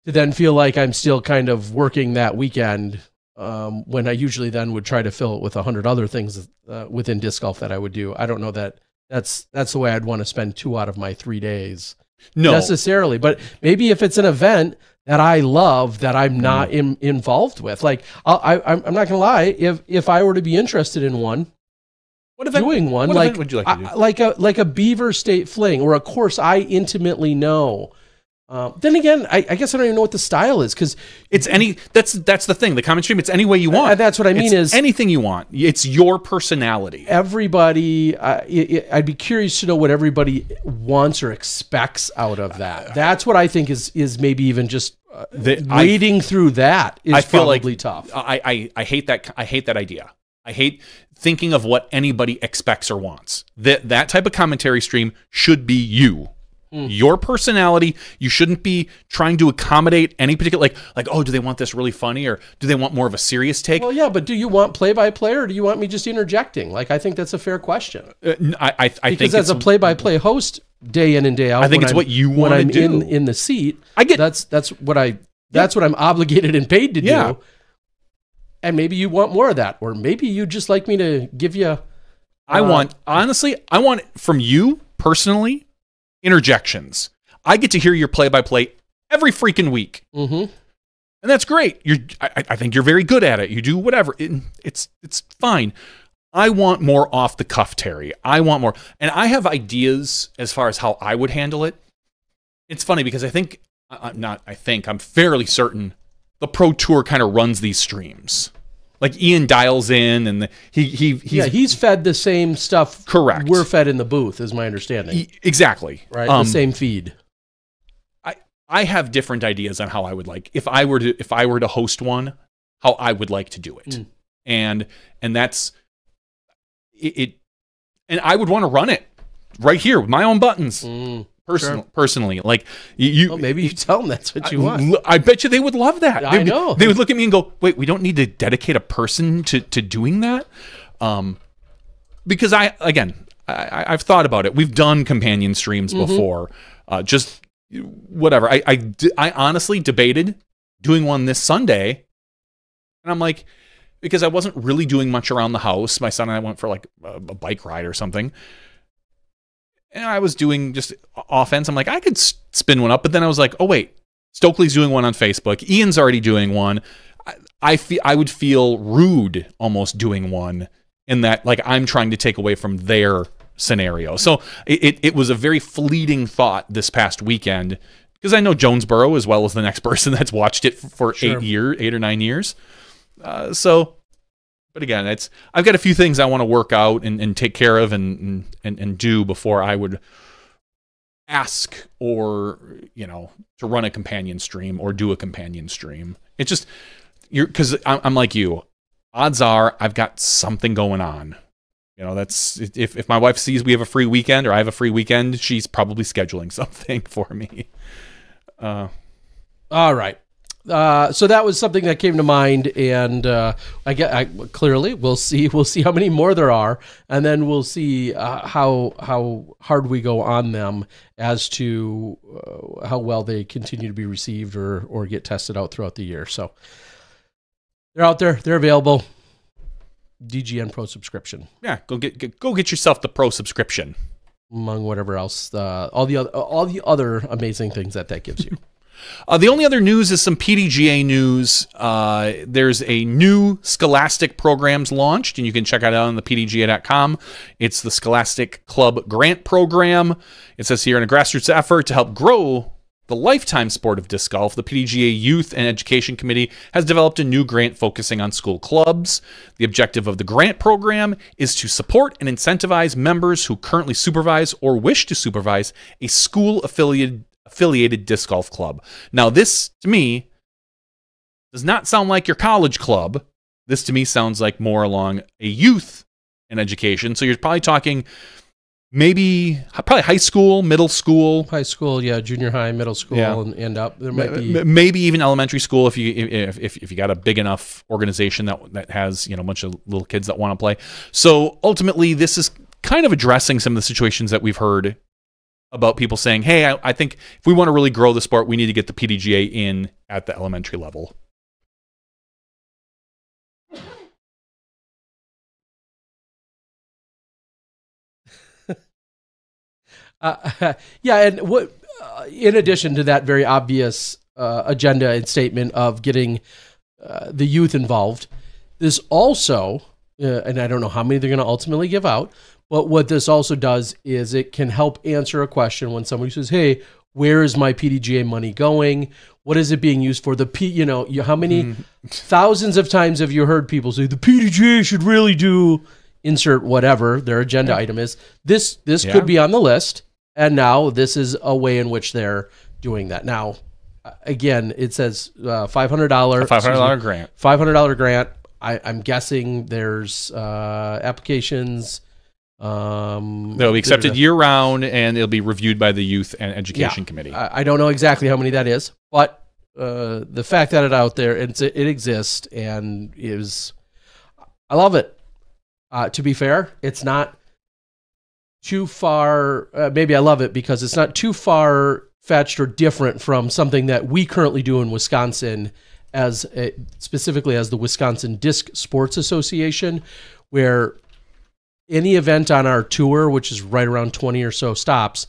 to then feel like I'm still kind of working that weekend. Um, when I usually then would try to fill it with a hundred other things uh, within disc golf that I would do. I don't know that that's that's the way I'd want to spend two out of my three days No, necessarily. But maybe if it's an event that I love that I'm not in, involved with, like I'll, I, I'm I'm not gonna lie, if if I were to be interested in one, what event, doing one what like would you like to do? I- like a like a Beaver State Fling or a course I intimately know. Um, then again, I, I guess I don't even know what the style is because it's any that's that's the thing. The comment stream. It's any way you want. Uh, that's what I mean It's is- anything you want. It's your personality. everybody. Uh, I'd be curious to know what everybody wants or expects out of that. That's what I think is is maybe even just uh, The- I- through that is I feel like- tough. I, I I hate that I hate that idea. I hate thinking of what anybody expects or wants. That that type of commentary stream should be you. Hmm. Your personality. You shouldn't be trying to accommodate any particular like like oh do they want this really funny or do they want more of a serious take? Well, yeah, but do you want play by play or do you want me just interjecting? Like, I think that's a fair question. Uh, I I, I think Because as a play by play host, day in and day out, I think it's I'm- what you wanna I'm in in the seat. I get That's that's what I that's what I'm obligated and paid to Yeah. And maybe you want more of that, or maybe you just like me to give you. I Uh, want honestly, I want from you personally interjections. I get to hear your play by play every freaking week. hmm and that's great. You're, I, I think you're very good at it. You do whatever. It, it's it's fine. I want more off the cuff, Terry. I want more, and I have ideas as far as how I would handle it. It's funny because I think I'm not. I think I'm fairly certain the Pro Tour kind of runs these streams. Like Ian dials in, and the, he he he's yeah, he's fed the same stuff. Correct. We're fed in the booth, is my understanding. exactly right, Um, the same feed. I have different ideas on how I would like if I were to if I were to host one, how I would like to do it, Mm. and and that's it, it. And I would want to run it right here with my own buttons, Mm. Personal, sure. personally. Like you, Well, maybe you tell them that's what you want. I, I bet you they would love that. I they, know. They would look at me and go, "Wait, we don't need to dedicate a person to to doing that." Um, because I again, I, I- I've thought about it. We've done companion streams Mm-hmm. before. Uh, just whatever. I, I honestly debated doing one this Sunday, and I'm like, because I wasn't really doing much around the house. My son and I went for like a, a bike ride or something. And I was doing just offense. I'm like, I could spin one up, but then I was like, oh wait, Stokely's doing one on Facebook. Ian's already doing one. I, I feel I would feel rude almost doing one in that like I'm trying to take away from their scenario. So it, it, it was a very fleeting thought this past weekend because I know Jonesboro as well as the next <laughs> person that's watched it for Sure. eight year, eight or nine years. Uh, so, but again, it's I've got a few things I want to work out and, and take care of and, and and do before I would ask or you know to run a companion stream or do a companion stream. It's just you're because I'm, I'm like you. Odds are I've got something going on. You know, that's if if my wife sees we have a free weekend or I have a free weekend, she's probably scheduling <laughs> something for me. Uh, All right. Uh, so that was something that came to mind, and uh, I get I, clearly we'll see <laughs> we'll see how many more there are, and then we'll see uh, how how hard we go on them as to uh, how well they continue to be received or or get tested out throughout the year. So they're out there, they're available. DGN Pro subscription, Yeah, go get, get go get yourself the pro subscription. among whatever else, uh, all the other all the other amazing things that that gives you. <laughs> Uh, the only other news is some PDGA news. Uh, there's a new Scholastic programs launched, and you can check it out on the PDGA.com. It's the Scholastic Club Grant Program. It says here in a grassroots effort to help grow the lifetime sport of disc golf, the PDGA Youth and Education Committee has developed a new grant focusing on school clubs. The objective of the grant program is to support and incentivize members who currently supervise or wish to supervise a school affiliated affiliated disc golf club. Now, this to me does not sound like your college club. This to me sounds like more along a youth and education. So you're probably talking maybe probably high school, middle school, High school, yeah, junior high, middle school, Yeah. and, and up. There might be maybe even elementary school if you if, if, if you got a big enough organization that that has you know a bunch of little kids that want to play. So ultimately, this is kind of addressing some of the situations that we've heard about people saying, "Hey, I, I think if we want to really grow the sport, we need to get the PDGA in at the elementary level." <laughs> Uh, <laughs> yeah, and what uh, in addition to that very obvious uh, agenda and statement of getting uh, the youth involved, this also, uh, and I don't know how many they're going to ultimately give out, but what this also does is it can help answer a question when somebody says, "Hey, where is my PDGA money going? What is it being used for?" The P, you know, you, how many <laughs> thousands of times have you heard people say the PDGA should really do insert whatever their agenda item is. This this Yeah. could be on the list, and now this is a way in which they're doing that. Now, again, it says uh, five hundred dollar Five hundred dollar grant. five hundred dollar grant. I, I'm guessing there's uh, applications. Um, They'll be accepted year round, and it'll be reviewed by the Youth and Education Yeah. Committee. I, I don't know exactly how many that is, but uh, the fact that it out there, it's, it exists and is, I love it. Uh, to be fair, it's not too far. Uh, maybe I love it because it's not too far fetched or different from something that we currently do in Wisconsin, as a, specifically as the Wisconsin Disc Sports Association, where any event on our tour, which is right around 20 or so stops,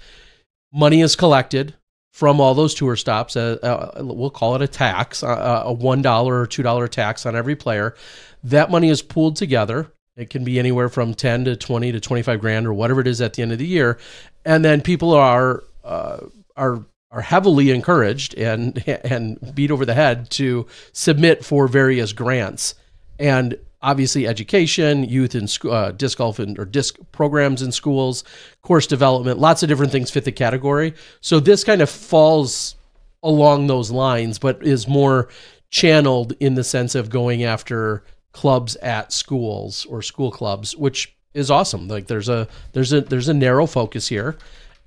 money is collected from all those tour stops. Uh, uh, we'll call it a tax, uh, a one dollar or two dollar tax on every player. That money is pooled together. It can be anywhere from ten to twenty to twenty five grand or whatever it is at the end of the year, and then people are uh, are are heavily encouraged and and beat over the head to submit for various grants and obviously education, youth and uh, disc golf and, or disc programs in schools, course development, lots of different things fit the category. So this kind of falls along those lines, but is more channeled in the sense of going after clubs at schools or school clubs, which is awesome. Like there's a there's a there's a narrow focus here,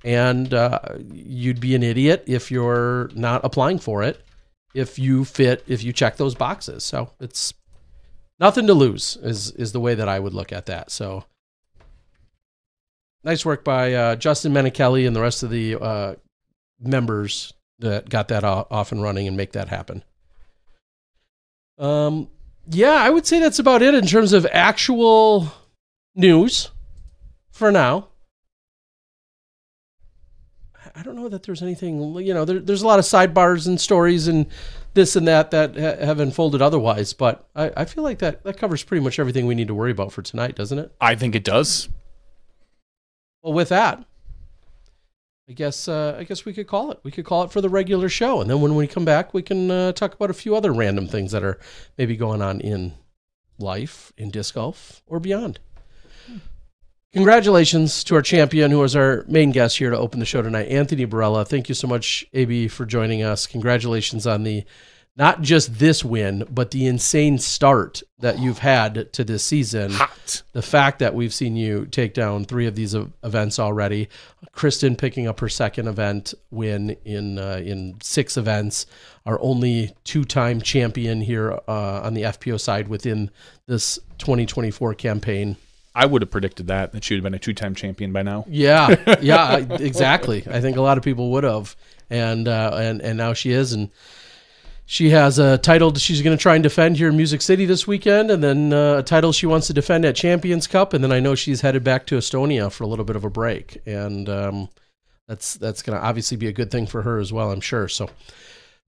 and uh, you'd be an idiot if you're not applying for it. If you fit, if you check those boxes, so it's nothing to lose is is the way that I would look at that. So nice work by uh, Justin Menichelli and the rest of the uh, members that got that off and running and make that happen. Um, yeah, I would say that's about it in terms of actual news for now. I- don't know that there's anything, you know, there, there's a lot of sidebars and stories and this and that that ha- have unfolded otherwise, but I, I feel like that, that covers pretty much everything we need to worry about for tonight, doesn't it? I think it does. Well, with that, I guess uh, I guess we could call it. We could call it for the regular show, and then when we come back, we can uh, talk about a few other random things that are maybe going on in life, in disc golf, or beyond. Congratulations to our champion, who was our main guest here to open the show tonight, Anthony Barela. Thank you so much, AB, for joining us. Congratulations on the not just this win, but the insane start that you've had to this season. Hot. The fact that we've seen you take down three of these events already, Kristin picking up her second event win in uh, in six events, our only two-time champion here uh, on the FPO side within this 2024 campaign. I would have predicted that that she would have been a two-time champion by now. Yeah, <laughs> yeah, exactly. I think a lot of people would have, and uh, and and now she is, and she has a title she's going to try and defend here in Music City this weekend, and then uh, a title she wants to defend at Champions Cup, and then I know she's headed back to Estonia for a little bit of a break, and um, that's that's going to obviously be a good thing for her as well, I'm sure. So.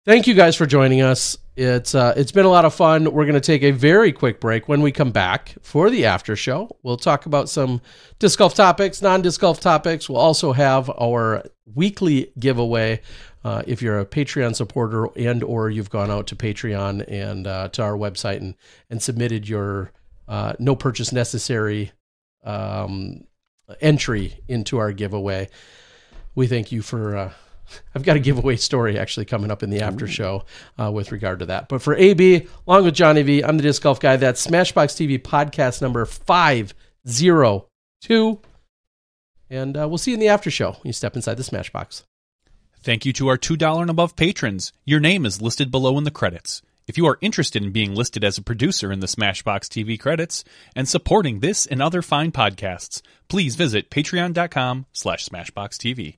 Thank you guys for joining us. It's uh, it's been a lot of fun. We're going to take a very quick break. When we come back for the after show, we'll talk about some disc golf topics, non-disc golf topics. We'll also have our weekly giveaway. Uh, if you're a Patreon supporter and or you've gone out to Patreon and uh, to our website and and submitted your uh, no purchase necessary um, entry into our giveaway, we thank you for. <laughs> I've got a giveaway story actually coming up in the after show uh, with regard to that. But for AB, along with Johnny V, I'm the disc golf guy. That's SmashBoxxTV podcast number five zero two, and uh, we'll see you in the after show when you step inside the SmashBoxx. Thank you to our $2 and above patrons. Your name is listed below in the credits. If you are interested in being listed as a producer in the SmashBoxxTV credits and supporting this and other fine podcasts, please visit patreon.com slash smashboxxtv.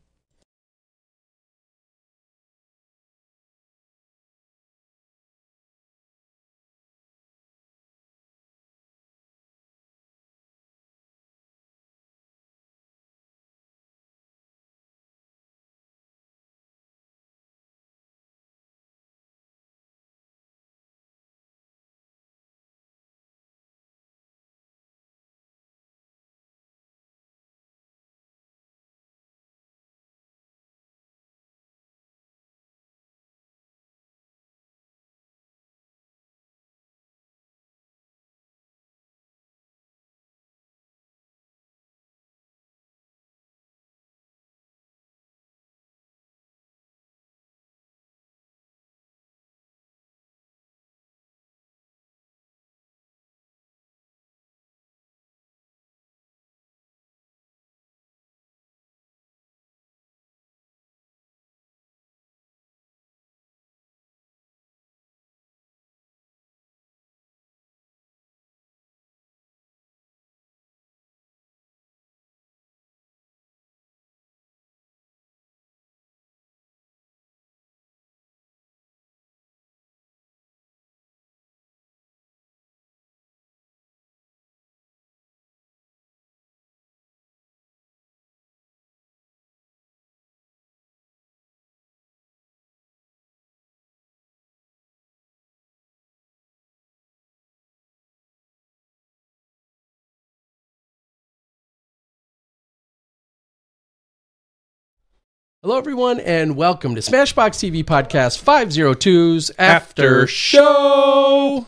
Hello, everyone, and welcome to Smashbox TV Podcast 502's After Show.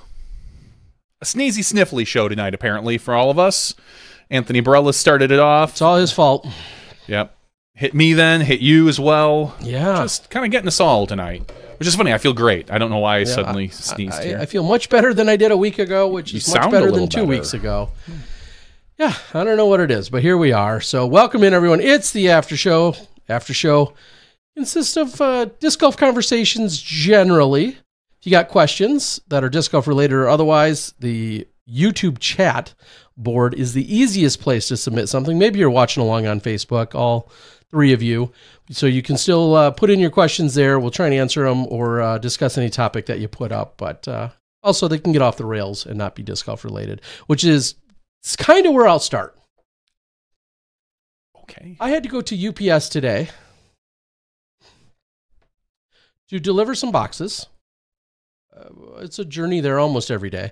A sneezy sniffly show tonight, apparently, for all of us. Anthony Barela started it off. It's all his fault. Yep. Hit me then, hit you as well. Yeah. Just kind of getting us all tonight. Which is funny. I feel great. I don't know why I Yeah, suddenly I- sneezed I, here. I feel much better than I did a week ago, which You is much better than two better. weeks ago. Yeah, I don't know what it is, but here we are. So, welcome in, everyone. It's the after show. After show consists of uh, disc golf conversations generally. If you got questions that are disc golf related or otherwise, the YouTube chat board is the easiest place to submit something. Maybe you're watching along on Facebook, all three of you. So you can still uh, put in your questions there. We'll try and answer them or uh, discuss any topic that you put up. But uh, also, they can get off the rails and not be disc golf related, which is kind of where I'll start. Okay. I had to go to UPS today to deliver some boxes. Uh, it's a journey there almost every day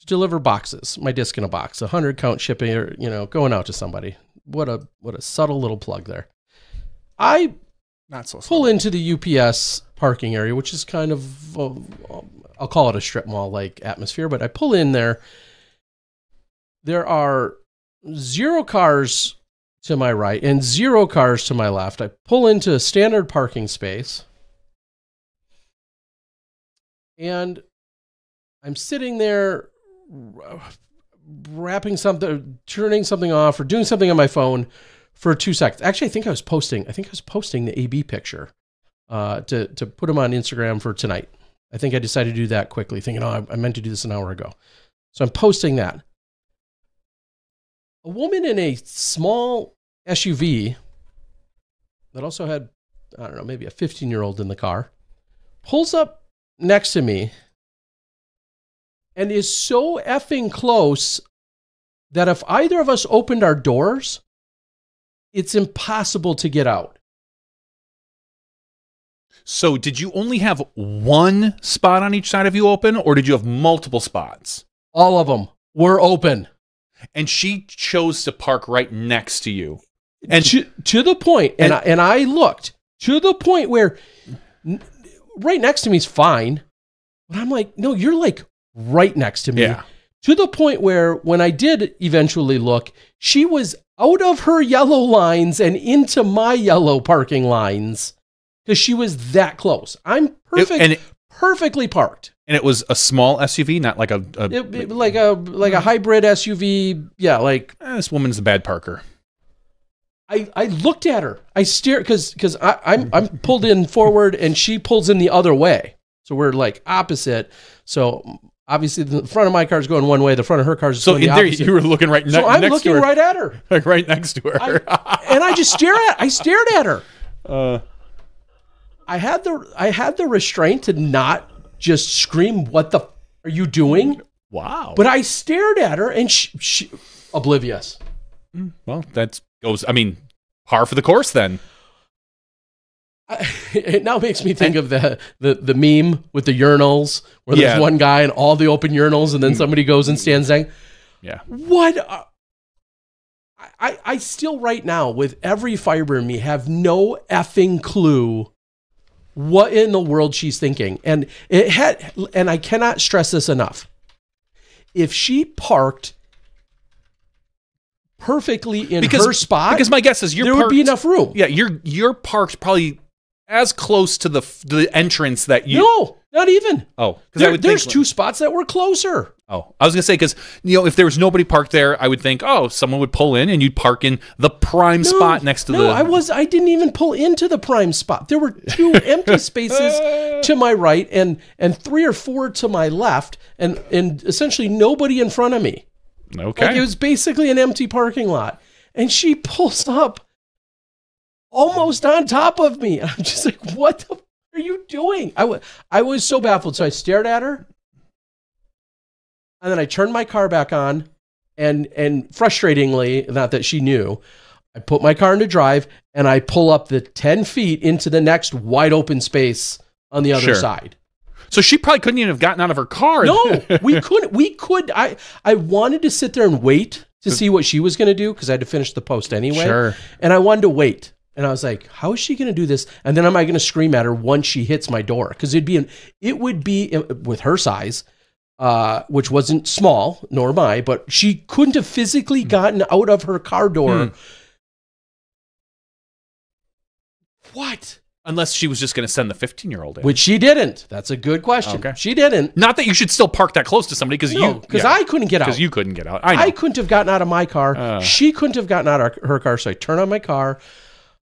to deliver boxes. My disc in a box, a hundred count shipping, or you know, going out to somebody. What a what a subtle little plug there. I Not so pull into the UPS parking area, which is kind of, uh, I'll call it a strip mall like atmosphere, but I pull in there. There are zero cars to my right and zero cars to my left. I pull into a standard parking space. and I'm sitting there wrapping something, turning something off, or doing something on my phone for two seconds. Actually, I think I was posting. I think I was posting the AB picture uh, to to put them on Instagram for tonight. I think I decided to do that quickly, thinking, "Oh, I, I meant to do this an hour ago." So I'm posting that. A woman in a small SUV that also had, I don't know, maybe a 15 year old in the car, pulls up next to me and is so effing close that if either of us opened our doors, it's impossible to get out. So, did you only have one spot on each side of you open, or did you have multiple spots? All of them were open. And she chose to park right next to you. And to, to the point, and, and, I, and I looked to the point where right next to me is fine. But I'm like, no, you're like right next to me. Yeah. To the point where when I did eventually look, she was out of her yellow lines and into my yellow parking lines because she was that close. I'm perfect, and it- perfectly parked. And it was a small SUV, not like a. a It- it- like a like a hybrid SUV. Yeah, like eh, this woman's a bad parker. I, I looked at her. I stared because because I'm I'm pulled in forward and she pulls in the other way. So we're like opposite. So obviously the front of my car is going one way. The front of her car is So going in the opposite. you were looking right ne- so I'm looking right at her, <laughs> like right next to her. and I just stare at. I stared at her. <laughs> uh, I had the I had the restraint to not just scream, "What the f- are you doing?" wow. But I stared at her, and she, she oblivious. Mm. well, that goes. I mean, par for the course then. I, <laughs> it now makes me think of the, the the meme with the urinals where there's Yeah. one guy and all the open urinals, and then somebody goes and stands saying, Yeah. "What?" are- I, I I still right now with every fiber in me have no effing clue what in the world she's thinking, and it had and I cannot stress this enough. If she parked perfectly in Because her spot, because my guess is you're there parked, would be enough room. Yeah, you're you're parked probably as close to the the entrance that you. no, not even. Oh, because There- I there's think, two spots that were closer. Oh, I was gonna say because you know if there was nobody parked there, I would think oh someone would pull in and you'd park in the prime spot next to no, the. I was. I didn't even pull into the prime spot. There were two <laughs> empty spaces to my right and and three or four to my left, and and essentially nobody in front of me. okay. Like it was basically an empty parking lot, and she pulls up almost on top of me. And <laughs> I'm just like, what the f- are you doing? I wa- I was so baffled. So I stared at her, and then I turned my car back on, and and frustratingly, not that she knew, I put my car into drive, and I pull up the ten feet into the next wide open space on the other Sure. side. so she probably couldn't even have gotten out of her car. No, <laughs> we couldn't. We could. I I wanted to sit there and wait to see what she was going to do because I had to finish the post anyway. Sure. And I wanted to wait. And I was like, "How is she going to do this?" And then am I going to scream at her once she hits my door? Because it'd be an, it would be uh, with her size, uh, which wasn't small nor am I, but she couldn't have physically gotten out of her car door. Hmm. What? Unless she was just going to send the 15 year old in. Which she didn't. That's a good question. Okay. She didn't. Not that you should still park that close to somebody because No, you because I couldn't get out. because you couldn't get out. I know. I couldn't have gotten out of my car. Uh. she couldn't have gotten out of her car. So I turn on my car,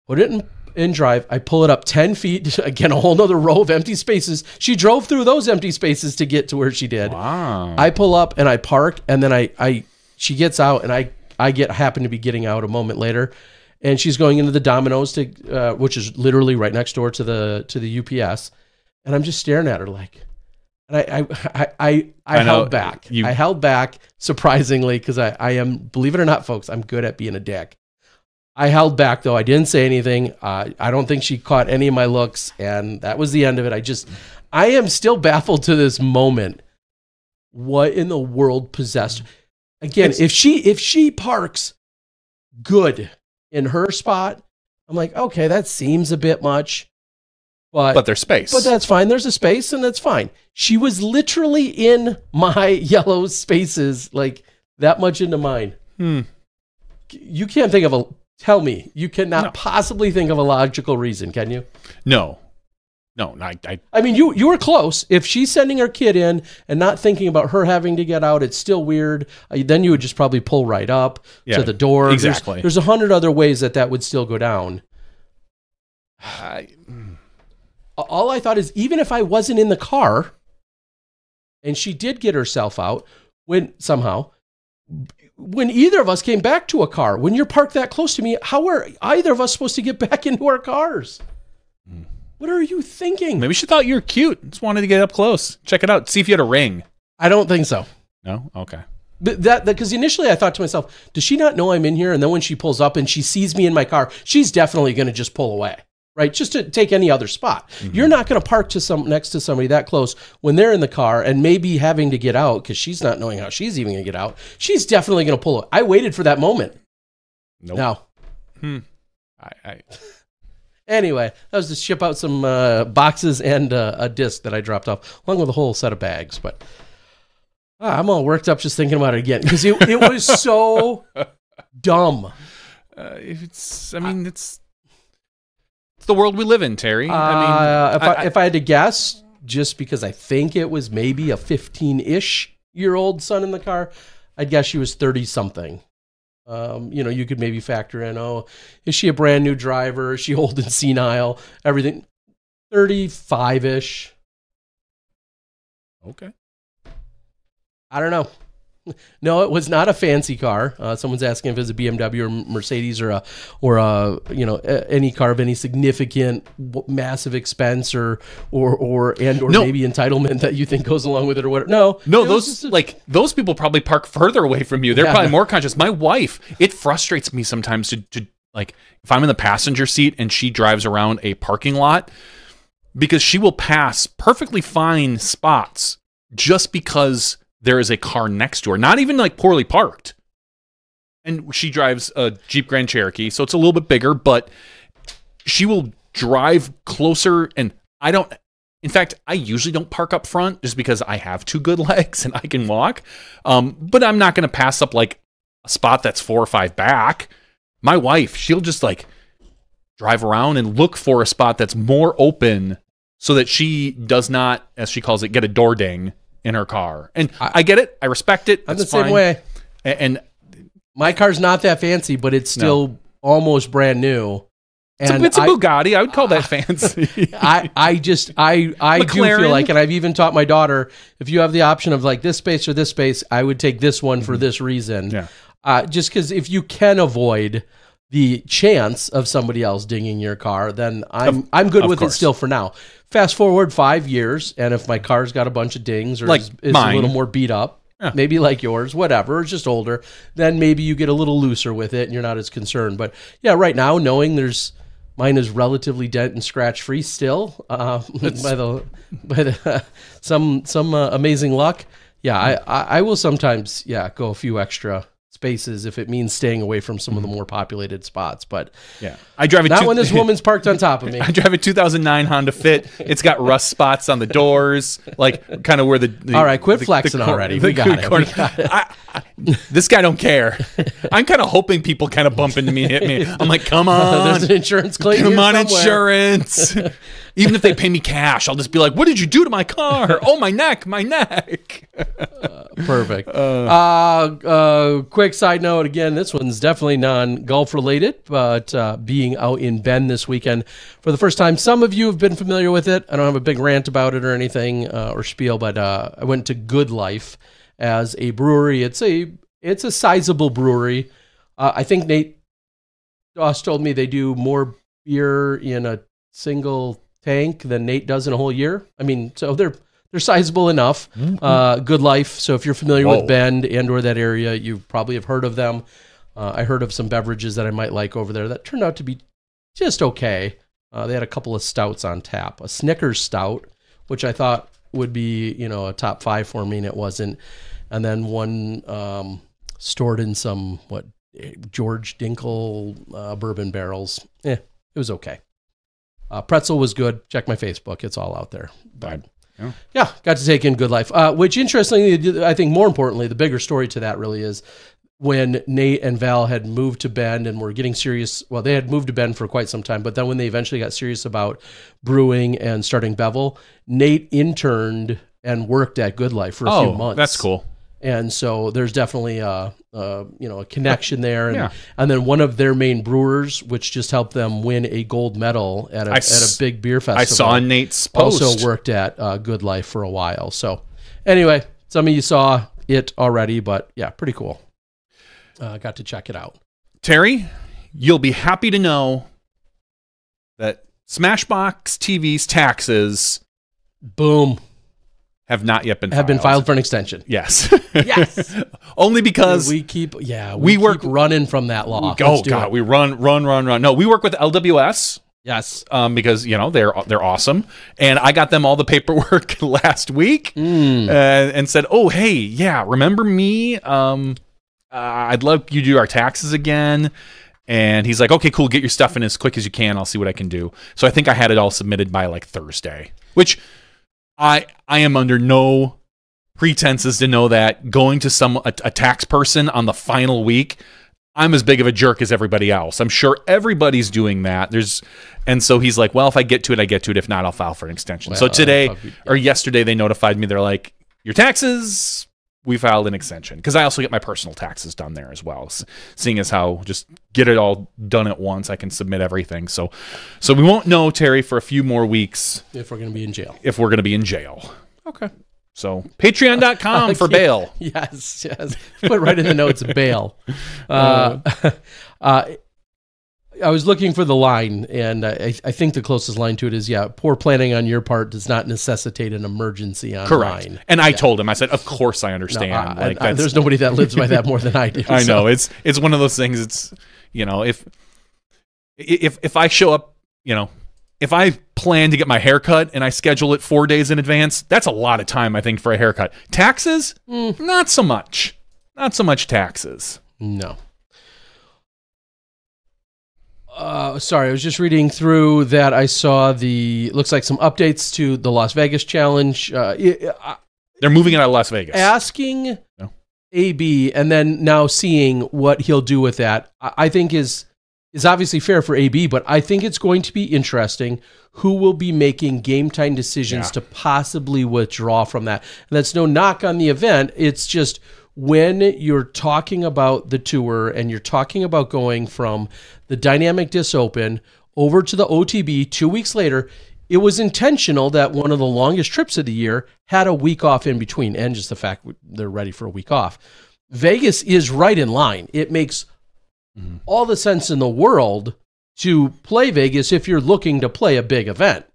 put it in, in drive. I pull it up 10 feet. <laughs> Again, a whole nother row of empty spaces. She drove through those empty spaces to get to where she did. wow. I pull up and I park, and then I, I she gets out, and I, I get happen to be getting out a moment later. And she's going into the Domino's to, uh, which is literally right next door to the to the UPS, and I'm just staring at her like, and I I I I, I, I held back. you- I held back surprisingly because I I am believe it or not, folks, I'm good at being a dick. I held back though. I didn't say anything. Uh, I don't think she caught any of my looks, and that was the end of it. I just I am still baffled to this moment. What in the world possessed? Again, It's- if she if she parks good in her spot, I'm like, okay, that seems a bit much, but but there's space. but that's fine. There's a space, and that's fine. She was literally in my <laughs> yellow spaces, like that much into mine. Hmm. You can't think of a. Tell me, you cannot No. possibly think of a logical reason, can you? No. No, I, I I mean, you you were close. If she's sending her kid in and not thinking about her having to get out, it's still weird. Uh, then you would just probably pull right up Yeah, to the door. There's- exactly. There's a hundred other ways that that would still go down. I all I thought is even if I wasn't in the car and she did get herself out when somehow when either of us came back to a car when you're parked that close to me how are either of us supposed to get <laughs> back into our cars? Hmm. What are you thinking? Maybe she thought you were cute. Just wanted to get up close, check it out, see if you had a ring. i don't think so. No, okay. but that because initially i thought to myself does she not know i'm in here? And then when she pulls up and she sees me in my car she's definitely going to just pull away right? Just to take any other spot. You're not going to park to some next to somebody that close when they're in the car and maybe having to get out because she's not knowing how she's even going to get out. She's definitely going to pull it i waited for that moment. Nope. now. I, I, <laughs> anyway that was to ship out some uh, boxes and uh, a disc that i dropped off along with a whole set of bags but ah, i'm all worked up just thinking about it again because it, it was so <laughs> dumb. Uh, it's. I mean, it's. It's the world we live in, Terry. I mean, Uh, if I, I- if I had to guess, just because I think it was maybe a 15-ish year old son in the car, I'd guess she was 30 something. Um, you know, you could maybe factor in, oh, is she a brand new driver? Is she <laughs> old and senile? Everything. 35-ish. okay. I don't know. No, it was not a fancy car. Uh, someone's asking if it's a BMW or Mercedes or a or a you know a- any car of any significant massive expense or or or and or No. maybe entitlement that you think goes along with it or whatever. No, No, those a- like those people probably park further away from you. They're Yeah. probably more conscious. My wife, it frustrates me sometimes to, to like if I'm in the passenger seat and she drives around a parking lot because she will pass perfectly fine spots just because there is a car next to her, not even like poorly parked. And she drives a Jeep Grand Cherokee, so it's a little bit bigger, but she will drive closer and I don't in fact, I usually don't park up front just because I have two good <laughs> legs and I can walk. Um, but I'm not going to pass up like a spot that's four or five back. My wife, she'll just like drive around and look for a spot that's more open so that she does not, as she calls it, get a door ding in her car. And I, get it. I respect it. I'm the That's same fine. way. A- And, My car's not that fancy, but it's still almost brand new. it's, And a, it's a I- Bugatti. I would call that fancy. <laughs> I, I just I I do feel like, and I've even taught my daughter, if you have the option of like this space or this space, I would take this one for this reason. Mm-hmm. Yeah. Uh, just because if you can avoid the chance of somebody else dinging your car, then I'm I'm good with course. it still for now. Fast forward five years, and if my car's got a bunch of dings or Like is, is a little more beat up, Yeah. maybe like yours, whatever, it's just older, then maybe you get a little looser with it and you're not as concerned. But yeah, right now, knowing there's mine is relatively dent and scratch free still <laughs> uh, by the by the <laughs> some some uh, amazing luck. Yeah, I, I I will sometimes yeah go a few extra spaces if it means staying away from some of the mm-hmm. more populated spots. But yeah. I drive a not two- when this <laughs> woman's parked on top of me. I drive a 2009 Honda Fit. It's got rust spots on the doors, like kind of where the, the All right, quit the- flexing the already. the We got it. We got it. I- this guy don't care. I'm kind of hoping people kind of bump into me and hit me. I'm like, come <laughs> on, There's an insurance claim. come on, somewhere. insurance. <laughs> Even if they pay me cash, I'll just be like, what did you do to my car? <laughs> Oh, my neck, my neck. Perfect. Uh, uh, quick side note again, this one's definitely non golf related, but uh, being out in Bend this weekend for the first time. Some of you have been familiar with it. I don't have a big rant about it or anything uh, or spiel, but uh, I went to Good Life as a brewery. It's a it's a sizable brewery. Uh, I think Nate Doss told me they do more beer in a single tank than Nate does in a whole year. I mean, so they're they're sizable enough. Uh, Good Life. So if you're familiar Whoa. with Bend and or that area, you probably have heard of them. Uh, I heard of some beverages that I might like over there that turned out to be just okay. Uh, they had a couple of stouts on tap. A Snickers stout, which I thought would be you know a top five for me, and it wasn't. And then one um, stored in some what George Dickel uh, bourbon barrels. Eh, it was okay. Uh, pretzel was good. Check my Facebook; it's all out there. But Yeah. yeah, got to take in Good Life. Uh, which interestingly, I think more importantly, the bigger story to that really is when Nate and Val had moved to Bend and were getting serious. Well, they had moved to Bend for quite some time, but then when they eventually got serious about brewing and starting Bevel, Nate interned and worked at Good Life for a few Oh, months. that's cool. and so there's definitely a, a you know a connection <laughs> there and, Yeah. and then one of their main brewers which just helped them win a gold medal at a, I at a big beer festival I saw Nate's post. also worked at uh, good life for a while so anyway some of you saw it already but yeah pretty cool uh, got to check it out Terry, you'll be happy to know that Smashbox TV's taxes boom have not yet been have been filed for an extension Yes. <laughs> Yes. <laughs> Only because we keep yeah we we, work- running from that law oh god, it. we run, run, run, run. No, we work with LWS yes um, because you know they're they're awesome, and I got them all the <laughs> paperwork last week Mm. uh, and said, "Oh, hey, yeah, remember me? Um, I'd love you to do our taxes again." And he's like, "Okay, cool. Get your stuff in as quick as you can. I'll see what I can do." So I think I had it all submitted by like Thursday, which I I am under no pretenses to know that going to some a, a tax person on the final week I'm as big of a jerk as everybody else. I'm sure everybody's doing that. There's and so he's like, "Well, if I get to it, I get to it. If not, I'll file for an extension." so today uh, or yesterday they notified me they're like, "Your taxes we filed an extension because I also get my personal taxes done there as well. S- Seeing as how just get it all done at once, I can submit everything. So, so we won't know Terry for a few more weeks if we're gonna be in jail if we're going to be in jail. okay So Patreon.com for <laughs> bail. Yes, yes. Put right in the notes, bail. <laughs> Uh, <laughs> uh, I was looking for the line, and I, I think the closest line to it is, yeah, poor planning on your part does not necessitate an emergency online. Correct. And I told him, I said, of course I understand. No, I- like I- there's nobody that lives by that more than I do. <laughs> I so- know it's it's one of those things. It's you know if if if I show up, you know, if I plan to get my hair cut and I schedule it four days in advance, that's a lot of time I think for a haircut. Taxes, Mm. not so much. Not so much taxes. No. Uh, sorry, I was just reading through that. I saw the looks like some updates to the Las Vegas challenge. Uh, I- They're moving it out of Las Vegas. asking No. AB and then now seeing what he'll do with that, I I think is is obviously fair for AB, but I think it's going to be interesting who will be making game time decisions Yeah. to possibly withdraw from that. And that's no knock on the event. It's just when you're talking about the tour and you're talking about going from the dynamic disc open over to the OTB two weeks later, it was intentional that one of the longest trips of the year had a week off in between, and just the fact they're ready for a week off. Vegas is right in line. It makes mm-hmm. all the sense in the world to play Vegas if you're looking to play a big event.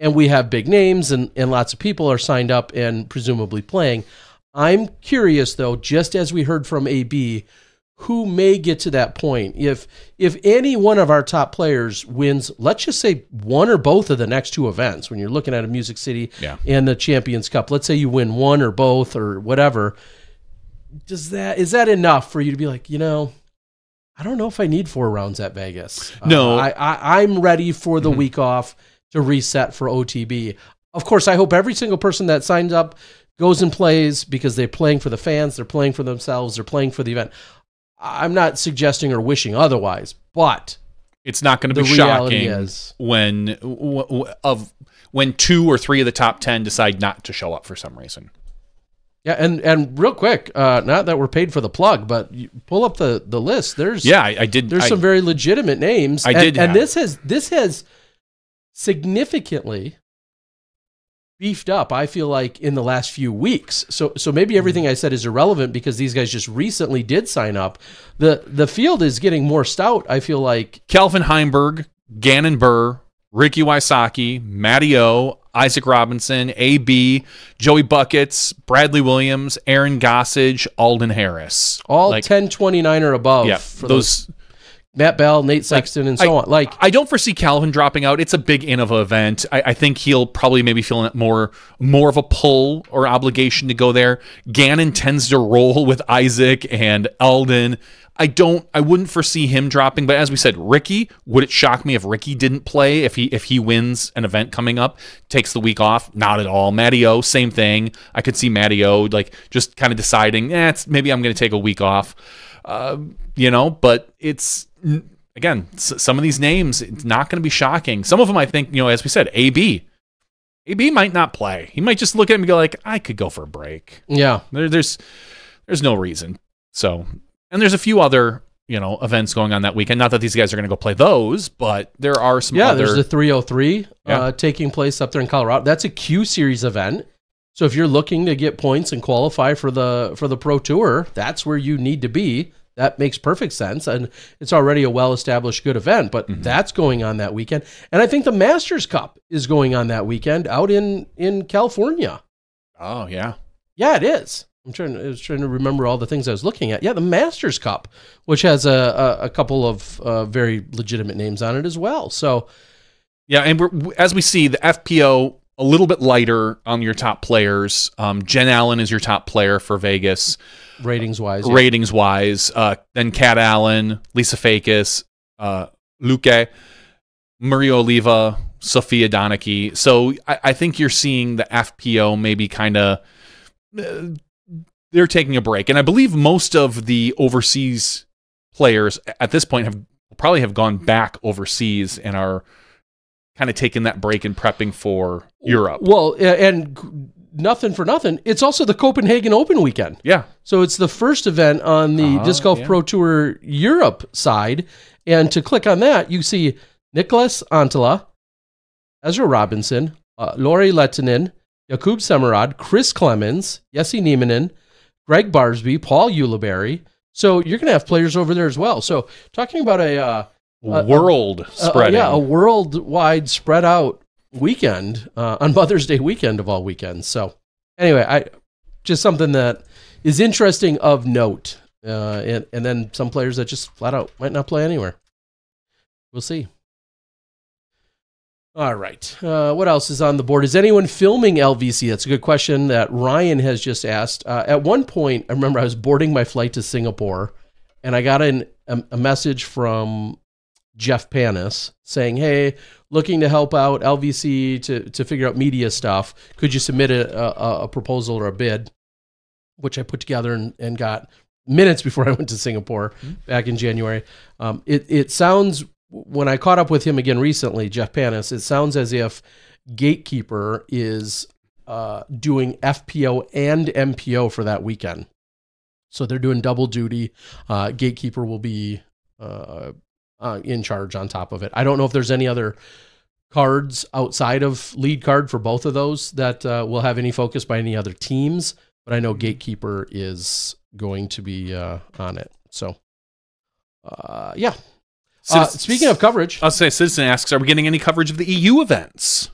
And we have big names and, and lots of people are signed up and presumably playing. I'm curious though, just as we heard from AB, who may get to that point. If if any one of our top players wins, let's just say one or both of the next two events, when you're looking at a Music City Yeah. and the Champions Cup, let's say you win one or both or whatever, does that is that enough for you to be like, you know, I don't know if I need four rounds at Vegas. No. Uh, I, I I'm ready for the week off to reset for OTB. Of course, I hope every single person that signs up goes and plays because they're playing for the fans, they're playing for themselves, they're playing for the event. I'm not suggesting or wishing otherwise, but It's not going to be shocking is when w- w- of when two or three of the top ten decide not to show up for some reason. yeah, and and real quick, uh, not that we're paid for the plug, but you pull up the the list. There's Yeah, I, I did. there's I- some very legitimate names. I and, did and this has this has significantly beefed up. I feel like in the last few weeks. So so maybe hmm. everything I said is irrelevant because these guys just recently did sign up. the The field is getting more stout. I feel like Calvin Heimburg, Gannon Buhr, Ricky Wysocki, Matty O, Isaac Robinson, AB, Joey Buckets, Bradley Williams, Aaron Gossage, Alden Harris. all Like, ten twenty nine or above. yeah, for those, those Matt Bell, Nate Sexton, and so I- on. Like, I don't foresee Calvin dropping out. It's a big Innova event. I, I think he'll probably maybe feel more more of a pull or obligation to go there. Gannon tends to roll with Isaac and Alden. I don't. I wouldn't foresee him dropping. But as we said, Ricky. Would it shock me if Ricky didn't play if he if he wins an event coming up, takes the week off? Not at all. Mattio, same thing. I could see Mattio like just kind of deciding, eh, it's, maybe I'm going to take a week off. Uh, you know, but it's again, s- some of these names, it's not going to be shocking. Some of them, I think, you know, as we said, AB. AB might not play. He might just look at him and go like, I could go for a break. yeah, There, there's there's no reason. So, and there's a few other you know events going on that weekend. Not that these guys are going to go play those, but there are some yeah. other. There's the 303 Yeah. uh, taking place up there in Colorado. That's a Q Series event. So if you're looking to get points and qualify for the for the Pro Tour, that's where you need to be. That makes perfect sense, and it's already a well-established good event. But Mm-hmm. that's going on that weekend, and I think the Masters Cup is going on that weekend out in in California. oh yeah, Yeah, it is. I'm trying. I was trying to remember all the things I was looking at. Yeah, the Masters Cup, which has a a, a couple of uh, very legitimate names on it as well. So yeah. And we're, as we see, the FPO a little bit lighter on your top players. Um, Jen Allen is your top player for Vegas. ratings wise, ratings wise. Uh, then Kat Allen, Lisa Fajkus, uh, Luque, Maria Oliva, Sophia Donachie. So I, I think you're seeing the FPO maybe kind of they're taking a break, and I believe most of the overseas players at this point have probably have gone back overseas and are kind of taking that break and prepping for Europe. Well, and nothing for nothing. It's also the Copenhagen Open weekend. Yeah, So it's the first event on the Ah, Disc Golf yeah. Pro Tour Europe side. And to click on that, you see Niklas Anttila, Ezra Robinson, uh, Lauri Lehtinen, Jakub Semerad, Chris Clemens, Jesse Nieminen, Greg Barsby, Paul Ulibarri. So you're going to have players over there as well. So talking about a, uh, Uh, world uh, spreading. yeah, a worldwide spread out weekend uh, on Mother's Day weekend of all weekends. So anyway, I just something that is interesting of note. Uh, and, and then some players that just flat out might not play anywhere. We'll see. All right. Uh, what else is on the board? Is anyone filming LVC? That's a good question that Ryan has just asked. Uh, at one point, I remember I was boarding my flight to Singapore and I got an, a, a message from Jeff Panis saying, "Hey, looking to help out LVC to to figure out media stuff. Could you submit a, a, a proposal or a bid?" Which I put together and, and got minutes before <laughs> I went to Singapore back in January. Um, it it sounds when I caught up with him again recently, Jeff Panis. It sounds as if Gatekeeper is uh, doing FPO and MPO for that weekend. So they're doing double duty. Uh, Gatekeeper will be uh, uh, in charge on top of it. I don't know if there's any other cards outside of lead card for both of those that uh, will have any focus by any other teams, but I know Gatekeeper is going to be uh, on it. So, uh, yeah. Uh, Citizen- speaking of coverage, I'll say Citizen asks, are we getting any coverage of the EU events?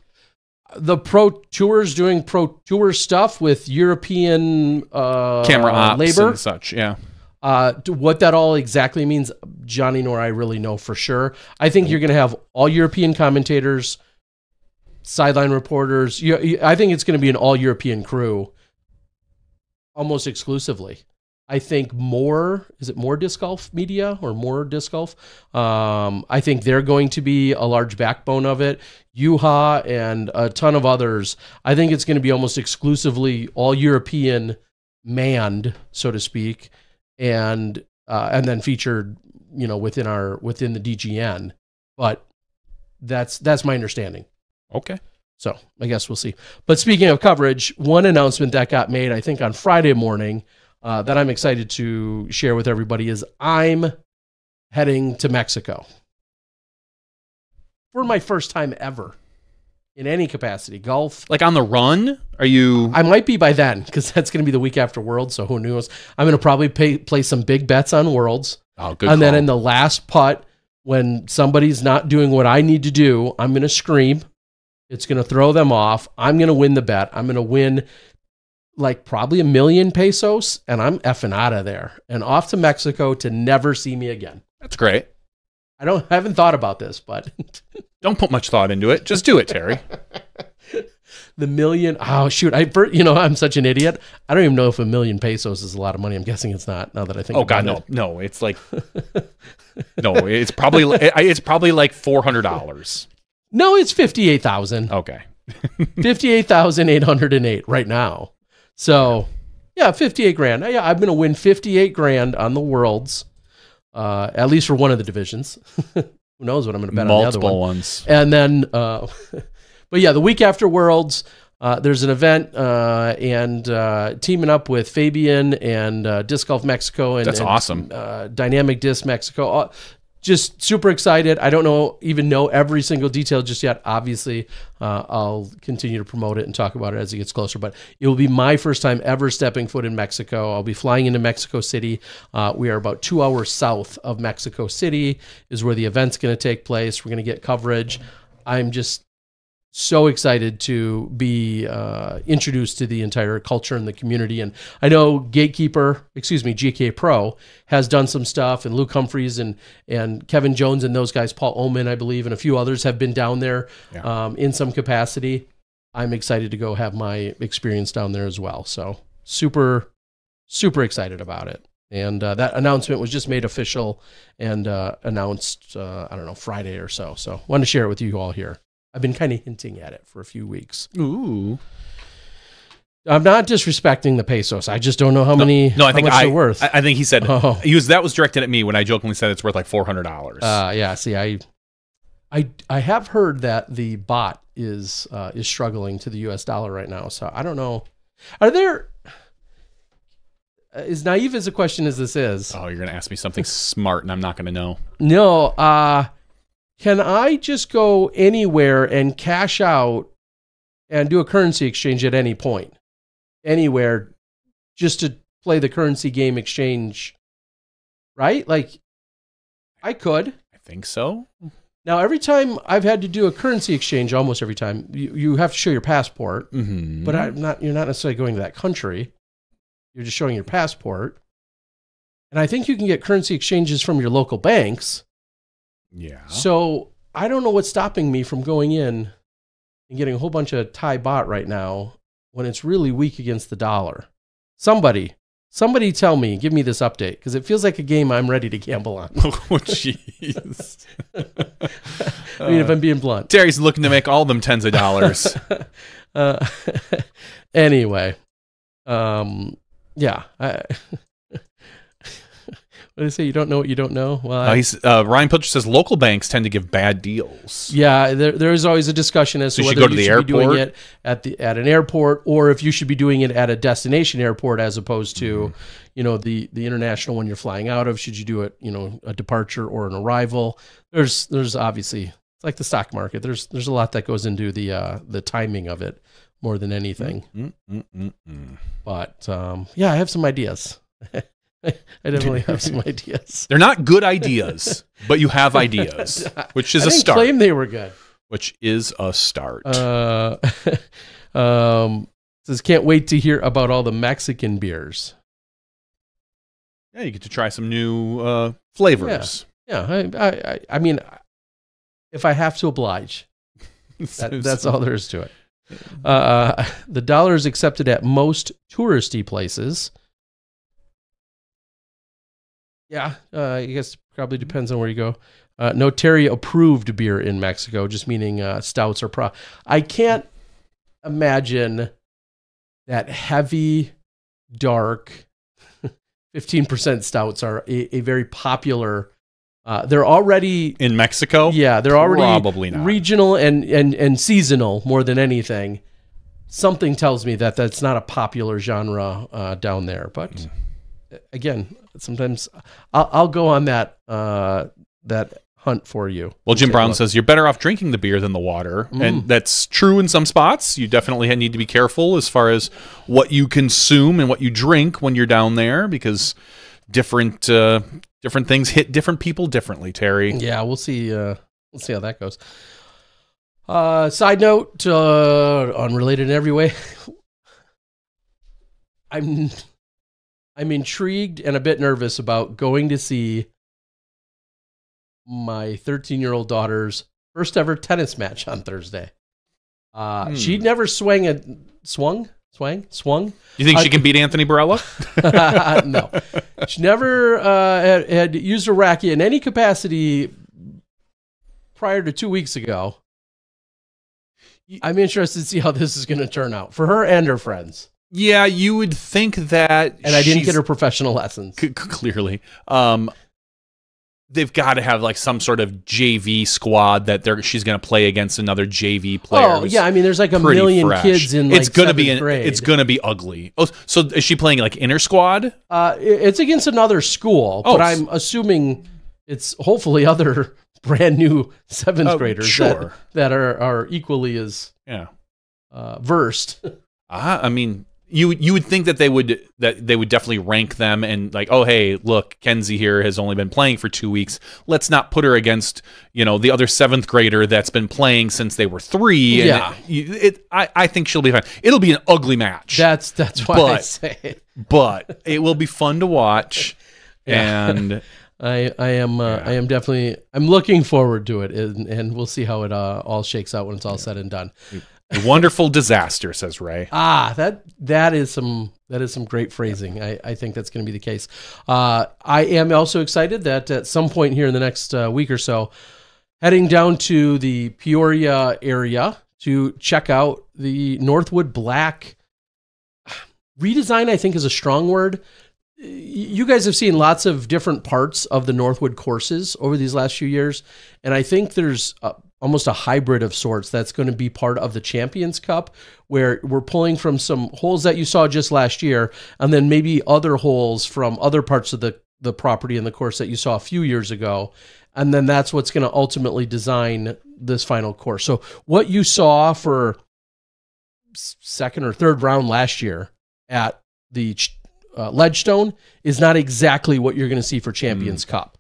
the Pro Tours doing Pro Tour stuff with European uh, Camera ops labor. and such. Yeah. Uh, what that all exactly means, Johnny nor I really know for sure. I think you're going to have all European commentators, sideline reporters. You, you- I think it's going to be an all European crew, almost exclusively. I think more is it more disc golf media or more disc golf? Um, I think they're going to be a large backbone of it. Yuha and a ton of others. I think it's going to be almost exclusively all European manned, so to speak and uh, and then featured you know within our within the DGN but that's that's my understanding. Okay. so I guess we'll see. But speaking of coverage one announcement that got made I think on Friday morning uh, that I'm excited to share with everybody is I'm heading to Mexico. For my first time ever in any capacity golf Like on the run? Are you? I might be by then because that's going to be the week after Worlds. So who knows? I'm going to probably pay, play some big bets on Worlds, oh, good. and then in the last putt, when somebody's not doing what I need to do, I'm going to scream. It's going to throw them off. I'm going to win the bet. I'm going to win like probably a million pesos, and I'm effing out of there and off to Mexico to never see me again. That's great. I don't I haven't thought about this, but <laughs> Don't put much thought into it. Just do it, Terry. <laughs> the million oh shoot I you know I'm such an idiot. I don't even know if a million pesos is a lot of money. I'm guessing it's not. Now that I think Oh God, no, it. no. It's like <laughs> no. It's probably it's probably like four hundred dollars. No, it's fifty eight thousand. Okay. fifty eight thousand eight hundred and eight right now. So yeah, fifty eight grand. Yeah, I'm gonna win fifty eight grand on the worlds, uh, at least for one of the divisions. <laughs> Who knows what I'm gonna bet on the other Multiple one? ones. And then, uh, <laughs> but yeah, the week after Worlds, uh, there's an event uh, and uh, teaming up with Fabian and uh, Disc Golf Mexico and That's and, awesome. Uh, Dynamic Disc Mexico. Just super excited. I don't know even know every single detail just yet. Obviously, uh, I'll continue to promote it and talk about it as it gets closer. But it will be my first time ever stepping foot in Mexico. I'll be flying into Mexico City. Uh, we are about two hours south of Mexico City. Is where the event's going to take place. We're going to get coverage. I'm just so excited to be uh, introduced to the entire culture and the community. And I know Gatekeeper, excuse me, GK Pro has done some stuff, and Luke Humphreys and and Kevin Jones and those guys, Paul Oman, I believe, and a few others have been down there Yeah. um, in some capacity. I'm excited to go have my experience down there as well. So super, super excited about it. And uh, that announcement was just made official and uh, announced, uh, I don't know, Friday or so. So wanted to share it with you all here. I've been kind of hinting at it for a few weeks. Ooh. I'm not disrespecting the pesos. I just don't know how many. No, I think I, worth. I I think he said Oh. he was that was directed at me when I jokingly said it's worth like four hundred dollars. Uh, yeah. See, I, I, I have heard that the baht is uh, is struggling to the U.S. dollar right now. So I don't know. Are there? uh, As naive as a question as this is, oh, you're gonna ask me something smart, and I'm not gonna know. no. Uh, can I just go anywhere and cash out and do a currency exchange at any point, anywhere, just to play the currency game exchange? Right? Like, I could. I think so. Now, every time I've had to do a currency exchange, almost every time, you, you have to show your passport. Mm-hmm. But I'm not. You're not necessarily going to that country. You're just showing your passport. And I think you can get currency exchanges from your local banks. Yeah. So I don't know what's stopping me from going in and getting a whole bunch of Thai baht right now when it's really weak against the dollar. Somebody, somebody, tell me, give me this update because it feels like a game I'm ready to gamble on. <laughs> oh, jeez. <laughs> I mean, if I'm being blunt. Terry's looking to make all them tens of dollars. <laughs> uh, anyway, um, yeah. I, what did I say? You don't know what you don't know. Well, Uh, he's, uh, Ryan Pilcher says local banks tend to give bad deals. yeah, there, there is always a discussion as So to you whether go to you the should be doing it at the at an airport or if you should be doing it at a destination airport as opposed to, Mm-hmm. you know, the the international one you're flying out of. Should you do it, you know, a departure or an arrival? There's there's obviously it's like the stock market. There's there's a lot that goes into the uh, the timing of it more than anything. But um, yeah, I have some ideas. <laughs> <laughs> I definitely <laughs> have some ideas. They're not good ideas, but you have <laughs> ideas, which is I a start. claim they were good. which is a start. Uh, um, says can't wait to hear about all the Mexican beers. yeah, you get to try some new uh, flavors. Yeah, I, I, I- I mean, if I have to oblige, that, that's all there is to it. Uh, the dollar is accepted at most touristy places. Yeah, uh, I guess probably depends on where you go. Uh, no Terry approved beer in Mexico, just meaning uh, stouts or pro. I can't imagine that heavy, dark, <laughs> fifteen percent stouts are a, a very popular. Uh, they're already In Mexico, yeah, they're already probably not. regional and, and, and seasonal more than anything. Something tells me that that's not a popular genre uh, down there. But Mm. Again, sometimes I'll, I'll go on that uh, that hunt for you. Well, Jim Brown says you're better off drinking the beer than the water, Mm. and that's true in some spots. You definitely need to be careful as far as what you consume and what you drink when you're down there, because different uh, different things hit different people differently. Terry, Yeah, we'll see. Uh, we'll see how that goes. Uh, side note, uh, unrelated in every way. <laughs> I'm I'm intrigued and a bit nervous about going to see my 13 year old daughter's first ever tennis match on Thursday. Uh, Hmm. She never swung a swung swang swung. You think I- she can beat Anthony Barela? <laughs> no, she never uh, had, had used a racket in any capacity prior to two weeks ago. I'm interested to see how this is going to turn out for her and her friends. Yeah, you would think that. And I didn't get her professional lessons. clearly. Um, they've got to have like some sort of JV squad that they're she's going to play against another JV player. Oh yeah, I mean, there's like a million fresh. kids in. Like it's gonna be an, grade. it's gonna be ugly. Oh, so is she playing like inner squad? Uh, it's against another school, Oh, but I'm assuming it's hopefully other <laughs> brand new seventh Oh, graders sure. that, that are are equally as Yeah. uh, versed. <laughs> Ah, I mean, you you would think that they would that they would definitely rank them and like, oh hey, look, Kenzie here has only been playing for two weeks. Let's not put her against you know the other seventh grader that's been playing since they were three. And Yeah. it, it I I think she'll be fine. It'll be an ugly match, That's that's why I But- say it. but it will be fun to watch. <laughs> Yeah. And I I am uh, Yeah. I am definitely I'm looking forward to it, and, and we'll see how it uh, all shakes out when it's all said and done. A wonderful disaster, says Ray. Ah, that that is some that is some great phrasing. I, I think that's going to be the case. Uh, I am also excited that at some point here in the next uh, week or so, heading down to the Peoria area to check out the Northwood Black redesign. I think is a strong word. You guys have seen lots of different parts of the Northwood courses over these last few years, and I think there's a, almost a hybrid of sorts that's going to be part of the Champions Cup, where we're pulling from some holes that you saw just last year, and then maybe other holes from other parts of the the property and the course that you saw a few years ago, and then that's what's going to ultimately design this final course. So what you saw for second or third round last year at the uh, Ledgestone is not exactly what you're going to see for Champions Cup.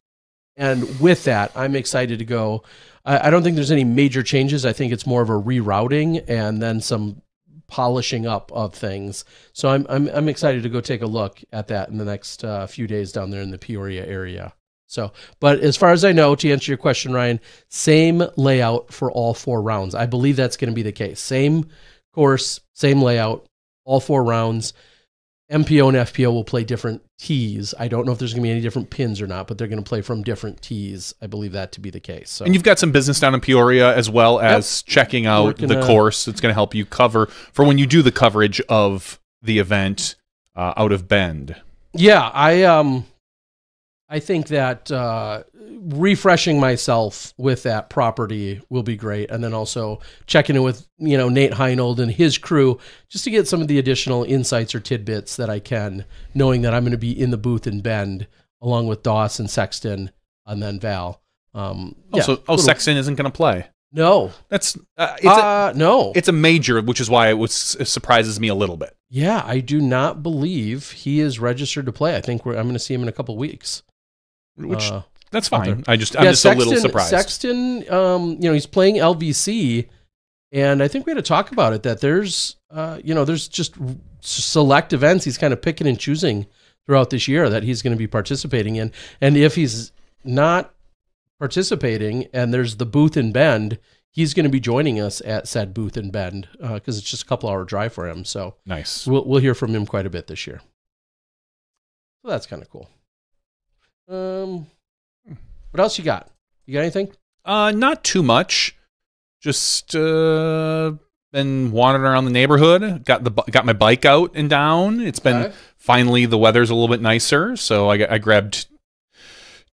And with that, I'm excited to go. I, I don't think there's any major changes. I think it's more of a rerouting and then some polishing up of things. So I'm I'm, I'm excited to go take a look at that in the next uh, few days down there in the Peoria area. So, but as far as I know, to answer your question, Ryan, same layout for all four rounds. I believe that's going to be the case. Same course, same layout, all four rounds. MPO and FPO will play different tees. I don't know if there's going to be any different pins or not, but they're going to play from different tees. I believe that to be the case. So And you've got some business down in Peoria as well as checking out Working, the course. It's going to help you cover for when you do the coverage of the event uh, out of Bend. Yeah, I um I think that uh refreshing myself with that property will be great and then also checking in with, you know, Nate Heinold and his crew just to get some of the additional insights or tidbits that I can knowing that I'm going to be in the booth in Bend along with Doss and Sexton and then Val. Um Oh, yeah, so oh, little- Sexton isn't going to play. No. That's uh, it's a, uh no. it's a major, which is why it was it surprises me a little bit. Yeah, I do not believe he is registered to play. I think we're I'm going to see him in a couple weeks. Which Uh, that's fine. I just I'm just a little surprised. Sexton, um, you know, he's playing LVC, and I think we had to talk about it. That there's, uh, you know, there's just select events he's kind of picking and choosing throughout this year that he's going to be participating in, and if he's not participating, and there's the booth in Bend, he's going to be joining us at said booth in Bend because it's just a couple hour drive for him. So nice. we'll we'll hear from him quite a bit this year. So that's kind of cool. Um, what else you got? You got anything? Uh, not too much. Just uh, been wandering around the neighborhood. Got the got my bike out and down. It's been Okay. finally the weather's a little bit nicer, so I, got- I grabbed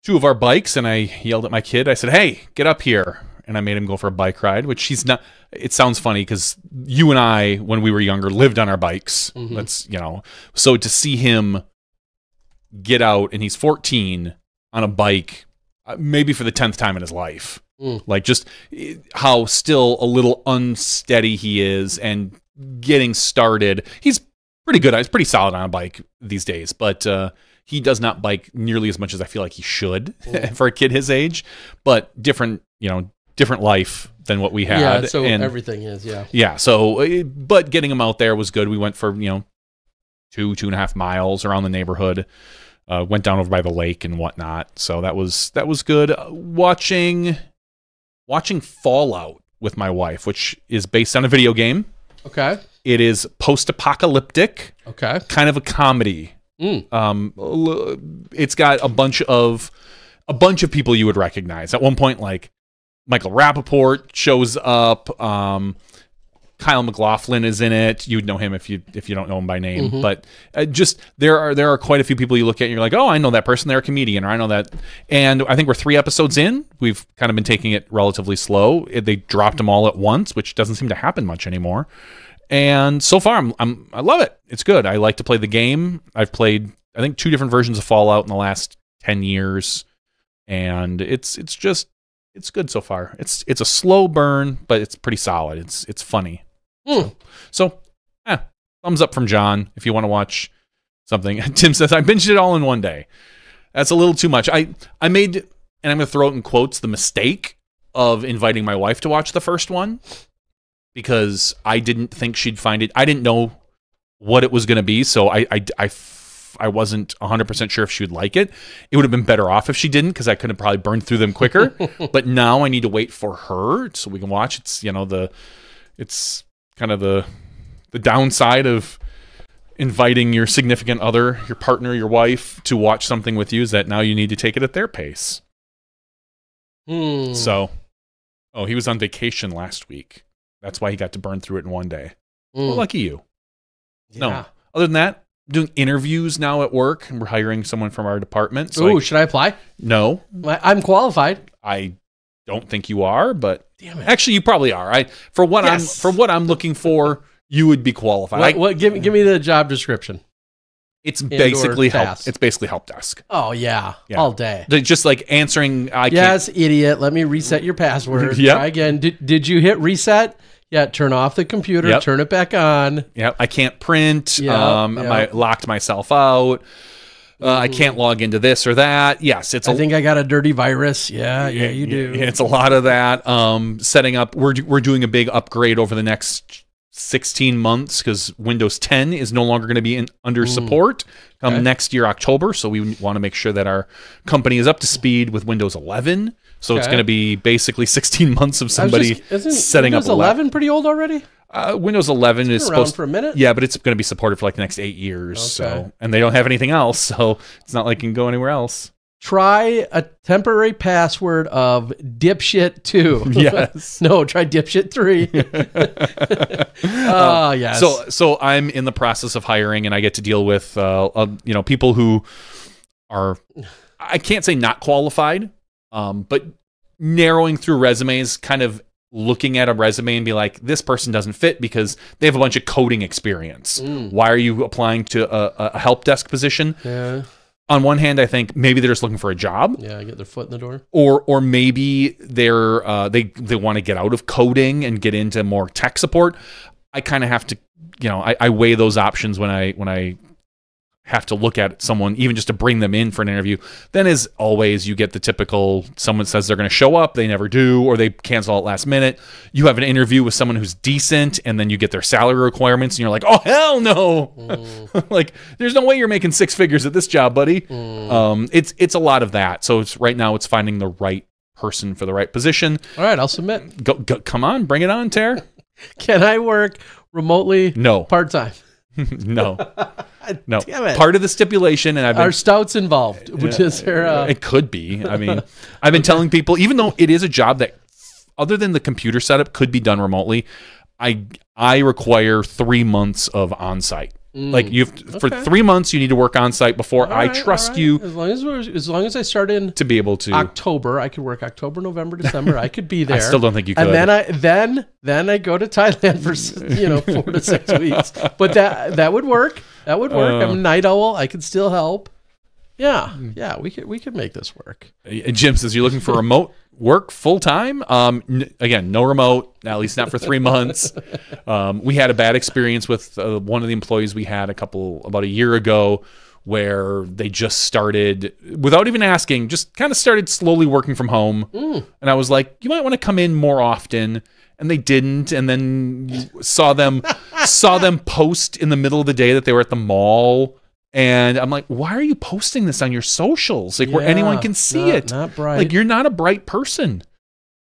two of our bikes and I yelled at my kid. I said, "Hey, get up here!" And I made him go for a bike ride, which he's not. It sounds funny because you and I, when we were younger, lived on our bikes. Mhm. That's you know. So to see him get out and he's 14 on a bike, uh, maybe for the tenth time in his life, Mm. like just eh, how still a little unsteady he is and getting started. He's pretty good. He's pretty solid on a bike these days, but uh, he does not bike nearly as much as I feel like he should Mm. <laughs> for a kid his age. But different, you know, different life than what we had. Yeah, so and everything is yeah. yeah, so uh, but getting him out there was good. We went for you know two two and a half miles around the neighborhood. Uh, went down over by the lake and whatnot. So that was that was good. Uh, watching watching Fallout with my wife, which is based on a video game. Okay. It is post apocalyptic, Okay. kind of a comedy. Mm. Um, it's got a bunch of a bunch of people you would recognize. At one point, like Michael Rapaport shows up. Um, Kyle MacLachlan is in it. You'd know him if you if you don't know him by name. Mhm. But uh, just there are there are quite a few people you look at and you're like, oh, I know that person. They're a comedian, or I know that. And I think we're three episodes in. We've kind of been taking it relatively slow. They dropped them all at once, which doesn't seem to happen much anymore. And so far, I'm, I'm I love it. It's good. I like to play the game. I've played I think two different versions of Fallout in the last ten years, and it's it's just it's good so far. It's it's a slow burn, but it's pretty solid. It's it's funny. Hmm. So, eh, thumbs up from John if you want to watch something. <laughs> Tim says I binged it all in one day. That's a little too much. I I made and I'm going to throw it in quotes the mistake of inviting my wife to watch the first one because I didn't think she'd find it. I didn't know what it was going to be, so I I I f- I wasn't 100% sure if she would like it. It would have been better off if she didn't because I could have probably burned through them quicker. <laughs> but now I need to wait for her so we can watch. It's, you know, the it's kind of the the downside of inviting your significant other, your partner, your wife to watch something with you is that now you need to take it at their pace. Hmm. So, oh, he was on vacation last week. That's why he got to burn through it in one day. Hmm. Well, lucky you. No. Other than that, doing interviews now at work, and we're hiring someone from our department. So Ooh, I- should I apply? no, I'm qualified. I don't think you are, but Damn it. actually, you probably are. I for what I'm for what I'm looking for, you would be qualified. What, what, give, me- give me the job description. it's and or basically help. task. It's basically help desk. Oh, yeah. Yeah. All day. They're just like answering. I can't. Yes, idiot. Let me reset your password. <laughs> Yep. Try again. Did, did you hit reset? Yeah, turn off the computer, Yep. turn it back on. Yeah, I can't print. Yep, um, yep. I locked myself out. Uh, I can't log into this or that. Yes, it's a I think I got a dirty virus. Yeah, yeah, you do. Yeah, It's a lot of that. Um, setting up. We're we're doing a big upgrade over the next 16 months because Windows 10 is no longer going to be in, under support come Okay. next year October. So we want to make sure that our company is up to speed with Windows 11. So it's going to be basically <laughs> 16 months of somebody just- setting Windows up Windows 11 pretty old already? Uh, Windows 11 is supposed for a minute. yeah, but it's going to be supported for like the next eight years. Okay. So, and they don't have anything else, <laughs> so it's not like it can go anywhere else. Try a temporary password of dipshit 2. <laughs> Yes. no, try dipshit 3. Oh, yes. So, so I'm in the process of hiring, and I get to deal with, uh, uh, you know, people who are, I can't say not qualified, um, but narrowing through resumes, kind of looking at a resume and be like, this person doesn't fit because they have a bunch of coding experience. Mm. Why are you applying to a, a help desk position? yeah, On one hand, I think maybe they're just looking for a job. yeah, get their foot in the door. or or maybe they're uh, they they want to get out of coding and get into more tech support. I kind of have to, you know, I, I weigh those options when I when I have to look at someone, even just to bring them in for an interview. Then, as always, you get the typical: someone says they're going to show up, they never do, or they cancel at last minute. You have an interview with someone who's decent, and then you get their salary requirements, and you're like, "Oh hell no!" <laughs> like, there's no way you're making six figures at this job, buddy. Um, it's it's a lot of that. So it's right now it's finding the right person for the right position. All right, I'll submit. Go, go come on, bring it on, Tara. <laughs> Can I work remotely No, part time? <laughs> no, no. Damn it. Part of the stipulation, and I've been Are stouts involved? Which is there? Uh, it could be. I mean, I've been telling people, even though it is a job that, other than the computer setup, could be done remotely. I I require three months of on site. Like you, have for three months, you need to work on site before all I right, trust all right. you As long as we're, as long as I start in to be able to. October, I could work October, November, December. I could be <laughs> there. I still don't think you could. And then I then then I go to Thailand for you know four to six weeks. But that that would work. That would work. I'm a Uh. night owl. I could still help. Yeah, yeah. We could we could make this work. Uh, Jim says you're looking for remote work full time. Um, n- again, no remote, at least not for three months. <laughs> Um, we had a bad experience with uh, one of the employees we had a couple about a year ago, where they just started without even asking, just kind of started slowly working from home. And I was like, you might want to come in more often. And they didn't, and then saw them saw them post in the middle of the day that they were at the mall And I'm like, why are you posting this on your socials? Like where anyone can see not- it. Not bright. Like you're not a bright person.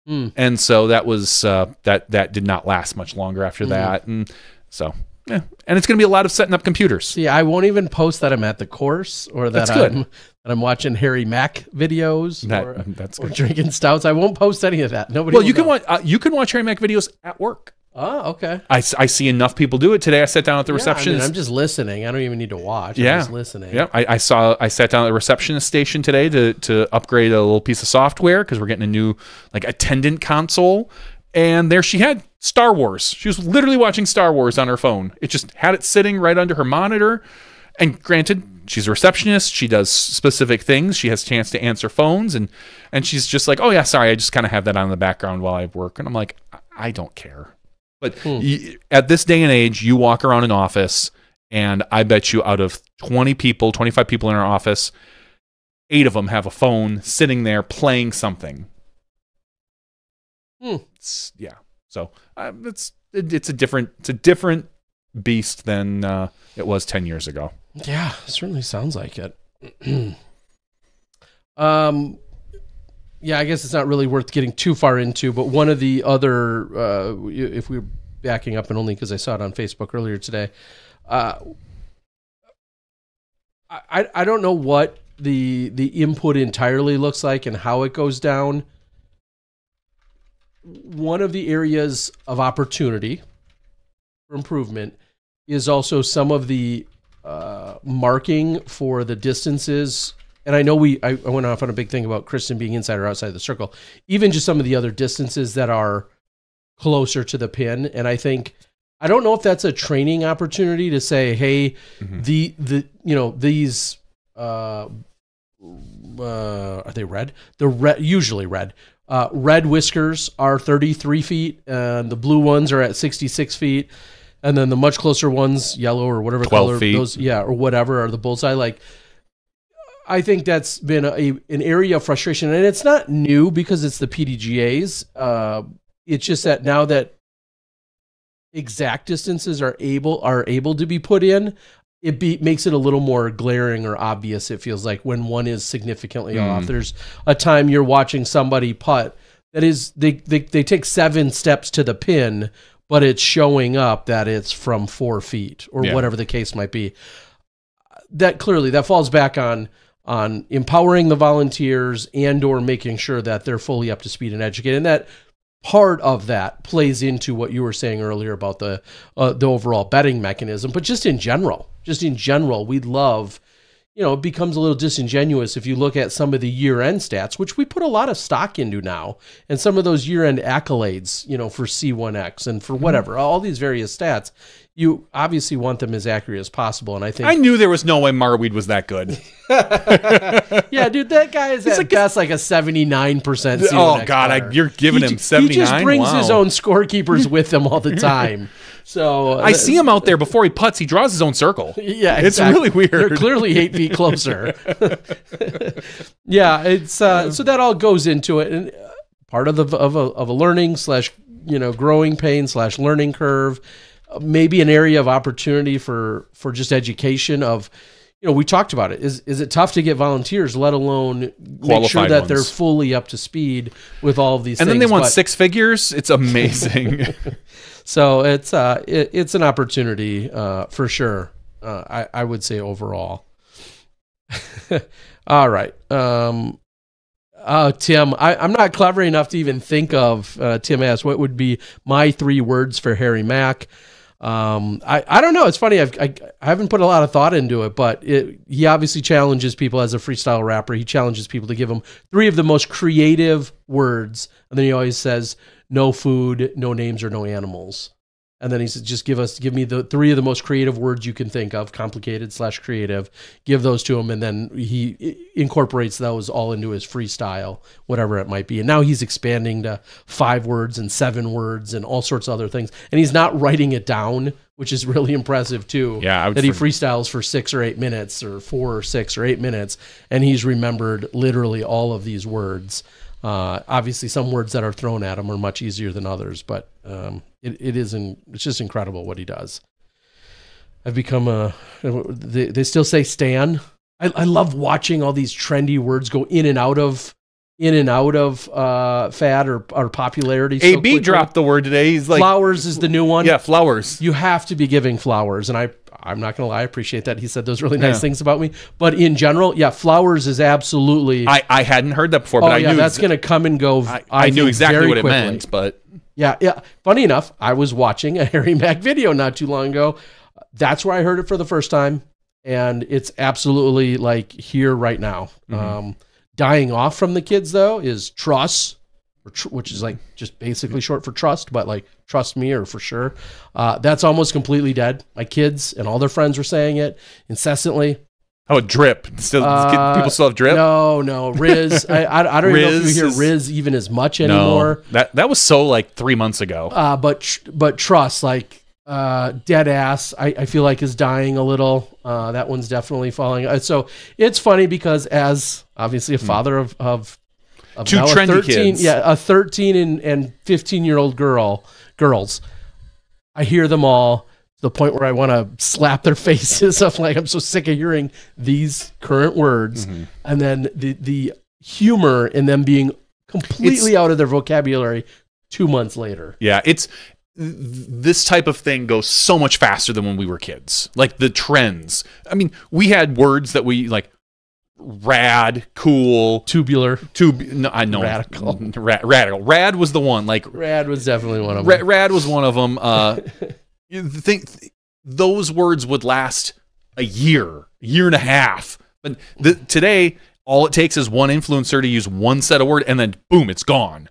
Hmm. And so that was uh, that that did not last much longer after Hmm. that. And so yeah. And it's gonna be a lot of setting up computers. See, I won't even post that I'm at the course or that That's good. I'm that I'm watching Harry Mack videos That or, that's or drinking stouts. I won't post any of that. Nobody. Well, you can watch uh, you can watch Harry Mack videos at work. Oh, okay. I, I see enough people do it today. I sat down at the Yeah, I mean, receptionist. I'm just listening. I don't even need to watch. I'm Yeah. just listening. Yeah, I, I saw. I sat down at the receptionist station today to to upgrade a little piece of software because we're getting a new like attendant console, and there she had Star Wars. She was literally watching Star Wars on her phone. It just had it sitting right under her monitor. And granted, she's a receptionist. She does specific things. She has a chance to answer phones, and and she's just like, oh yeah, sorry, I just kind of have that on in the background while I work. And I'm like, I, don't care. But Hmm. y- at this day and age, you walk around an office, and I bet you out of 20 people, 25 people in our office, eight of them have a phone sitting there playing something. Hmm. It's, yeah. So uh, it's it, it's a different it's a different beast than uh, it was 10 years ago. Yeah, certainly sounds like it. <clears throat> um, yeah, I guess it's not really worth getting too far into, but one of the other, uh, if we're backing up and only because I saw it on Facebook earlier today, uh, I, I I don't know what the the input entirely looks like and how it goes down. One of the areas of opportunity for improvement is also some of the uh, marking for the distances. And I know we I, I went off on a big thing about Kristin being inside or outside the circle. Even just some of the other distances that are closer to the pin. And I think I don't know if that's a training opportunity to say, hey, Mhm. the the you know these uh, uh, are they red? The red usually red. Uh, red whiskers are 33 feet, and the blue ones are at 66 feet, and then the much closer ones, yellow or whatever color feet. those, yeah, or whatever are the bullseye. Like, I think that's been a an area of frustration, and it's not new because it's the PDGA's. Uh, it's just that now that exact distances are able are able to be put in, it be, makes it a little more glaring or obvious. It feels like when one is significantly Mm. off. There's a time you're watching somebody putt that is they, they they take seven steps to the pin, but it's showing up that it's from four feet or Yeah. whatever the case might be. That clearly that falls back on on empowering the volunteers and or making sure that they're fully up to speed and educated. And that part of that plays into what you were saying earlier about the uh, the overall betting mechanism, but just in general, just in general, we love. You know, it becomes a little disingenuous if you look at some of the year-end stats, which we put a lot of stock into now, and some of those year-end accolades, you know, for C1X and for whatever, all these various stats. You obviously want them as accurate as possible, and I think I knew there was no way Marweed was that good. <laughs> yeah, dude, that guy is at like a- like a seventy nine percent. oh God, I, you're giving him seventy He just brings wow. his own scorekeepers with him all the <laughs> time. So I see him out there before he puts. He draws his own circle. <laughs> Yeah, It's exactly. really weird. They're clearly eight feet closer. yeah, it's uh, so that all goes into it, and uh, part of the of a of a learning slash you know growing pain slash learning curve, uh, maybe an area of opportunity for for just education of. You know, we talked about it. Is is it tough to get volunteers, let alone make sure Qualified that they're fully up to speed with all of these And then they want But- six figures. It's amazing. <laughs> <laughs> so it's uh it, it's an opportunity uh for sure. Uh, I I would say overall. <laughs> All right. Um uh Tim, I, I'm not clever enough to even think of uh, Tim asked what would be my three words for Harry Mack. Um, I, I don't know. It's funny. I've, I, I haven't put a lot of thought into it, but it, he obviously challenges people as a freestyle rapper. He challenges people to give him three of the most creative words. And then he always says, no food, no names, or no animals. And then he says, just give us, give me the three of the most creative words you can think of, complicated slash creative. Give those to him, and then he incorporates those all into his freestyle, whatever it might be. And now he's expanding to five words and seven words and all sorts of other things. And he's not writing it down, which is really impressive too. Yeah, that he for- freestyles for six or eight minutes, or four or six or eight minutes, and he's remembered literally all of these words. Uh, obviously, some words that are thrown at him are much easier than others, but um, it, it isn't. It's just incredible what he does. I've become a. They, they still say Stan. I, I love watching all these trendy words go in and out of in and out of uh, fad or, or popularity. so AB quickly. dropped the word today. He's like, flowers is the new one. yeah, flowers. you have to be giving flowers, and I I'm not gonna lie, I appreciate that he said those really nice Yeah. things about me. But in general, yeah, flowers is absolutely. I, I hadn't heard that before, oh but I yeah, knew that's gonna come and go. I, I knew exactly what it quickly. meant, but Yeah, yeah. Funny enough, I was watching a <laughs> Harry Mack video not too long ago. That's where I heard it for the first time, and it's absolutely like here right now. Mm-hmm. Um, dying off from the kids though is trust or tr- which is like just basically short for trust, but like trust me or for sure. Uh, that's almost completely dead. My kids and all their friends were saying it incessantly. oh, drip. Still, Uh, people still have drip. No, no, Riz. <laughs> I, I, I don't even know if you hear is- Riz even as much No. anymore. that that was so like three months ago. uh, but but trust like uh, dead ass I, I feel like is dying a little uh, that one's definitely falling uh, so it's funny because as obviously a father of of, of Hmm. Two trendy 13 kids. yeah a 13 and, and 15 year old girl girls i hear them all to the point where i want to slap their <laughs> faces i'm like i'm so sick of hearing these current words Mm-hmm. and then the the humor in them being completely out of their vocabulary two months later Yeah, it's this type of thing goes so much faster than when we were kids. Like the trends. I mean, we had words that we like rad, cool, tubular too no, I know Radical. <laughs> Ra- radical. Rad was the one. Like Rad was definitely one of them. rad was one of them. Uh <laughs> think those words would last a year, year and a half. But the, today all it takes is one influencer to use one set of word and then boom, it's gone.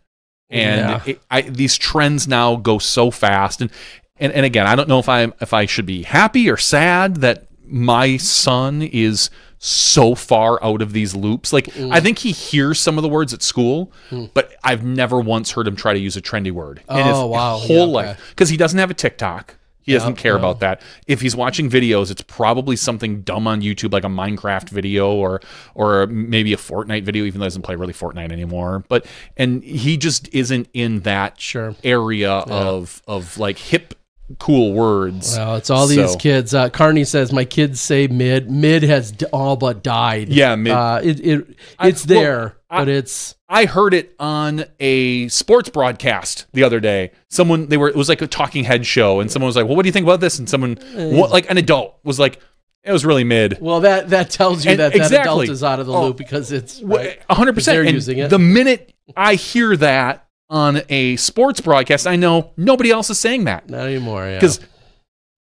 And Yeah. it, I, these trends now go so fast, and, and and again, I don't know if I if I should be happy or sad that my son is so far out of these loops. Like Mm. I think he hears some of the words at school, but I've never once heard him try to use a trendy word in his Oh, wow. whole Yeah, okay. life because he doesn't have a TikTok. He doesn't care no. about that. If he's watching videos, it's probably something dumb on YouTube, like a Minecraft video or or maybe a Fortnite video, even though he doesn't play really Fortnite anymore. But and he just isn't in that Sure. area of of like hip cool words. Well, it's all these kids. Uh, Carney says my kids say mid. Mid has d- all but died. Yeah, mid- Uh, it, it I- it's well, there, I- but it's I heard it on a sports broadcast the other day. Someone they were it was like a talking head show, and someone was like, "Well, what do you think about this?" And someone, eh. what, like an adult, was like, "It was really mid." well that that tells you And that that adult is out of the Oh, loop because it's right. A hundred 'Cause they're percent. Using it. The minute I hear that on a sports broadcast, I know nobody else is saying that not anymore. Yeah. because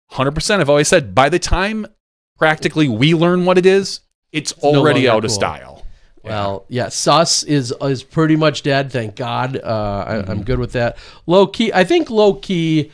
hundred percent. I've always said by the time practically we learn what it is, it's, no already longer out of cool. Well, yeah, sus is is pretty much dead. Thank God. Uh, I, Mm-hmm. I'm good with that. Low key, I think low key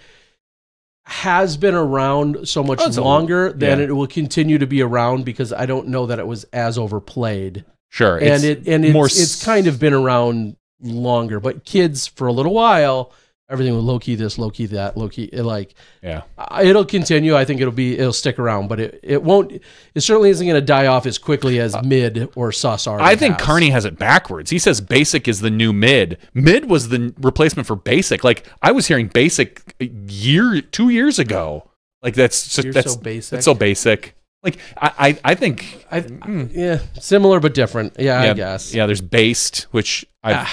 has been around so much Oh, it's a- longer than it will continue to be around because I don't know that it was as overplayed. Sure, and it and it's, more it's kind of been around longer. But kids for a little while, everything with low key this, low key that, low key it, like yeah. uh, it'll continue. I think it'll be it'll stick around, but it, it won't. It certainly isn't going to die off as quickly as mid or sus are. Uh, I think Carney has it backwards. He says basic is the new mid. Mid was the replacement for basic. Like I was hearing basic a year, two years ago. Like that's just You're that's so basic. That's so basic. Like I, I, I think I, yeah, similar but different. Yeah, yeah, I guess. yeah. There's based, which I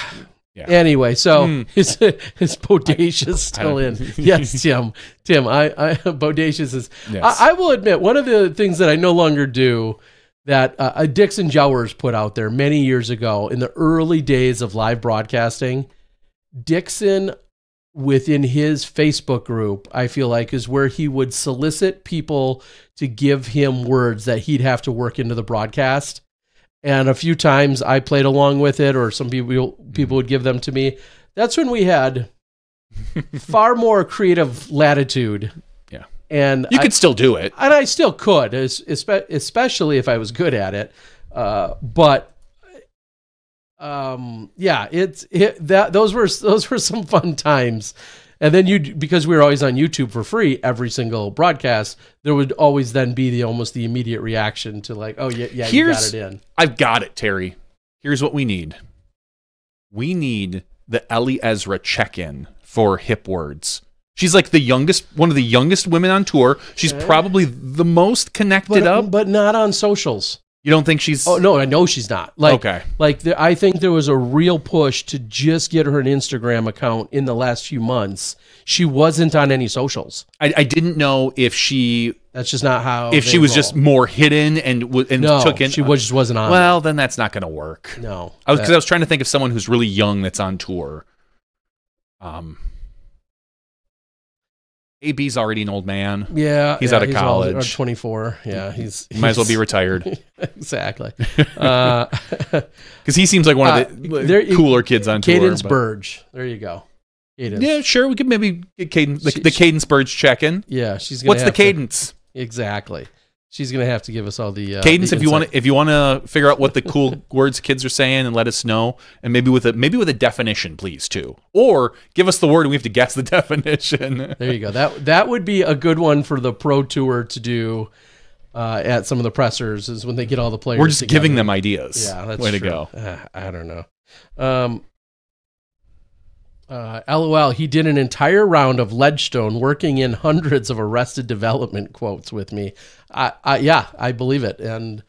yeah. Anyway, so Hmm. <laughs> is is bodacious still in? <laughs> Yes, Tim. Tim, I, I <laughs> bodacious is. Yes. I, I will admit one of the things that I no longer do that uh, uh, Dixon Jowers put out there many years ago in the early days of live broadcasting. Dixon within his Facebook group, I feel like, is where he would solicit people to give him words that he'd have to work into the broadcast. And a few times I played along with it, or some people people would give them to me. That's when we had <laughs> far more creative latitude. Yeah. and you I- could still do it. and I still could, es- especially if I was good at it. Uh, but um, yeah, it's it, that those were those were some fun times. And then you because we were always on YouTube for free every single broadcast, there would always then be the almost the immediate reaction to like, oh yeah, yeah, Here's- you got it in. I've got it, Terry. Here's what we need. We need the Eliezra check-in for hip words. She's like the youngest, one of the youngest women on tour. She's Okay. probably the most connected but, up. but not on socials. You don't think she's Oh no, I know she's not. Like, Okay. like the, I think there was a real push to just get her an Instagram account in the last few months. She wasn't on any socials. I, I didn't know if she That's just not how. if she was roll. just more hidden and and no, took in. she was just wasn't on. well, then that's not going to work. no, I was because I was trying to think of someone who's really young that's on tour. Um, AB's already an old man. yeah, he's yeah, out of all- college. or Twenty four. Yeah, he's He might as well be retired <laughs> exactly. <laughs> Uh, <laughs> because he seems like one Uh, of the there- cooler kids on tour. Cadence Burge. There you go. Cadence. Yeah, sure. We could maybe get Cadence, the, She- the Cadence Burge check in. Yeah, she's What's the have to- cadence? exactly. She's gonna have to give us all the uh, cadence. the If you wanna, if you want to figure out what the cool <laughs> words kids are saying and let us know, and maybe with a maybe with a definition, please too, or give us the word and we have to guess the <laughs> definition. There you go. That that would be a good one for the pro tour to do uh, at some of the pressers. Is when they get all the players. We're just together. giving them ideas. Yeah, that's way to go. Uh, I don't know. Um, uh, LOL. He did an entire round of Ledgestone, working in hundreds of Arrested Development quotes with me. I, I yeah, I believe it, and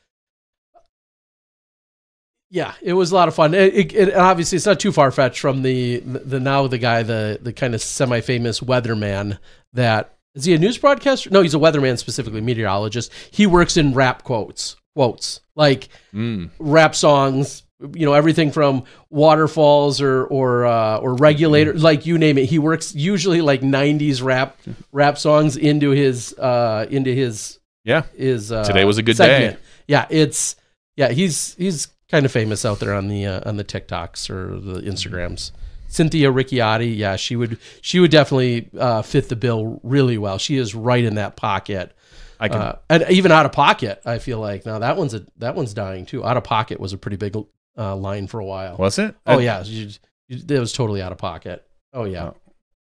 yeah, it was a lot of fun. It, it, it- obviously, it's not too far fetched from the the now the guy the the kind of semi famous weatherman that is he a news broadcaster? No, he's a weatherman specifically, meteorologist. He works in rap quotes, quotes like Mm. rap songs you know everything from waterfalls or or uh, or regulator like you name it he works usually like 90s rap rap songs into his uh into his Yeah. his uh Today was a good segment. day. yeah it's yeah he's he's kind of famous out there on the uh, on the tiktoks or the instagrams cynthia ricciardi yeah she would she would definitely uh fit the bill really well she is right in that pocket I can. uh, and even out of pocket, I feel like now that one's a that one's dying too. Out of pocket was a pretty big uh, line for a while. was it? oh I- yeah, you, you, it was totally out of pocket. Oh yeah,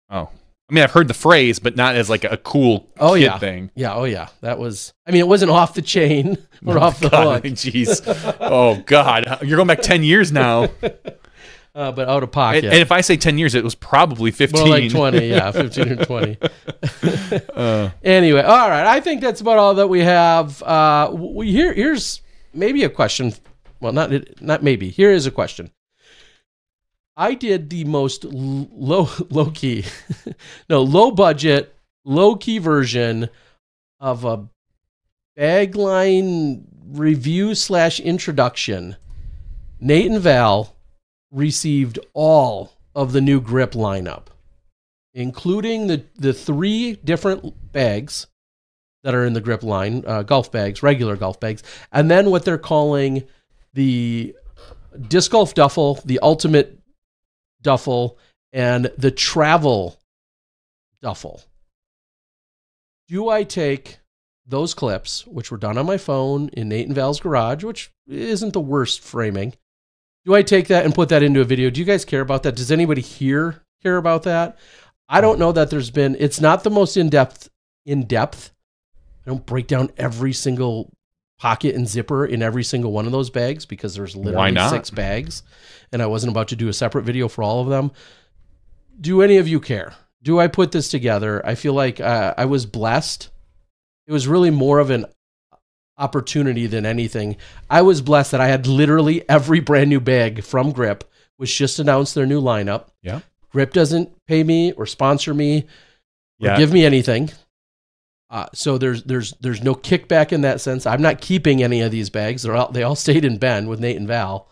Oh. I mean, I've heard the phrase, but not as like a cool Oh, yeah. thing. yeah, oh yeah. That was. I mean, it wasn't off the chain <laughs> or off the God, hook, <laughs> Jeez. oh God, you're going back ten years now. <laughs> uh, but out of And, pocket. and if I say ten years, it was probably fifteen. More like twenty, yeah, fifteen or twenty. Uh, anyway, all right. I think that's about all that we have. Uh, we here here's maybe a question. Well, not not maybe. Here is a question. I did the most low <laughs> low key, <laughs> no low budget, low key version of a bagline review slash introduction. Nate and Val received all of the new grip lineup including the the three different bags that are in the grip line, uh, golf bags, regular golf bags, and then what they're calling the disc golf duffel, the ultimate duffel, and the travel duffel. Do I take those clips, which were done on my phone in Nate and Val's garage, which isn't the worst framing? Do I take that and put that into a video? Do you guys care about that? Does anybody here care about that? I don't know that there's been. It's not the most in depth. In depth. I don't break down every single pocket and zipper in every single one of those bags because there's literally six bags, and I wasn't about to do a separate video for all of them. Do any of you care? Do I put this together? I feel like uh, I was blessed. It was really more of an opportunity than anything. I was blessed that I had literally every brand new bag from Grip, which just announced their new lineup. Yeah. Grip doesn't pay me or sponsor me or Yeah. give me anything. Uh, so there's there's there's no kickback in that sense. I'm not keeping any of these bags. They're all they all <laughs> stayed in Bend with Nate and Val.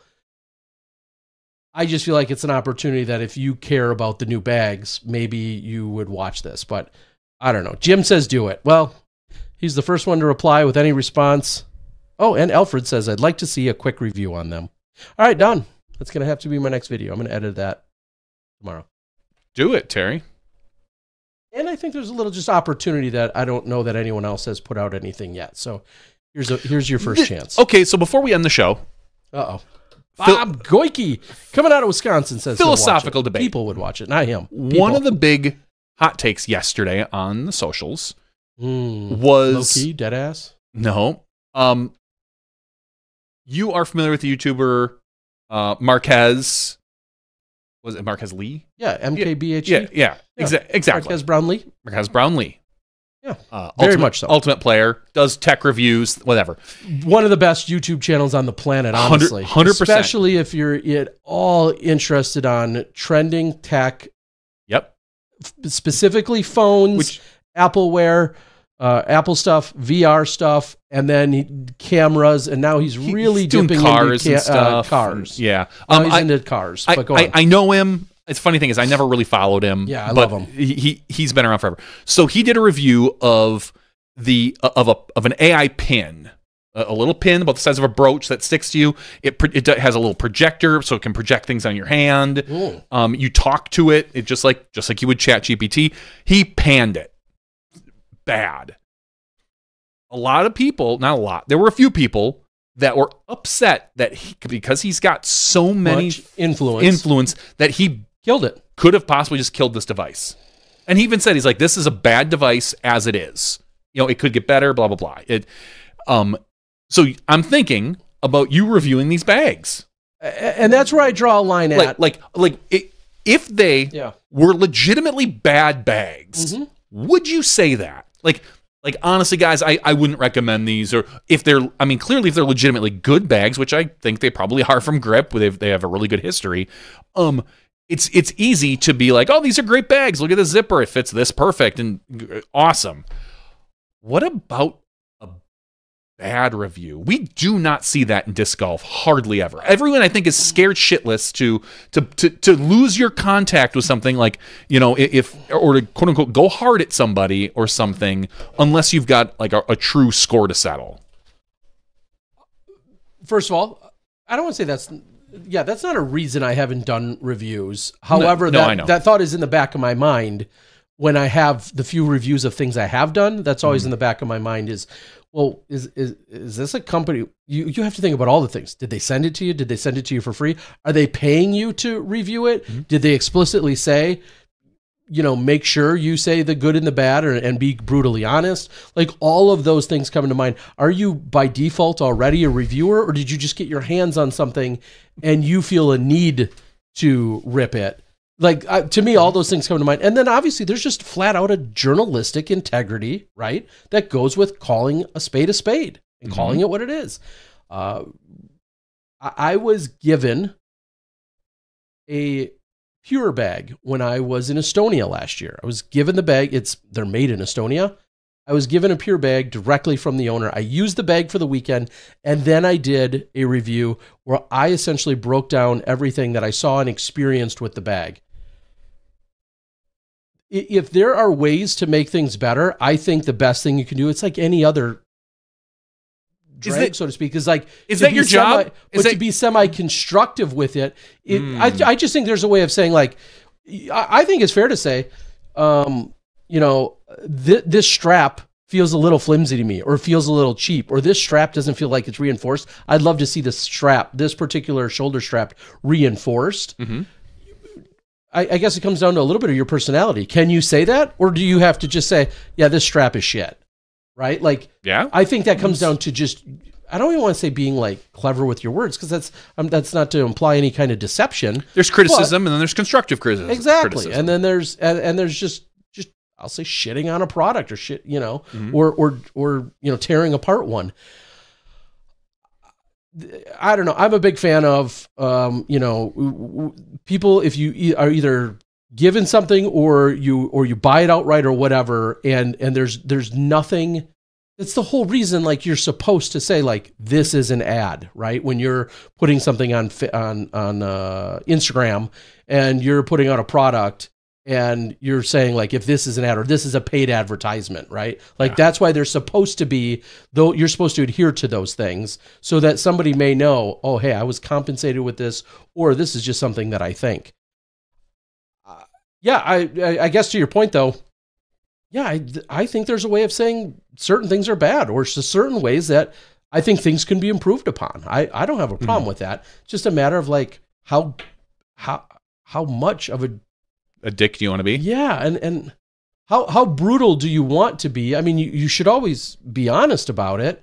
I just feel like it's an opportunity that if you care about the new bags, maybe you would watch this. But I don't know. Jim says do it. Well, he's the first one to reply with any response. Oh, and Alfred says I'd like to see a quick review on them. All right, done. That's gonna have to be my next video. I'm gonna edit that tomorrow. do it, Terry. And I think there's a little just opportunity that I don't know that anyone else has put out anything yet. So here's a here's your first chance. Okay, so before we end the show, uh oh. Phil- Bob Goike coming out of Wisconsin says Philosophical debate. People would watch it, not him. one of the big hot takes yesterday on the socials mm, was key dead ass. no. Um, you are familiar with the YouTuber uh, Marques Was it Marques Lee? Yeah, MKBHD. Yeah, yeah, Yeah. exa- exactly. Marques Brownlee. Marques Brownlee. Yeah. Uh, Very ultimate- much so. Ultimate player does tech reviews, whatever. One of the best YouTube channels on the planet, honestly. 100%. Especially if you're at all interested on trending tech, Yep. specifically phones, Which Appleware, uh, Apple stuff, VR stuff, and then he, cameras. And now he's really he's doing cars into and ca- uh, stuff. cars. Yeah. Um, he's I, into cars. I, I. I know him. It's funny thing is I never really followed him. Yeah, I but love him. He, he he's been around forever. So he did a review of the of a of an AI pin. A a little pin about the size of a brooch that sticks to you. It it has a little projector, so it can project things on your hand. Um, you talk to it, it just like just like you would chat GPT. He panned it. Bad. A lot of people, not a lot. There were a few people that were upset that he, because he's got so many Much influence. influence that he Killed it. could have possibly just killed this device. And he even said he's like, this is a bad device as it is. You know, it could get better, blah blah blah. It um so I'm thinking about you reviewing these bags. And that's where I draw a line Like at. like like it, if they yeah. were legitimately bad bags, Mhm. would you say that? Like like honestly guys, I, I wouldn't recommend these or if they're I mean clearly if they're legitimately good bags, which I think they probably <laughs> are from Grip, they they have a really good history. Um it's it's easy to be like, "Oh, these are great bags. Look at the zipper. It fits this perfect and awesome." What about bad review? We do not see that in disc golf hardly ever. Everyone I think is scared shitless to to to, to lose your contact with something like you know if or to quote unquote go hard at somebody or something unless you've got like a, a true score to settle. First of all, I don't want to say that's yeah, that's not a reason I haven't done reviews. However, no, that, I know. that thought is in the back of my mind when I have the few reviews of things I have done. That's always Mm-hmm. in the back of my mind is well, is is is this a company you you have to think about all the things. Did they send it to you? Did they send it to you for free? Are they paying you to review it? Mm-hmm. Did they explicitly say you know, make sure you say the good and the bad or, and be brutally honest. Like all of those things come to mind. Are you by default already a reviewer or did you just get your hands on something and you feel a need to rip it? Like uh, to me, all those things come to mind. And then obviously there's just flat out a journalistic integrity, right? That goes with calling a spade a spade and calling it what it is. Uh, I, I was given a pure bag when I was in Estonia last year. I was given the bag. It's they're made in Estonia. I was given a pure bag directly from the owner. I used the bag for the weekend and then I did a review where I essentially broke down everything that I saw and experienced with the bag. If there are ways to make things better, I think the best thing you can do, it's like any other drag, that- so to speak, is like Is that your job? Is but that- to be semi-constructive with it, it Mm. I, I just think there's a way of saying like, I, I think it's fair to say, um, you know, th- this strap feels a little flimsy to me, or feels a little cheap, or this strap doesn't feel like it's reinforced. I'd love to see this strap, this particular shoulder strap, reinforced. Mhm. I, I guess it comes down to a little bit of your personality. Can you say that, or do you have to just say, "Yeah, this strap is shit," right? Like, Yeah. I think that comes down to just I don't even want to say being like clever with your words because that's um, that's not to imply any kind of deception. There's criticism and then there's constructive criticism. Exactly. criticism. And then there's and, and there's just just I'll say shitting on a product or shit, you know, Mm-hmm. or or or you know tearing apart one. I don't know. I'm a big fan of um, you know, people if you are either given something or you or you buy it outright or whatever and and there's there's nothing it's the whole reason like you're supposed to say like this is an ad right when you're putting something on on on uh, instagram and you're putting out a product and you're saying like if this is an ad or this is a paid advertisement right like Yeah. that's why they're supposed to be though you're supposed to adhere to those things so that somebody may know oh hey i was compensated with this or this is just something that i think Uh, yeah I, I i guess to your point though yeah, I, I think there's a way of saying certain things are bad, or just certain ways that I think things can be improved upon. I, I don't have a problem with that. It's just a matter of like how how how much of a a dick do you want to be? yeah, and and how how brutal do you want to be? I mean, you, you should always be honest about it.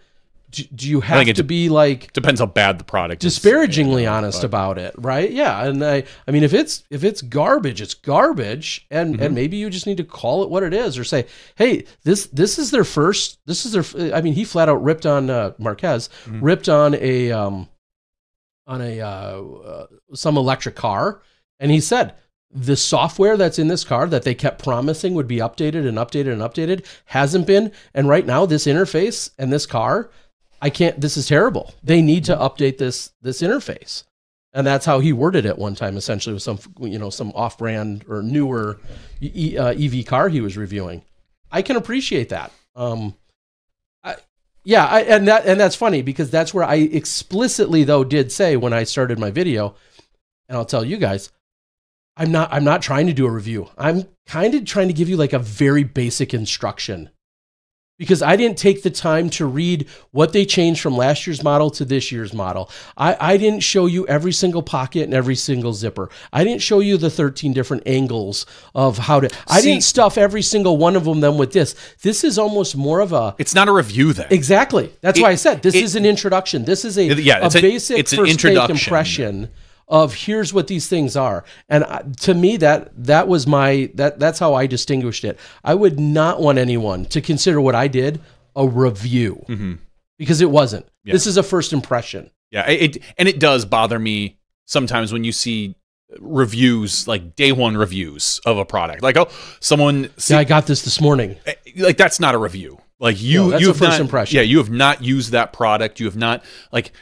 do, do you have to de- be like Depends how bad the product is. disparagingly honest but- about it, right? Yeah, and I, I mean, if it's if it's garbage, it's garbage, and Mm-hmm. and maybe you just need to call it what it is, or say, hey, this this is their first, this is their. I mean, he flat out ripped on uh, Marques, Mhm. ripped on a um, on a uh, uh, some electric car, and he said the software that's in this car that they kept promising would be updated and updated and updated hasn't been, and right now this interface and this car I can't. This is terrible. They need to update this this interface, and that's how he worded it one time. Essentially, with some you know some off brand or newer e, uh, EV car he was reviewing. I can appreciate that. Um, I, yeah, I, and that and that's funny because that's where I explicitly though did say when I started my video, and I'll tell you guys, I'm not I'm not trying to do a review. I'm kind of trying to give you like a very basic instruction because I didn't take the time to read what they changed from last year's model to this year's model. I, I didn't show you every single pocket and every single zipper. I didn't show you the 13 different angles of how to. I See- didn't stuff every single one of them then with this. This is almost more of a. It's not a review then. Exactly. That's It- why I said this it- is an introduction. This is a, Yeah, a it's a- basic it's an first introduction. impression of here's what these things are. And to me, that that was my that that's how I distinguished it. I would not want anyone to consider what I did a review mm-hmm. because it wasn't. Yeah. This is a first impression. Yeah, it and it does bother me sometimes when you see reviews like day one reviews of a product. Like oh, someone see, Yeah, I got this this morning. Eh, like that's not a review. Like you, No, you a have first not, impression. Yeah, you have not used that product. You have not like.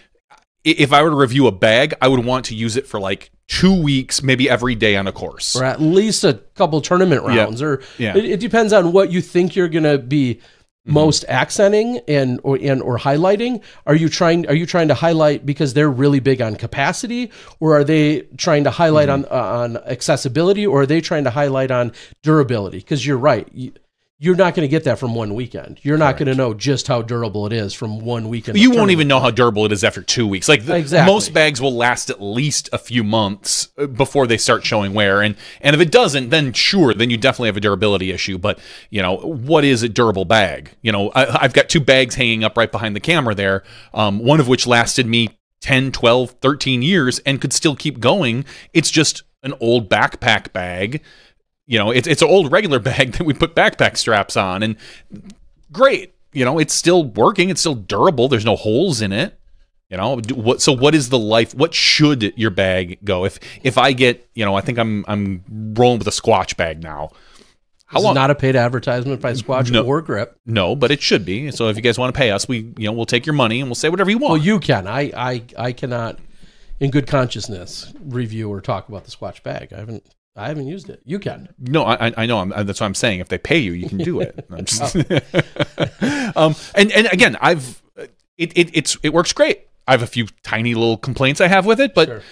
If I were to review a bag, I would want to use it for like two weeks, maybe every day on a course. or at least a couple tournament Yeah. rounds or Yeah. it, it depends on what you think you're going to be Mm-hmm. most accenting and or and or highlighting are you trying are you trying to highlight because they're really big on capacity or are they trying to highlight Mm-hmm. on uh, on accessibility or are they trying to highlight on durability because you're right you, you're not going to get that from one weekend you're not going to know just how durable it is from one weekend You won't even know how durable it is after two weeks. Like the, Exactly. most bags will last at least a few months uh, before they start showing wear, and and if it doesn't, then sure, then you definitely have a durability issue. But you know, what is a durable bag? You know, I, I've got two bags hanging up right behind the camera there, um, one of which lasted me 10, 12, 13 years and could still keep going. It's just an old backpack bag. You know, it's it's an old regular <laughs> bag that we put backpack straps on, and great. You know, it's still working. It's still durable. There's no holes in it. You know, what? So, what is the life? What should your bag go? If if I get, you know, I think I'm I'm rolling with a Squatch bag now. How This is long? not a paid advertisement by Squatch No. or Grip. no, but it should be. So, if you guys want to pay us, we you know we'll take your money and we'll say whatever you want. Well, you can. I, I, I cannot, in good consciousness, review or talk about the Squatch bag. I haven't, I haven't used it. You can. No, I, I- I know. I'm, that's what I'm saying. If they pay you, you can do it. <laughs> Just- <laughs> um, and and again, I've it, it it's it works great. I have a few tiny little complaints I have with it, but Sure.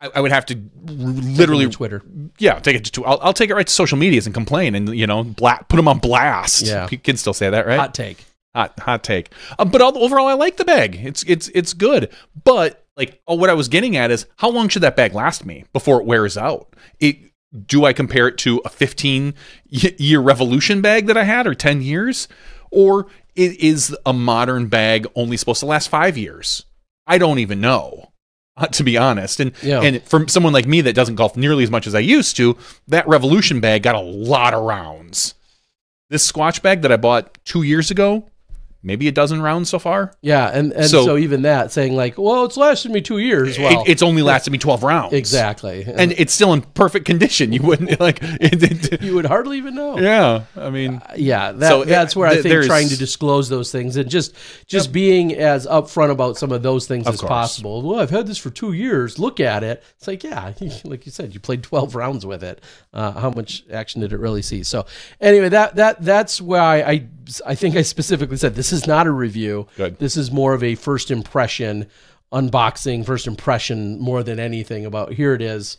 I, I would have to literally Twitter. yeah take it to I'll, I'll take it right to social medias and complain and you know bla- put them on blast. Yeah. you can still say that, right? Hot take. hot hot take. Um, but all, overall, I like the bag. It's it's it's good. But like, oh, what I was getting at is how long should that bag last me before it wears out? It do I compare it to a 15 year Revolution bag that I had, or 10 years, or it is a modern bag only supposed to last five years? I don't even know. uh, To be honest, and Yeah. and from someone like me that doesn't golf nearly as much as I used to, that Revolution bag got a lot of rounds. This Squatch bag that I bought two years ago, maybe a dozen rounds so far. Yeah, and and so, So- even that saying like, well, it's lasted me two years. Well, it, it's only lasted me 12 rounds. exactly, And it's still in perfect condition. You wouldn't <laughs> like it, it- <laughs> you would hardly even know. yeah, I mean, yeah that, So, that's uh, where I th- think trying to disclose those things and just just being as upfront about some of those things Of as course. possible. Well, I've had this for two years. Look at it. It's like yeah, <laughs> like you said, you played twelve rounds with it. Uh, how much action did it really see? So anyway, that that that's why I I think I specifically said this is not a review. Good. This is more of a first impression unboxing, first impression more than anything about here it is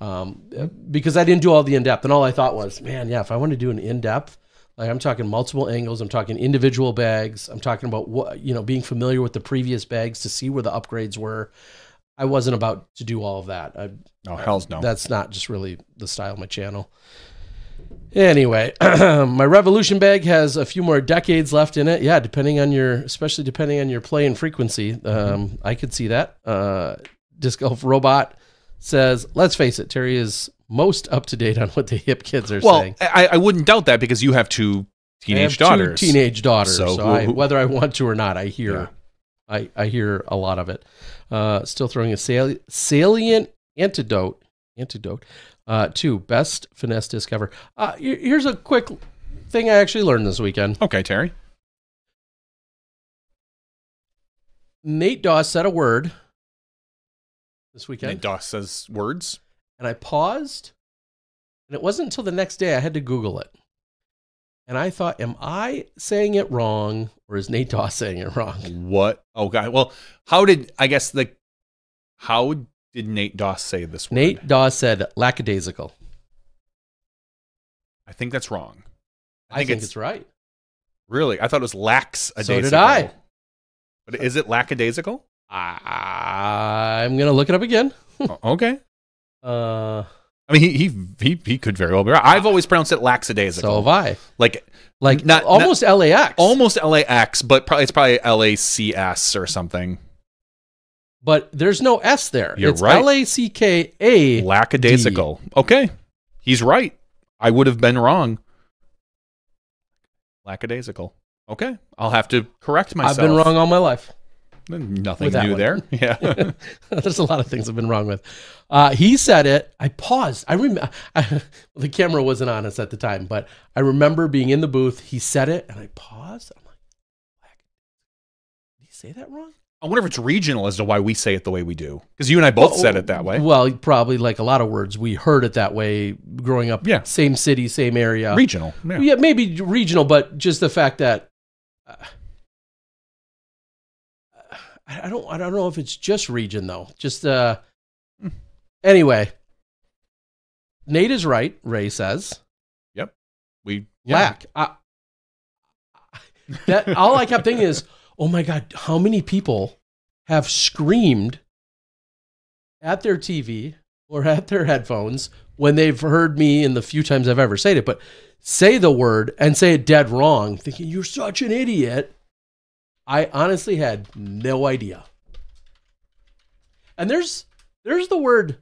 um, because I didn't do all the in depth, and all I thought was, man, yeah, if I want to do an in depth, like I'm talking multiple angles, I'm talking individual bags, I'm talking about what you know, being familiar with the previous bags to see where the upgrades were. I wasn't about to do all of that. I, no hell's no. That's not just really the style of my channel. Anyway, <clears throat> my Revolution bag has a few more decades left in it. Yeah, depending on your, especially depending on your play and frequency. Um, I could see that. Uh, Disc Golf Robot says, let's face it, Terry is most up to date on what the hip kids are Well, saying. I, I wouldn't doubt that because you have two I have teenage two daughters. teenage daughters. So So, who- I, who- whether I want to or not, I hear, Yeah. I, I hear a lot of it. Uh, still throwing a sali- salient antidote, antidote, uh, two, best finesse disc ever. Uh, here's a quick thing I actually learned this weekend. Okay, Terry. Nate Doss said a word this weekend, Nate Doss says words. and I paused, and it wasn't until the next day I had to Google it. And I thought, am I saying it wrong, or is Nate Doss saying it wrong? What? Oh, God. Well, how did I guess the how did Nate Doss say this word? Nate Doss said lackadaisical. I think that's wrong. I think, it's, right. really. I thought it was lax. So did I. But is it lackadaisical? I'm gonna look it up again. <laughs> Oh, okay. Uh, I mean, he, he he he could very well be right. I've always pronounced it lackadaisical. so have I. like Like Not- almost LAX. almost LAX, but probably it's probably LACS or something. But there's no S there. You're it's right. L A C K A. Lackadaisical. Okay. He's right. I would have been wrong. Lackadaisical. Okay. I'll have to correct myself. I've been wrong all my life. Nothing new one. there. <laughs> Yeah. <laughs> There's a lot of things I've been wrong with. Uh, he said it. I paused. I remember <laughs> the camera wasn't on us at the time, but I remember being in the booth. He said it, and I paused. I'm like, "Did he say that wrong?" I wonder if it's regional as to why we say it the way we do. Because you and I both said it that way. Well, probably like a lot of words, we heard it that way growing up. Yeah. Same city, same area. regional. Yeah. yeah. maybe regional, but just the fact that uh, I don't, I don't know if it's just region though. Just uh, anyway. Nate is right. Ray says "Yep, We lack. I, that all I kept thinking is, oh my god, how many people have screamed at their TV or at their headphones when they've heard me in the few times I've ever said it, but say the word and say it dead wrong, thinking you're such an idiot. I honestly had no idea. And there's there's the word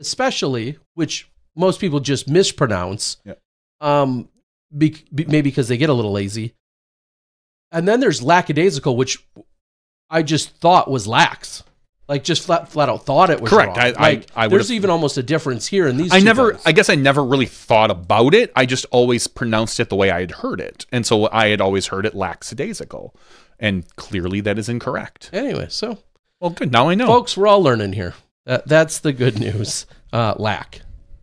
especially, which most people just mispronounce. Yeah. Um, be, be, maybe because they get a little lazy. And then there's lackadaisical, which I just thought was lax. Like just flat, flat out thought it was Correct. wrong. I- I- like, I there's even almost a difference here in these. I never, things. I guess I never really thought about it. I just always pronounced it the way I had heard it. And so I had always heard it lackadaisical. And clearly that is incorrect. anyway, so Well, good. Now I know. folks, we're all learning here. That, that's the good <laughs> news. Uh, lack,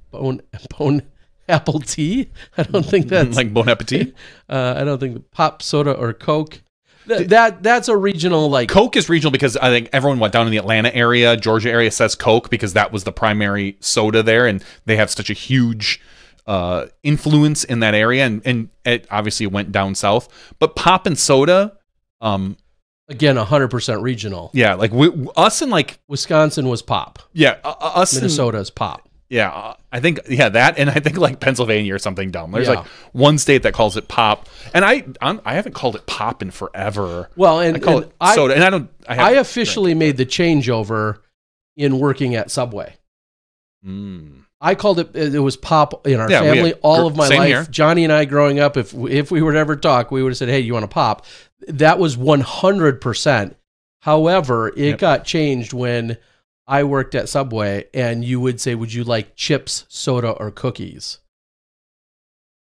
bone, <laughs> bone apple tea. I don't think that's like Bon Appetit. <laughs> Uh, I don't think pop soda or Coke. Th- that that's a regional like. Coke is regional because I think everyone went down in the Atlanta area, Georgia area says Coke because that was the primary soda there, and they have such a huge uh, influence in that area, and and it obviously went down south. But pop and soda, um, Again, hundred percent regional. yeah, like we, us and like Wisconsin was pop. yeah, uh, us and Minnesota is pop. Yeah, I think yeah that, and I think like Pennsylvania or something dumb. There's Yeah. like one state that calls it pop, and I I'm, I haven't called it pop in forever. Well, and, I call and it I, soda, and I don't. I, I officially made the changeover in working at Subway. Mm. I called it. It was pop in our Yeah, family had- all of my life. here. Johnny and I, growing up, if if we would ever talk, we would have said, "Hey, you want to pop?" That was one hundred percent. However, it Yep. got changed when I worked at Subway, and you would say, "Would you like chips, soda, or cookies?"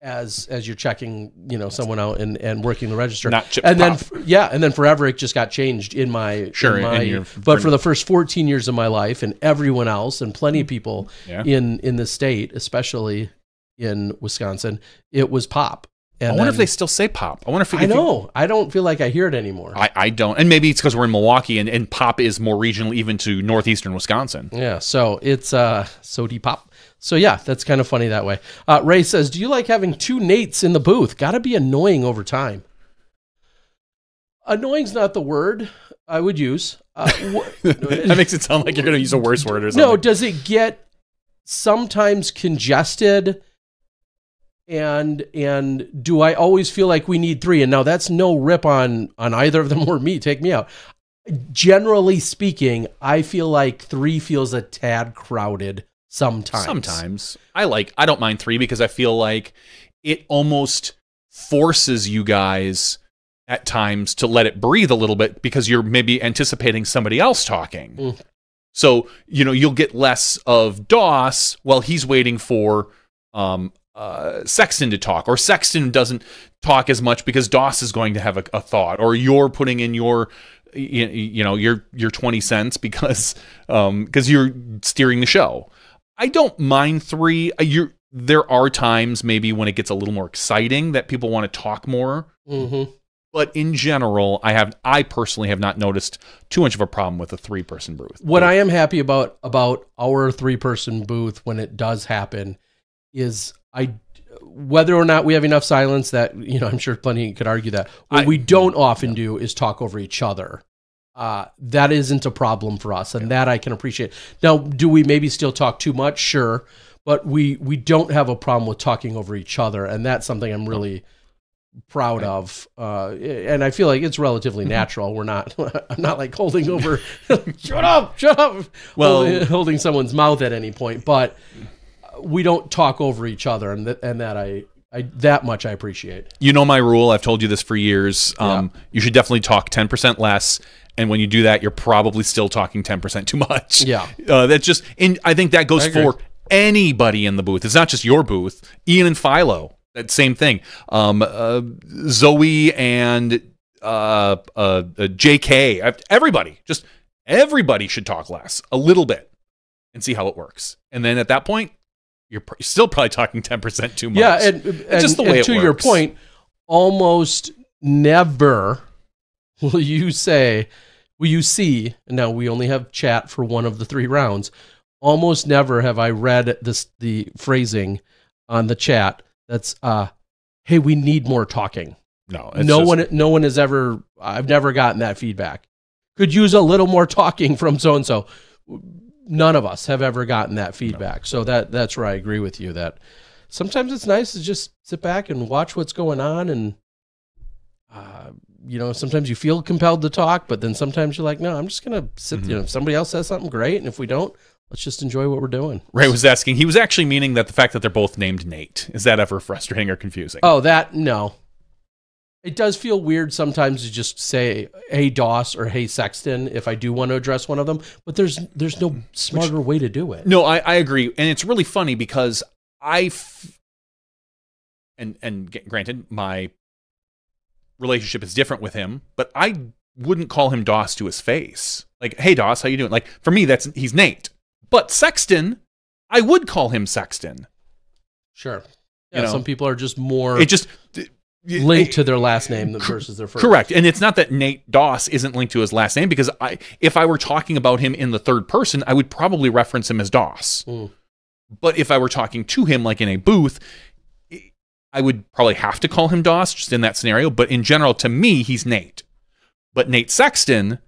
As as you're checking, you know, someone out and, and working the register, Not chips, and then pop. f- yeah, and then forever it just got changed in my Sure, in in your- but for the first 14 years of my life, and everyone else, and plenty of mm-hmm. people Yeah. in in the state, especially in Wisconsin, it was pop. And I wonder if they still say pop. I wonder if I if you- know. I don't feel like I hear it anymore. I, I don't, and maybe it's because we're in Milwaukee, and, and pop is more regional, even to northeastern Wisconsin. yeah, so it's uh sody pop. So yeah, that's kind of funny that way. Uh, Ray says, "Do you like having two Nates in the booth? Got to be annoying over time." Annoying's not the word I would use. Uh, <laughs> wh- that makes it sound like you're going to use a worse word or something. No, does it get sometimes congested and and do I always feel like we need three? And now that's no rip on on either of them <laughs> or me. Take me out. Generally speaking, I feel like three feels a tad crowded sometimes. Sometimes I like I don't mind three because I feel like it almost forces you guys at times to let it breathe a little bit because you're maybe anticipating somebody else talking. Mm. So, you know, you'll get less of Doss while he's waiting for um, uh, Sexton to talk, or Sexton doesn't talk as much because Doss is going to have a, a thought, or you're putting in your you, you know your your 20 cents because um because you're steering the show. I don't mind three. Uh, you're there are times maybe when it gets a little more exciting that people want to talk more. Hmm but in general i have i personally have not noticed too much of a problem with a three person booth. What I am happy about about our three person booth when it does happen is I whether or not we have enough silence that you know I'm sure plenty could argue that what I- we don't often do is talk over each other. Uh, that isn't a problem for us, and that I can appreciate. Now, do we maybe still talk too much? Sure, but we we don't have a problem with talking over each other, and that's something I'm really proud of. Uh, and I feel like it's relatively Mm-hmm. natural. We're not <laughs> I'm not like holding <laughs> over. <laughs> shut up! Shut up! Well- holding, holding someone's mouth at any point, but we don't talk over each other, and that and that I. I, that much I appreciate. you know my rule. I've told you this for years. Um you should definitely talk 10% less and when you do that you're probably still talking 10% too much. Yeah. <laughs> uh, that's just and i think that goes for anybody in the booth. It's not just your booth. Ian and philo that same thing. Um uh, zoe and uh, uh uh jk everybody just everybody should talk less a little bit and see how it works. And then at that point you're pr- still probably talking 10% too much Yeah, and, and just the and way it to your point, almost never <laughs> will you say, will you see? And now we only have chat for one of the three rounds. Almost never have I read this the phrasing on the chat that's uh, "Hey, we need more talking." no no just- one, no one has ever. I've never gotten that feedback. Could use a little more talking from so and so. None of us have ever gotten that feedback. So that that's where I agree with you. That sometimes it's nice to just sit back and watch what's going on, and uh, you know, sometimes you feel compelled to talk, but then sometimes you're like, no, I'm just gonna sit. Mm-hmm. You know, if somebody else says something great, and if we don't, let's just enjoy what we're doing. Ray was asking. He was actually meaning that the fact that they're both named Nate is that ever frustrating or confusing? Oh, that no. It does feel weird sometimes to just say "Hey Doss" or "Hey Sexton" if I do want to address one of them, but there's there's no smarter way to do it. No, I, I agree, and it's really funny because I, f- and and g- granted, my relationship is different with him, but I wouldn't call him Doss to his face. Like, hey Doss, how you doing? Like for me, that's he's Nate. But Sexton, I would call him Sexton. Sure. You Yeah, know, some people are just more It just linked to their last name versus their first. Correct. And it's not that Nate Doss isn't linked to his last name because I if I were talking about him in the third person, I would probably reference him as Doss. Mm. But if I were talking to him like in a booth, I would probably have to call him Doss just in that scenario, but in general to me he's Nate. But Nate Sexton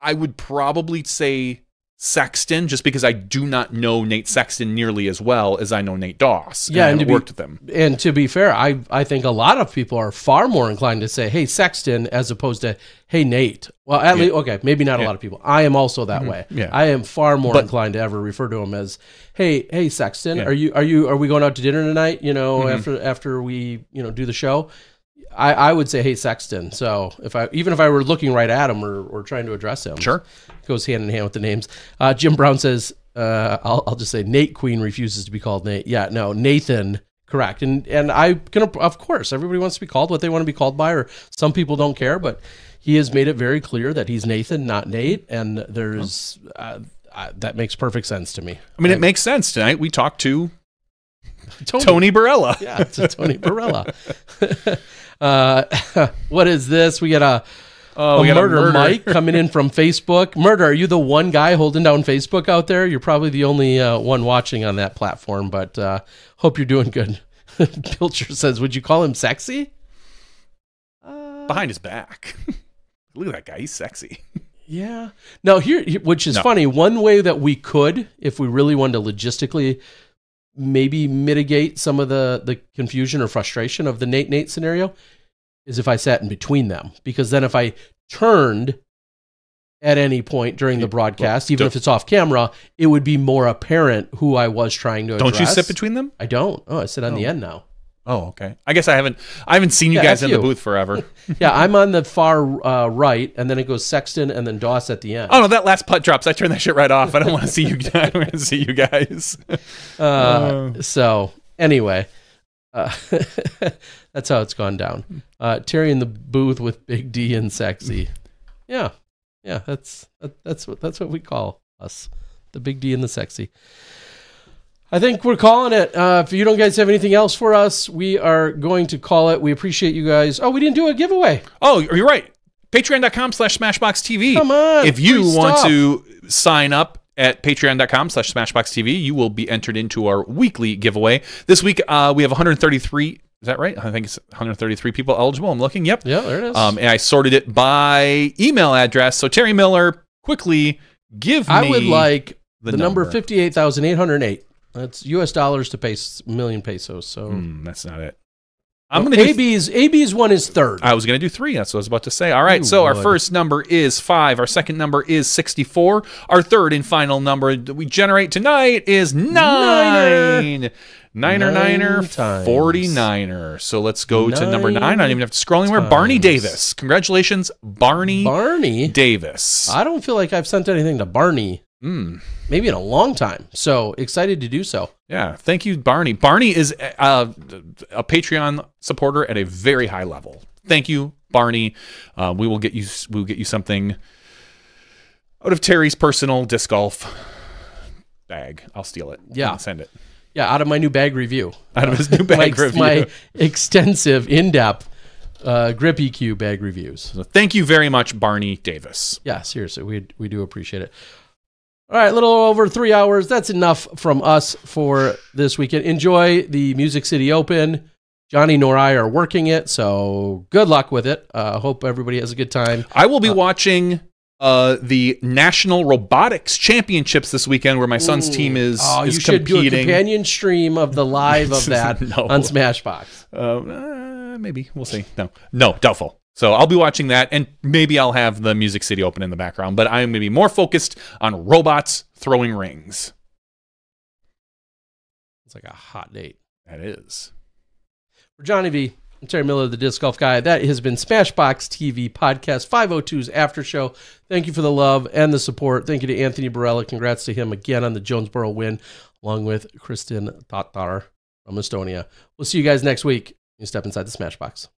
I would probably say Sexton just because I do not know Nate Sexton nearly as well as I know Nate Doss. Yeah, and to be- worked with him. And to be fair, I I think a lot of people are far more inclined to say "Hey Sexton" as opposed to "Hey Nate." Well, at Yeah. least okay, maybe not a lot of people. I am also that way. Yeah. I am far more But- inclined to ever refer to him as "Hey, hey Sexton, Yeah. are you are you are we going out to dinner tonight? You know, Mhm. after after we you know do the show." I, I would say, "Hey Sexton." So if I even if I were looking right at him or, or trying to address him, Sure. goes hand in hand with the names. Uh, Jim Brown says, uh, I'll, I'll just say Nate Queen refuses to be called Nate. Yeah, no, Nathan, correct. And and I can, of course, everybody wants to be called what they want to be called by, or some people don't care, but he has made it very clear that he's Nathan, not Nate, and there's uh, uh, that makes perfect sense to me. I mean, it makes sense. Tonight we talked to <laughs> Tony. Tony Barela. Yeah, it's Tony Barela. <laughs> uh, <laughs> what is this? We got a Oh, a we got a murder, murder. Mike coming in from Facebook. Murder, are you the one guy holding down Facebook out there? You're probably the only uh, one watching on that platform, but uh, hope you're doing good. <laughs> Pilcher says, "Would you call him sexy?" behind his back. <laughs> Look at that guy. He's sexy. Yeah. Now here, here- which is No. funny. One way that we could, if we really wanted to logistically maybe mitigate some of the the confusion or frustration of the Nate Nate scenario is if I sat in between them because then if I turned at any point during the broadcast, even if it's off camera, it would be more apparent who I was trying to address. Don't you sit between them? I don't. Oh, I sit on the Oh. end now. Oh, okay. I guess I haven't. I haven't seen you Yeah, guys in the booth forever. <laughs> Yeah, I'm on the far uh, right, and then it goes Sexton and then Doss at the end. Oh no, that last putt drops. I turn that shit right off. I don't want to see you. <laughs> I don't want to see you guys. Uh, so anyway, uh, <laughs> that's how it's gone down. Uh, Terry in the booth with Big D and Sexy. Yeah, yeah, that's that, that's what that's what we call us, the Big D and the Sexy. I think we're calling it. Uh, if you don't guys have anything else for us, we are going to call it. We appreciate you guys. Oh, we didn't do a giveaway. Oh, you're right. Patreon.com slash SmashBoxxTV. Come on. If you want to sign up at patreon.com slash SmashBoxxTV, you will be entered into our weekly giveaway. This week, uh, we have 133 is that right? I think it's 133 people eligible. I'm looking. Yep. Yeah, there it is. Um, and I sorted it by email address. So Terry Miller, quickly give I would like the, the number, number 58,808. That's U.S. dollars to pay million pesos. So Hmm, that's not it. I'm I'm gonna AB's AB's one is third. I was going to do three. That's what I was about to say. All right. You so our first number is five. Our second number is 64. Our third and final number that we generate tonight is nine. Niner, Nine niner, times. 49er. So let's go to number nine. I don't even have to scroll anywhere. Barney. Davis. Congratulations, Barney Barney. Davis. I don't feel like I've sent anything to Barney Mm, maybe in a long time. So excited to do so. yeah. Thank you, Barney. Barney is uh, a Patreon supporter at a very high level. Thank you, Barney. Uh, we will get you. We will get you something out of Terry's personal disc golf bag. I'll steal it. Yeah. send it Yeah, out of my new bag review. out of his new <laughs> bag my, review. my extensive, in-depth uh, grip EQ bag reviews. So thank you very much, Barney Davis. Yeah, seriously, we we do appreciate it. All right, a little over three hours. That's enough from us for this weekend. Enjoy the Music City Open. Johnny nor I are working it, so good luck with it. Uh, hope everybody has a good time. I will be watching uh, the National Robotics Championships this weekend, where my son's team is, Oh, is you should do a companion stream of the live of <laughs> that No. on SmashBoxx. Uh, uh, maybe we'll see. No, no, doubtful. So I'll be watching that, and maybe I'll have the Music City Open in the background. But I'm going to be more focused on robots throwing rings. It's like a hot date. That is. For Johnny V, I'm Terry Miller, the Disc Golf Guy. That has been SmashBoxx TV Podcast 502's After Show. Thank you for the love and the support. Thank you to Anthony Barela. Congrats to him again on the Jonesboro win, along with Kristin Tattar from Estonia. We'll see you guys next week. You step inside the SmashBoxx.